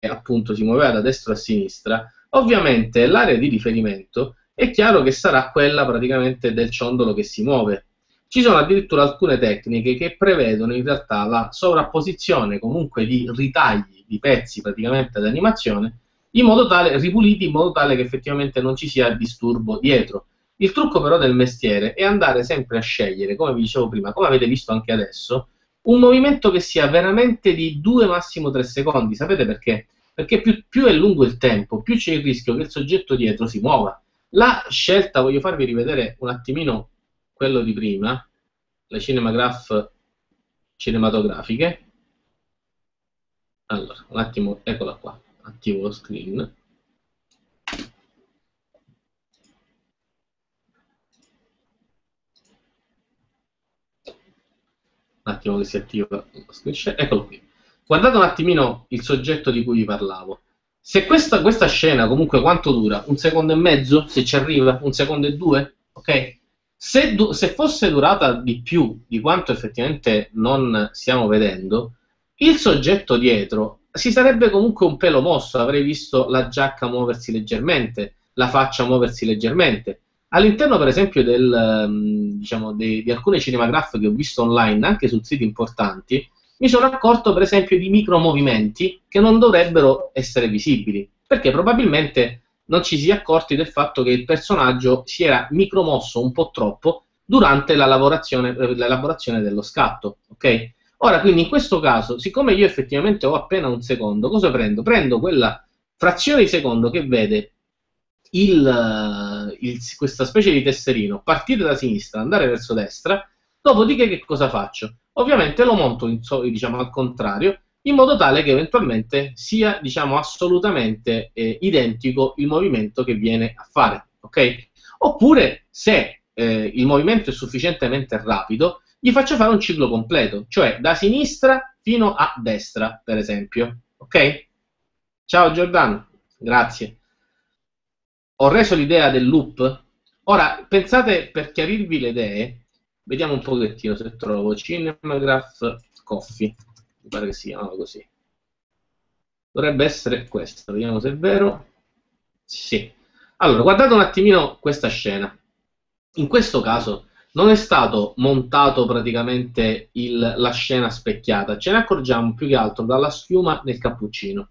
appunto si muoveva da destra a sinistra, ovviamente l'area di riferimento è chiaro che sarà quella praticamente del ciondolo che si muove. ci sono addirittura alcune tecniche che prevedono in realtà la sovrapposizione comunque di ritagli di pezzi praticamente d'animazione in modo tale, ripuliti in modo tale che effettivamente non ci sia disturbo dietro. Il trucco però del mestiere è andare sempre a scegliere, come vi dicevo prima, come avete visto anche adesso, un movimento che sia veramente di 2 massimo 3 secondi. Sapete perché? Perché più, più, è lungo il tempo, più c'è il rischio che il soggetto dietro si muova. La scelta, voglio farvi rivedere un attimino quello di prima, le cinemagraph cinematografiche. Allora, un attimo, eccola qua, attivo lo screen. un attimo che si attiva lo screen share, eccolo qui. Guardate un attimino il soggetto di cui vi parlavo. Se questa, questa scena comunque quanto dura? Un secondo e mezzo? Se ci arriva? Un secondo e due? Ok? Se, se fosse durata di più di quanto effettivamente non stiamo vedendo, il soggetto dietro si sarebbe comunque un pelo mosso, avrei visto la giacca muoversi leggermente, la faccia muoversi leggermente. All'interno, per esempio, del, ehm, diciamo, di, di alcune cinematografie che ho visto online, anche su siti importanti, mi sono accorto, per esempio, di micromovimenti che non dovrebbero essere visibili, perché probabilmente non ci si è accorti del fatto che il personaggio si era micromosso un po' troppo durante la lavorazione, l'elaborazione dello scatto. Ok? Ora, quindi in questo caso, siccome io effettivamente ho appena un secondo, cosa prendo? Prendo quella frazione di secondo che vede il, il, questa specie di tesserino partire da sinistra, andare verso destra, dopodiché che cosa faccio? Ovviamente lo monto in, diciamo, al contrario, in modo tale che eventualmente sia diciamo, assolutamente eh, identico il movimento che viene a fare. Okay? Oppure, se eh, il movimento è sufficientemente rapido, gli faccio fare un ciclo completo, cioè da sinistra fino a destra, per esempio. Ok? Ciao Giordano, grazie ho reso l'idea del loop. Ora, pensate, per chiarirvi le idee, vediamo un pochettino se trovo Cinematograph Coffee, mi pare che si chiamava così. Dovrebbe essere questo, vediamo se è vero. Sì. Allora, guardate un attimino questa scena. In questo caso non è stato montato praticamente il, la scena specchiata, ce ne accorgiamo più che altro dalla schiuma nel cappuccino.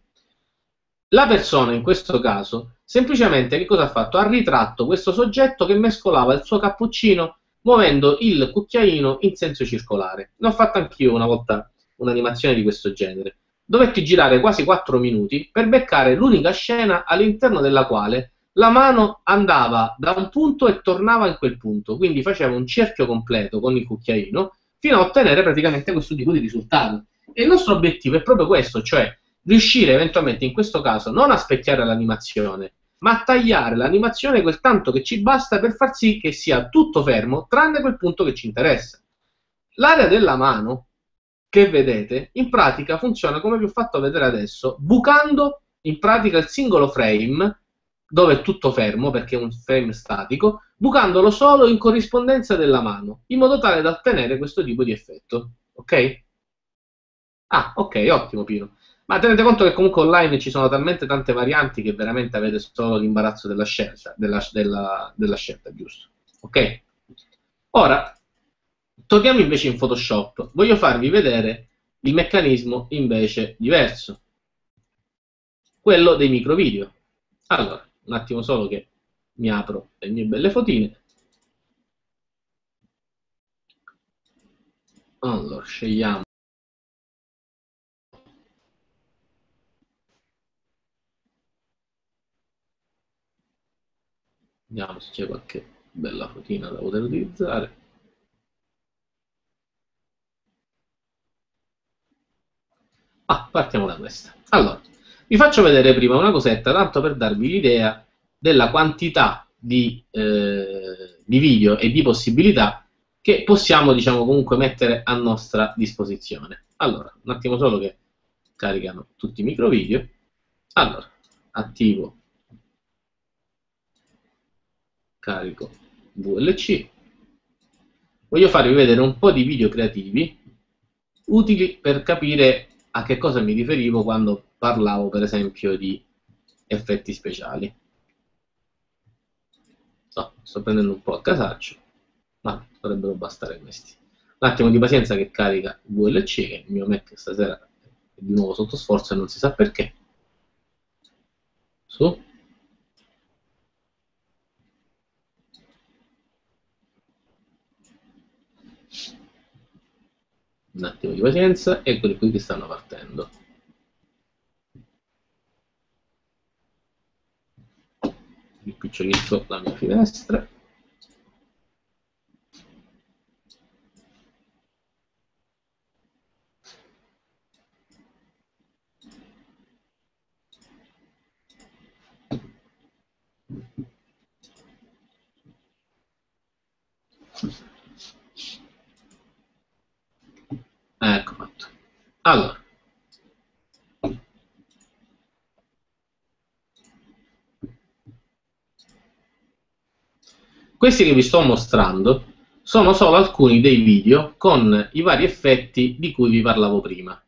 La persona in questo caso semplicemente che cosa ha fatto? Ha ritratto questo soggetto che mescolava il suo cappuccino muovendo il cucchiaino in senso circolare. L'ho fatto anch'io una volta un'animazione di questo genere. Dovetti girare quasi 4 minuti per beccare l'unica scena all'interno della quale la mano andava da un punto e tornava in quel punto, quindi faceva un cerchio completo con il cucchiaino fino a ottenere praticamente questo tipo di risultato. E il nostro obiettivo è proprio questo, cioè riuscire eventualmente in questo caso non a specchiare l'animazione, ma a tagliare l'animazione quel tanto che ci basta per far sì che sia tutto fermo, tranne quel punto che ci interessa. L'area della mano che vedete in pratica funziona come vi ho fatto vedere adesso, bucando in pratica il singolo frame dove è tutto fermo perché è un frame statico, bucandolo solo in corrispondenza della mano, in modo tale da ottenere questo tipo di effetto. Ok? Ah, ok, ottimo Pino. Ma tenete conto che comunque online ci sono talmente tante varianti che veramente avete solo l'imbarazzo della scelta, della, della, della scelta, giusto? Ok? Ora, torniamo invece in Photoshop. Voglio farvi vedere il meccanismo invece diverso, quello dei micro video. Allora, un attimo solo che mi apro le mie belle fotine. Allora, scegliamo Vediamo se c'è qualche bella fotina da poter utilizzare. Ah, partiamo da questa. Allora, vi faccio vedere prima una cosetta, tanto per darvi l'idea della quantità di, eh, di, video e di possibilità che possiamo, diciamo, comunque mettere a nostra disposizione. Allora, un attimo solo che caricano tutti i micro video. Allora, attivo carico VLC. Voglio farvi vedere un po' di video creativi utili per capire a che cosa mi riferivo quando parlavo per esempio di effetti speciali. So, sto prendendo un po' a casaccio. ma dovrebbero bastare questi. Un attimo di pazienza che carica VLC, che il mio Mac stasera è di nuovo sotto sforzo e non si sa perché. Su. Un attimo di pazienza, eccoli qui che stanno partendo. Rimpicciolito la mia finestra. Ecco fatto. Allora. Questi che vi sto mostrando sono solo alcuni dei video con i vari effetti di cui vi parlavo prima.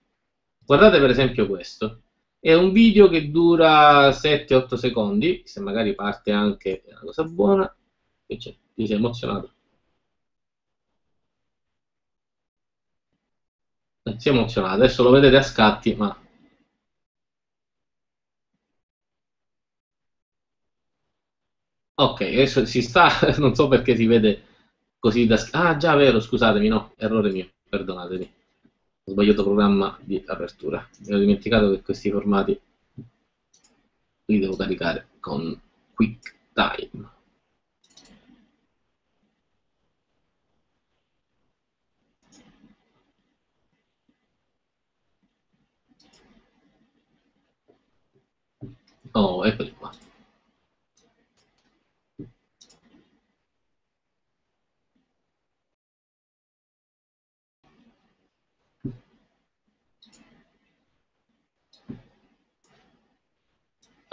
Guardate per esempio questo. È un video che dura 7-8 secondi, se magari parte anche una cosa buona. Che c'è? Ti sei emozionato? Eh, si è emozionato, adesso lo vedete a scatti, ma... Ok, adesso si sta, non so perché si vede così da... Ah, già, vero, scusatemi, no, errore mio, perdonatemi. Ho sbagliato programma di apertura. Mi ho dimenticato che questi formati li devo caricare con QuickTime. Oh, eccoli qua.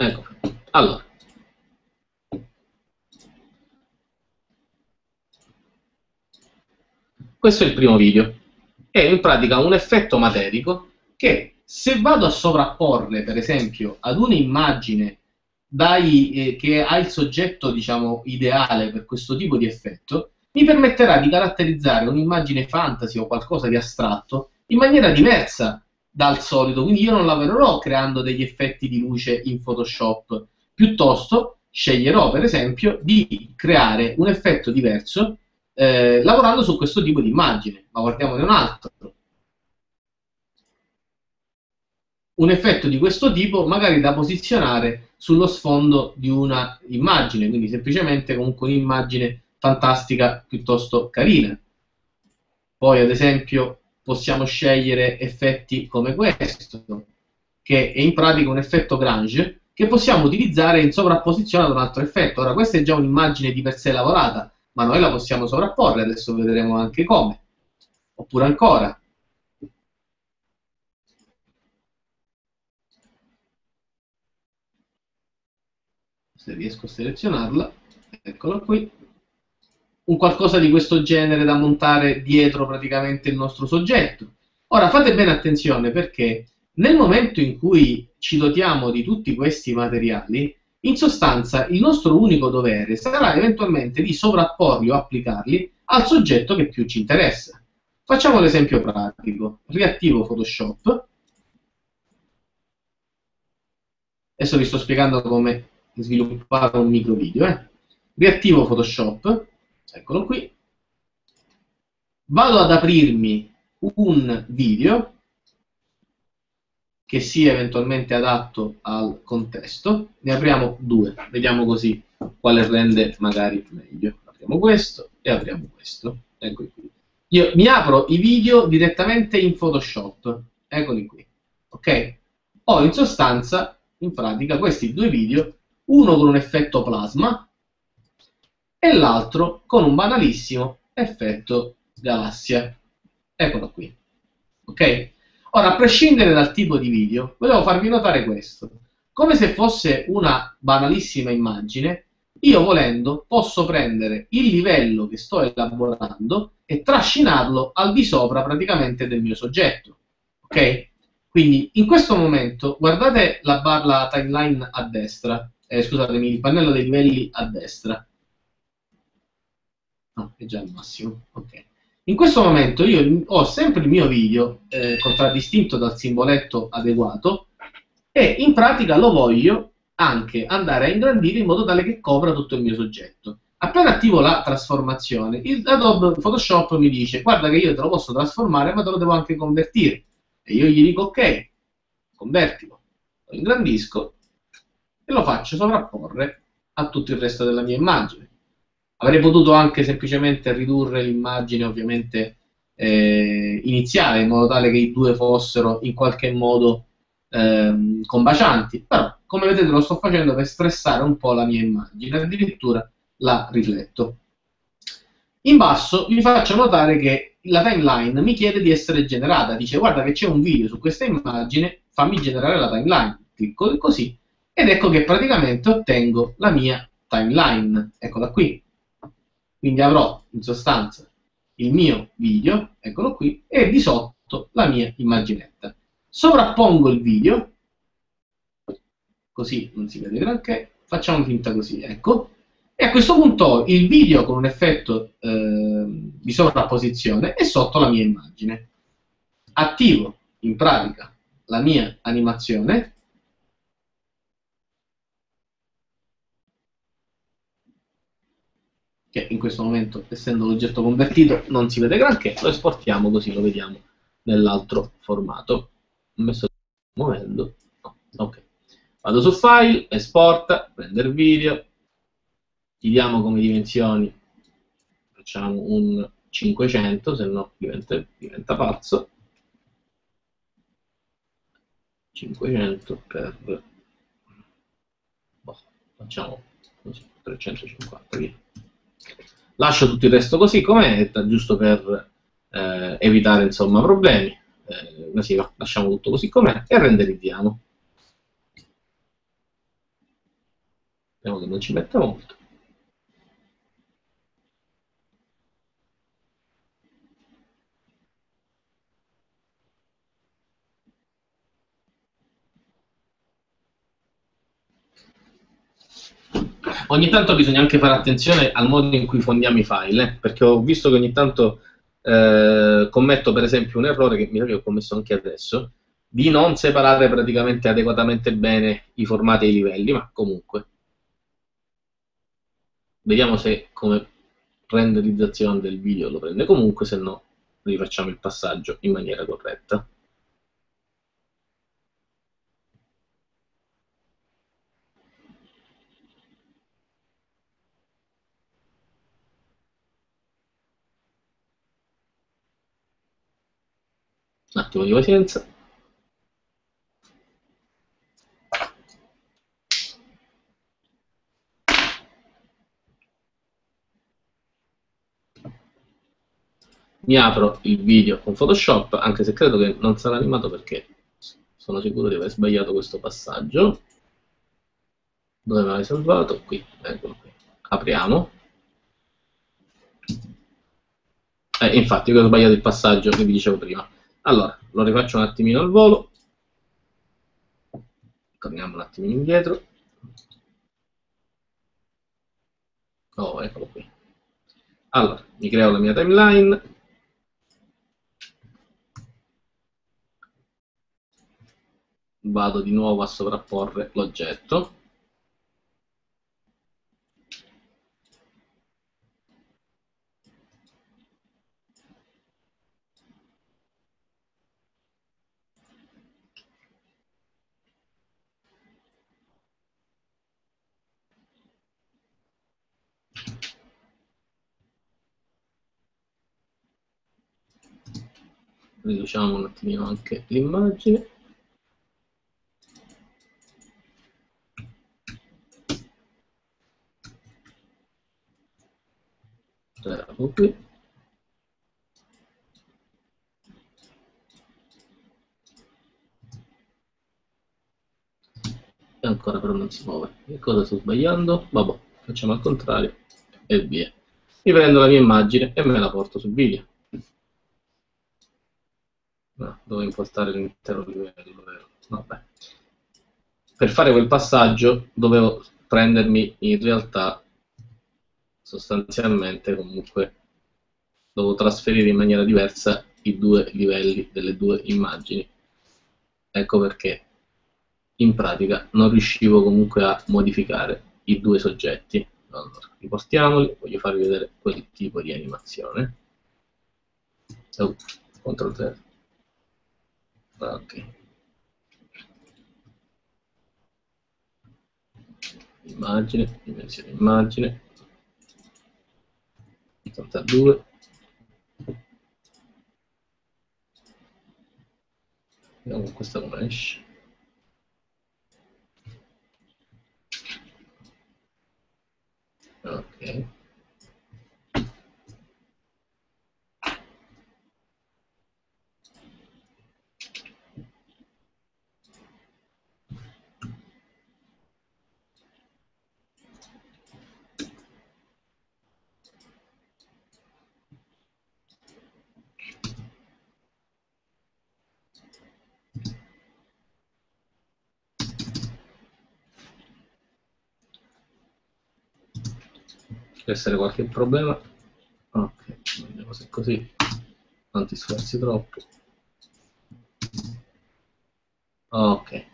Ecco, allora. Questo è il primo video. È in pratica un effetto materico che se vado a sovrapporre, per esempio, ad un'immagine dai, eh, che ha il soggetto, diciamo, ideale per questo tipo di effetto, mi permetterà di caratterizzare un'immagine fantasy o qualcosa di astratto in maniera diversa dal solito. Quindi io non lavorerò creando degli effetti di luce in Photoshop, piuttosto sceglierò, per esempio, di creare un effetto diverso eh, lavorando su questo tipo di immagine. Ma guardiamone un altro un effetto di questo tipo magari da posizionare sullo sfondo di una immagine, quindi semplicemente comunque un'immagine fantastica piuttosto carina. Poi ad esempio possiamo scegliere effetti come questo, che è in pratica un effetto Grange, che possiamo utilizzare in sovrapposizione ad un altro effetto. Ora questa è già un'immagine di per sé lavorata, ma noi la possiamo sovrapporre, adesso vedremo anche come. Oppure ancora, se riesco a selezionarla, eccola qui, un qualcosa di questo genere da montare dietro praticamente il nostro soggetto. Ora fate bene attenzione perché nel momento in cui ci dotiamo di tutti questi materiali, in sostanza il nostro unico dovere sarà eventualmente di sovrapporli o applicarli al soggetto che più ci interessa. Facciamo l'esempio pratico. Riattivo Photoshop. Adesso vi sto spiegando come sviluppare un micro video. Eh. Riattivo Photoshop, eccolo qui, vado ad aprirmi un video che sia eventualmente adatto al contesto, ne apriamo due, vediamo così quale rende magari meglio. Apriamo questo e apriamo questo, eccoli qui. Io mi apro i video direttamente in Photoshop, eccoli qui, ok? Ho in sostanza, in pratica, questi due video. Uno con un effetto plasma e l'altro con un banalissimo effetto galassia. Eccolo qui. Ok? Ora, a prescindere dal tipo di video, volevo farvi notare questo. Come se fosse una banalissima immagine, io volendo posso prendere il livello che sto elaborando e trascinarlo al di sopra praticamente del mio soggetto. Ok? Quindi in questo momento guardate la barra timeline a destra eh, scusatemi, il pannello dei livelli a destra. No, è già il massimo. Ok. In questo momento io ho sempre il mio video eh, contraddistinto dal simboletto adeguato e in pratica lo voglio anche andare a ingrandire in modo tale che copra tutto il mio soggetto. Appena attivo la trasformazione, il Adobe Photoshop mi dice guarda che io te lo posso trasformare ma te lo devo anche convertire. E io gli dico ok, convertilo, lo ingrandisco e lo faccio sovrapporre a tutto il resto della mia immagine. Avrei potuto anche semplicemente ridurre l'immagine ovviamente eh, iniziale in modo tale che i due fossero in qualche modo eh, combacianti, però come vedete lo sto facendo per stressare un po' la mia immagine, addirittura la rifletto. In basso vi faccio notare che la timeline mi chiede di essere generata, dice guarda che c'è un video su questa immagine, fammi generare la timeline, clicco così ed ecco che praticamente ottengo la mia timeline, eccola qui. Quindi avrò in sostanza il mio video, eccolo qui, e di sotto la mia immaginetta. Sovrappongo il video, così non si vede granché, facciamo finta così, ecco, e a questo punto il video con un effetto eh, di sovrapposizione è sotto la mia immagine. Attivo in pratica la mia animazione che in questo momento, essendo l'oggetto convertito, non si vede granché, lo esportiamo così lo vediamo nell'altro formato. Ho messo muovendo, ok. Vado su File, Esporta, Prendere video, gli diamo come dimensioni, facciamo un 500, se no diventa, diventa pazzo. 500 per... Boh, facciamo così, 350, via. Lascio tutto il resto così com'è, giusto per eh, evitare insomma, problemi. Eh, sì, no, lasciamo tutto così com'è e renderizziamo. Vediamo che non ci mette molto. Ogni tanto bisogna anche fare attenzione al modo in cui fondiamo i file, eh, perché ho visto che ogni tanto eh, commetto per esempio un errore che mi sa che ho commesso anche adesso, di non separare praticamente adeguatamente bene i formati e i livelli, ma comunque. Vediamo se come renderizzazione del video lo prende comunque, se no rifacciamo il passaggio in maniera corretta. Un attimo di pazienza. Mi apro il video con Photoshop, anche se credo che non sarà animato perché sono sicuro di aver sbagliato questo passaggio. Dove avevo salvato? Qui, eccolo qui. Apriamo. Eh, infatti, io ho sbagliato il passaggio che vi dicevo prima. Allora, lo rifaccio un attimino al volo. Torniamo un attimino indietro. Oh, eccolo qui. Allora, mi creo la mia timeline. Vado di nuovo a sovrapporre l'oggetto. Riduciamo un attimino anche l'immagine. Ecco qui. E ancora però non si muove. Che cosa sto sbagliando? vabbè facciamo al contrario. E via. Mi prendo la mia immagine e me la porto sul video No, devo impostare l'intero livello? Vabbè. Per fare quel passaggio dovevo prendermi in realtà sostanzialmente comunque devo trasferire in maniera diversa i due livelli delle due immagini. Ecco perché in pratica non riuscivo comunque a modificare i due soggetti. Allora, riportiamoli, voglio farvi vedere quel tipo di animazione. Oh, CTRL 0. Ok. Immagine, dimensione immagine. 82. Vediamo questa come esce. Ok. Deve essere qualche problema. Ok, vediamo se è così. Non ti sforzi troppo. Ok.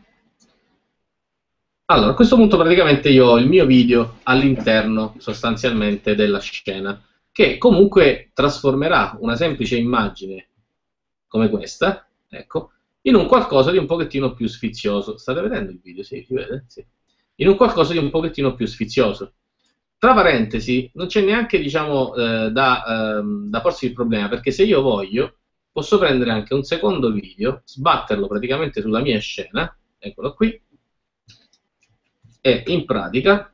Allora, a questo punto praticamente io ho il mio video all'interno sostanzialmente della scena, che comunque trasformerà una semplice immagine come questa, ecco, in un qualcosa di un pochettino più sfizioso. State vedendo il video? Sì, si vede? Sì. In un qualcosa di un pochettino più sfizioso. Tra parentesi, non c'è neanche diciamo, eh, da, ehm, da porsi il problema, perché se io voglio, posso prendere anche un secondo video, sbatterlo praticamente sulla mia scena, eccolo qui, e in pratica,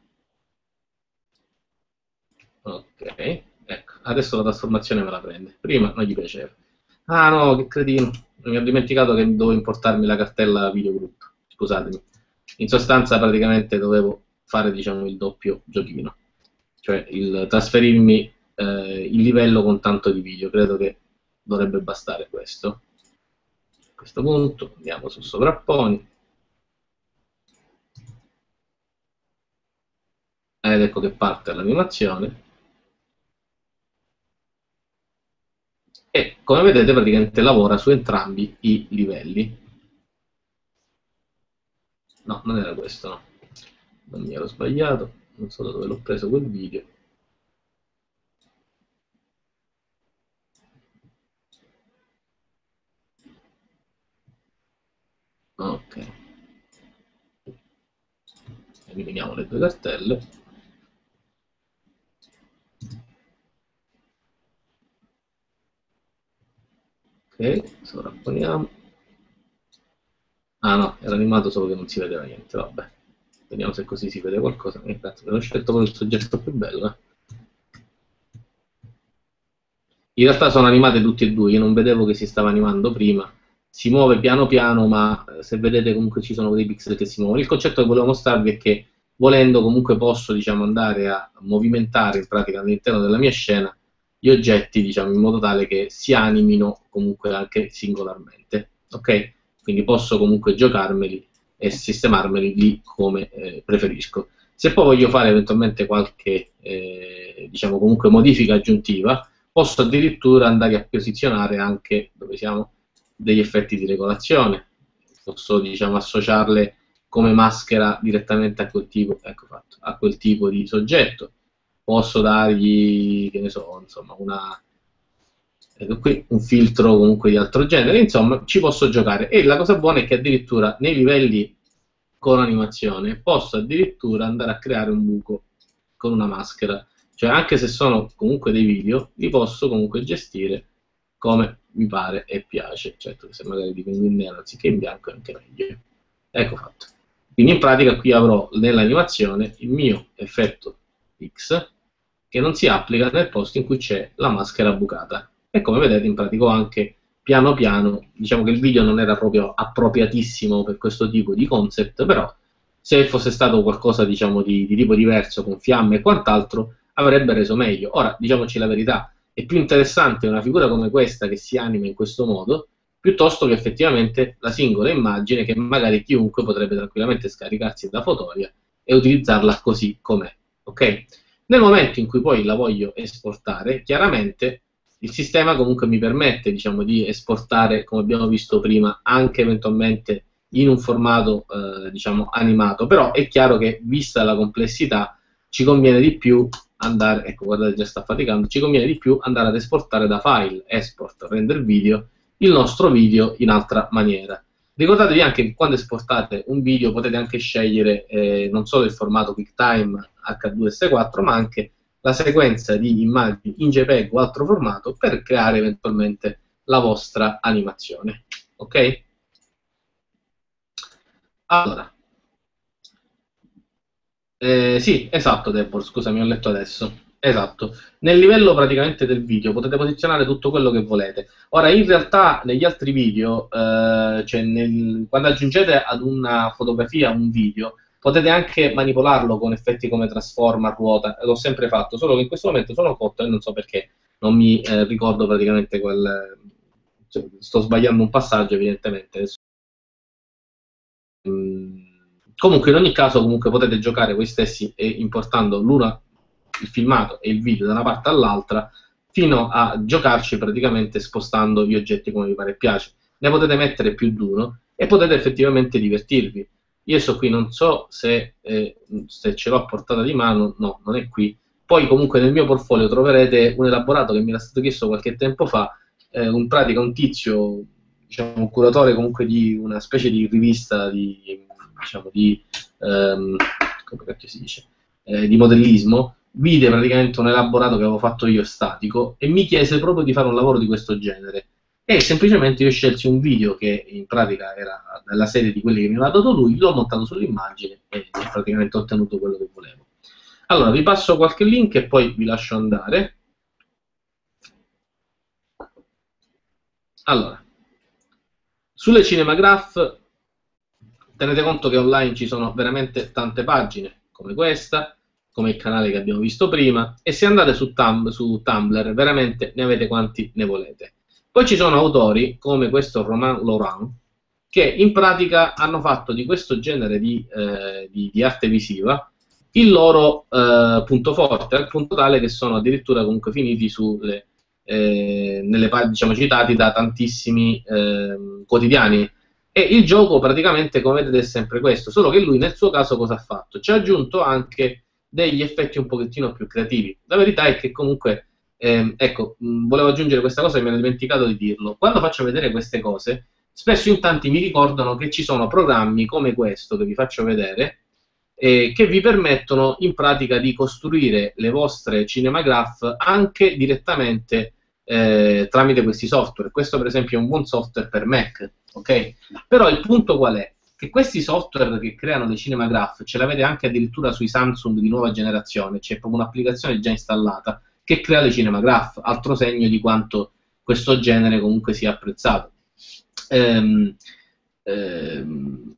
ok, ecco, adesso la trasformazione me la prende, prima non gli piaceva. Ah no, che cretino, mi ho dimenticato che dovevo importarmi la cartella videogruppo, scusatemi. In sostanza praticamente dovevo fare diciamo il doppio giochino cioè il trasferirmi eh, il livello con tanto di video, credo che dovrebbe bastare questo. A questo punto andiamo su sovrapponi. Ed ecco che parte l'animazione. E come vedete praticamente lavora su entrambi i livelli. No, non era questo, no. Non mi ero sbagliato non so da dove l'ho preso quel video. Ok. Eliminiamo le due cartelle. Ok sovrapponiamo. Ah no era animato solo che non si vedeva niente vabbè Vediamo se così si vede qualcosa. Eh, cazzo, avevo scelto proprio il soggetto più bello. Eh. In realtà sono animate tutte e due, io non vedevo che si stava animando prima. Si muove piano piano, ma eh, se vedete comunque ci sono dei pixel che si muovono. Il concetto che volevo mostrarvi è che volendo comunque posso diciamo, andare a movimentare in pratica all'interno della mia scena gli oggetti diciamo, in modo tale che si animino comunque anche singolarmente. Ok? Quindi posso comunque giocarmeli e sistemarmeli lì come eh, preferisco. Se poi voglio fare eventualmente qualche eh, diciamo comunque modifica aggiuntiva, posso addirittura andare a posizionare anche dove siamo degli effetti di regolazione, posso diciamo associarle come maschera direttamente a quel tipo, ecco fatto, a quel tipo di soggetto. Posso dargli, che ne so, insomma, una, qui un filtro comunque di altro genere, insomma ci posso giocare. E la cosa buona è che addirittura nei livelli con animazione posso addirittura andare a creare un buco con una maschera, cioè anche se sono comunque dei video li posso comunque gestire come mi pare e piace, certo che se magari dipingo in nero anziché in bianco è anche meglio. Ecco fatto. Quindi in pratica qui avrò nell'animazione il mio effetto X che non si applica nel posto in cui c'è la maschera bucata e come vedete in pratica anche piano piano, diciamo che il video non era proprio appropriatissimo per questo tipo di concept, però se fosse stato qualcosa diciamo di, di tipo diverso con fiamme e quant'altro avrebbe reso meglio. Ora, diciamoci la verità, è più interessante una figura come questa che si anima in questo modo piuttosto che effettivamente la singola immagine che magari chiunque potrebbe tranquillamente scaricarsi da Fotoria e utilizzarla così com'è. Ok? Nel momento in cui poi la voglio esportare, chiaramente il sistema comunque mi permette diciamo, di esportare, come abbiamo visto prima, anche eventualmente in un formato eh, diciamo, animato, però è chiaro che vista la complessità ci conviene di più andare, ecco guardate già sta faticando, ci conviene di più andare ad esportare da file, export, render video, il nostro video in altra maniera. Ricordatevi anche che quando esportate un video potete anche scegliere eh, non solo il formato QuickTime H2S4, ma anche la sequenza di immagini in JPEG o altro formato per creare eventualmente la vostra animazione. Ok? Allora. Eh, sì, esatto, Deborah, scusami, ho letto adesso. Esatto. Nel livello praticamente del video potete posizionare tutto quello che volete. Ora, in realtà, negli altri video, eh, cioè nel, quando aggiungete ad una fotografia un video, potete anche manipolarlo con effetti come trasforma, ruota. L'ho sempre fatto, solo che in questo momento sono cotto e non so perché. Non mi eh, ricordo praticamente quel... Cioè, sto sbagliando un passaggio, evidentemente. Mm, comunque, in ogni caso, comunque potete giocare voi stessi e importando l'una il filmato e il video da una parte all'altra fino a giocarci praticamente spostando gli oggetti come vi pare e piace. Ne potete mettere più di uno e potete effettivamente divertirvi. Io sto qui, non so se, eh, se ce l'ho a portata di mano, no, non è qui. Poi comunque nel mio portfolio troverete un elaborato che mi era stato chiesto qualche tempo fa, eh, in pratica un tizio, diciamo un curatore comunque di una specie di rivista di, diciamo, di, ehm, dice, eh, di modellismo, vide praticamente un elaborato che avevo fatto io statico e mi chiese proprio di fare un lavoro di questo genere. E semplicemente io scelsi un video che in pratica era della serie di quelli che mi aveva dato lui, l'ho montato sull'immagine e praticamente ho ottenuto quello che volevo. Allora, vi passo qualche link e poi vi lascio andare. Allora, sulle Cinemagraph tenete conto che online ci sono veramente tante pagine, come questa, come il canale che abbiamo visto prima, e se andate su, Tum su Tumblr veramente ne avete quanti ne volete. Poi ci sono autori come questo Romain Laurent, che in pratica hanno fatto di questo genere di, eh, di, di arte visiva il loro eh, punto forte, al punto tale che sono addirittura comunque finiti sulle, eh, nelle diciamo, citati da tantissimi ehm, quotidiani. E il gioco praticamente, come vedete, è sempre questo, solo che lui nel suo caso cosa ha fatto? Ci ha aggiunto anche degli effetti un pochettino più creativi. La verità è che comunque, eh, ecco, mh, volevo aggiungere questa cosa e mi ero dimenticato di dirlo. Quando faccio vedere queste cose, spesso in tanti mi ricordano che ci sono programmi come questo che vi faccio vedere, eh, che vi permettono in pratica di costruire le vostre cinemagraph anche direttamente eh, tramite questi software. Questo per esempio è un buon software per Mac, ok? Però il punto qual è? che questi software che creano dei cinemagraph ce l'avete anche addirittura sui Samsung di nuova generazione, c'è proprio un'applicazione già installata che crea le cinemagraph, altro segno di quanto questo genere comunque sia apprezzato. Ehm, ehm,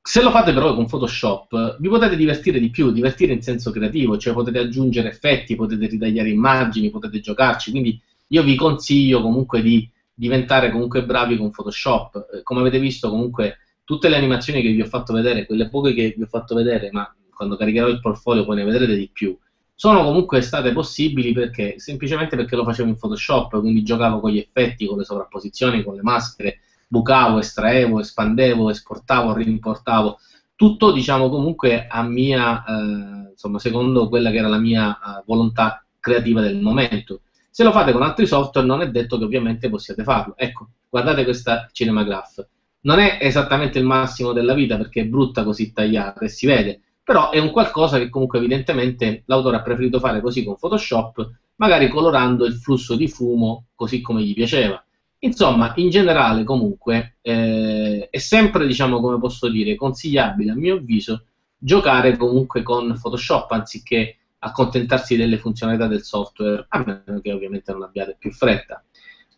se lo fate però con Photoshop, vi potete divertire di più, divertire in senso creativo, cioè potete aggiungere effetti, potete ritagliare immagini, potete giocarci, quindi io vi consiglio comunque di diventare comunque bravi con Photoshop. Eh, come avete visto comunque tutte le animazioni che vi ho fatto vedere, quelle poche che vi ho fatto vedere, ma quando caricherò il portfolio poi ne vedrete di più, sono comunque state possibili perché semplicemente perché lo facevo in Photoshop, quindi giocavo con gli effetti, con le sovrapposizioni, con le maschere, bucavo, estraevo, espandevo, esportavo, rimportavo, tutto diciamo comunque a mia, eh, insomma, secondo quella che era la mia eh, volontà creativa del momento. Se lo fate con altri software non è detto che ovviamente possiate farlo. Ecco, guardate questa Cinemagraph non è esattamente il massimo della vita perché è brutta così tagliata e si vede, però è un qualcosa che comunque evidentemente l'autore ha preferito fare così con Photoshop, magari colorando il flusso di fumo così come gli piaceva. Insomma, in generale comunque eh, è sempre, diciamo, come posso dire, consigliabile a mio avviso giocare comunque con Photoshop anziché accontentarsi delle funzionalità del software, a meno che ovviamente non abbiate più fretta.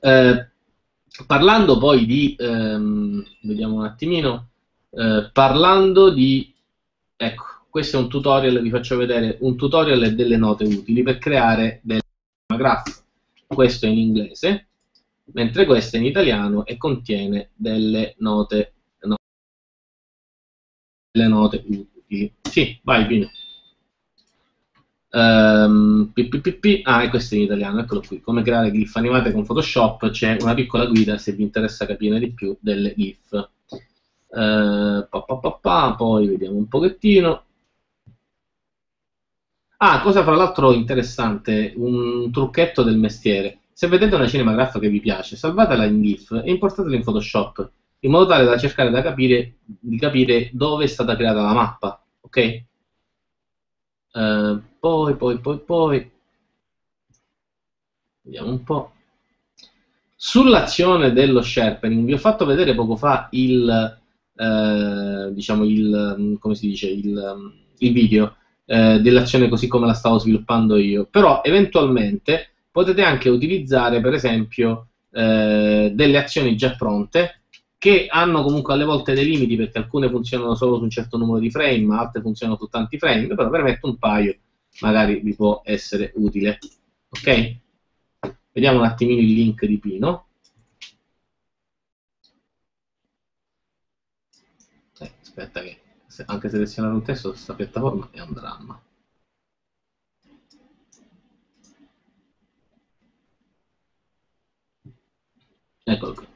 Eh, parlando poi di, ehm, vediamo un attimino, eh, parlando di, ecco, questo è un tutorial, vi faccio vedere un tutorial e delle note utili per creare delle graph. Questo è in inglese, mentre questo è in italiano e contiene delle note, no, delle note utili. Sì, vai Pino. Um, ah, e questo è in italiano, eccolo qui. Come creare GIF animate con Photoshop. C'è una piccola guida se vi interessa capire di più delle GIF. Uh, pa, pa, pa, poi vediamo un pochettino. Ah, cosa fra l'altro interessante, un trucchetto del mestiere. Se vedete una cinemagraffa che vi piace, salvatela in GIF e importatela in Photoshop, in modo tale da cercare da capire, di capire dove è stata creata la mappa, ok? Uh, poi, poi, poi, poi, vediamo un po'. Sull'azione dello sharpening vi ho fatto vedere poco fa il, eh, diciamo il, come si dice, il, il video eh, dell'azione così come la stavo sviluppando io, però eventualmente potete anche utilizzare per esempio eh, delle azioni già pronte che hanno comunque alle volte dei limiti perché alcune funzionano solo su un certo numero di frame, altre funzionano su tanti frame, però permetto un paio, magari vi può essere utile. Ok? Vediamo un attimino il link di Pino. Eh, aspetta che anche selezionare un testo su questa piattaforma è un dramma. Eccolo qui.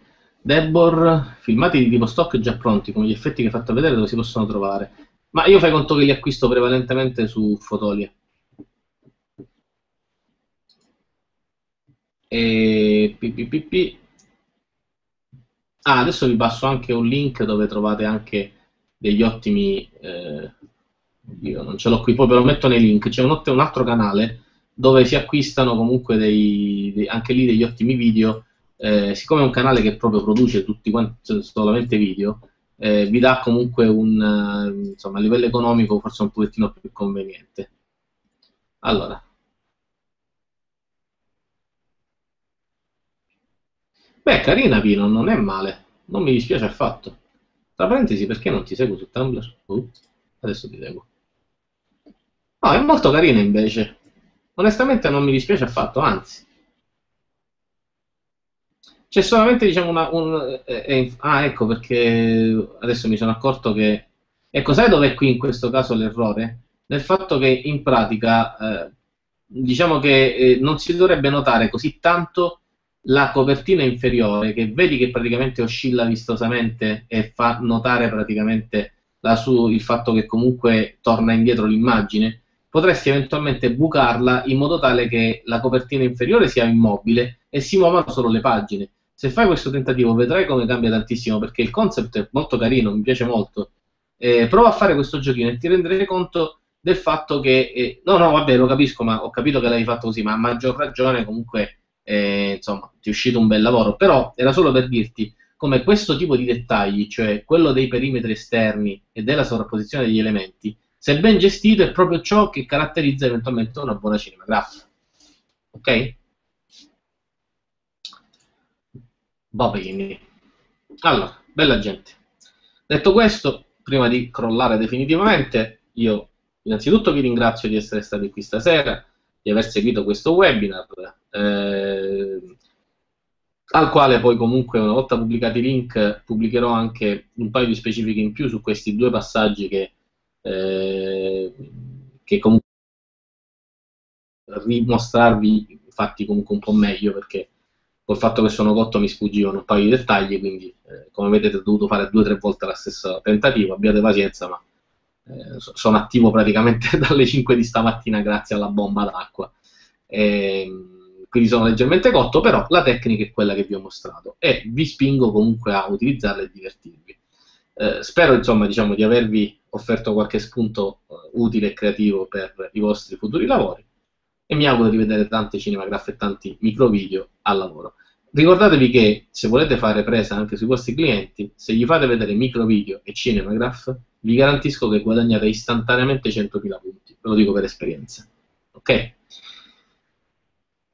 Debor, filmati di tipo stock già pronti, con gli effetti che hai fatto vedere dove si possono trovare. Ma io fai conto che li acquisto prevalentemente su Fotolia. E... Ah, adesso vi passo anche un link dove trovate anche degli ottimi... Eh, io non ce l'ho qui, poi ve lo metto nei link. C'è un, un altro canale dove si acquistano comunque dei, dei, anche lì degli ottimi video eh, siccome è un canale che proprio produce tutti quanti solamente video, eh, vi dà comunque un, uh, insomma, a livello economico forse un pochettino più conveniente. Allora. Beh, carina Pino, non è male, non mi dispiace affatto. Tra parentesi, perché non ti seguo su Tumblr? Uh, adesso ti seguo. No, è molto carina invece. Onestamente non mi dispiace affatto, anzi. C'è solamente, diciamo, una... Un, eh, eh, ah, ecco, perché adesso mi sono accorto che... Ecco, sai dov'è qui in questo caso l'errore? Nel fatto che in pratica, eh, diciamo che eh, non si dovrebbe notare così tanto la copertina inferiore, che vedi che praticamente oscilla vistosamente e fa notare praticamente su, il fatto che comunque torna indietro l'immagine, potresti eventualmente bucarla in modo tale che la copertina inferiore sia immobile e si muovano solo le pagine se fai questo tentativo vedrai come cambia tantissimo perché il concept è molto carino, mi piace molto. Eh, prova a fare questo giochino e ti renderai conto del fatto che eh, no, no, vabbè, lo capisco, ma ho capito che l'hai fatto così, ma a maggior ragione comunque eh, insomma, ti è uscito un bel lavoro, però era solo per dirti come questo tipo di dettagli, cioè quello dei perimetri esterni e della sovrapposizione degli elementi, se ben gestito è proprio ciò che caratterizza eventualmente una buona cinematografica. Ok? Va bene. Allora, bella gente. Detto questo, prima di crollare definitivamente, io innanzitutto vi ringrazio di essere stati qui stasera, di aver seguito questo webinar, eh, al quale poi comunque una volta pubblicati i link pubblicherò anche un paio di specifiche in più su questi due passaggi che, eh, che comunque rimostrarvi fatti comunque un po' meglio perché col fatto che sono cotto mi sfuggivano un paio di dettagli, quindi eh, come vedete ho dovuto fare due o tre volte la stessa tentativa, abbiate pazienza, ma eh, sono attivo praticamente dalle 5 di stamattina grazie alla bomba d'acqua. E, ehm, quindi sono leggermente cotto, però la tecnica è quella che vi ho mostrato e vi spingo comunque a utilizzarla e divertirvi. Eh, spero insomma diciamo, di avervi offerto qualche spunto uh, utile e creativo per i vostri futuri lavori e mi auguro di vedere tante cinemagraffe e tanti micro video al lavoro. Ricordatevi che se volete fare presa anche sui vostri clienti, se gli fate vedere micro video e cinemagraph, vi garantisco che guadagnate istantaneamente 100.000 punti, ve lo dico per esperienza. Ok?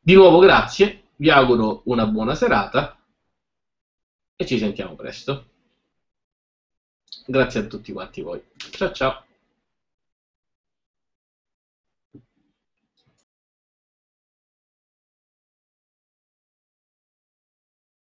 Di nuovo grazie, vi auguro una buona serata e ci sentiamo presto. Grazie a tutti quanti voi. Ciao ciao.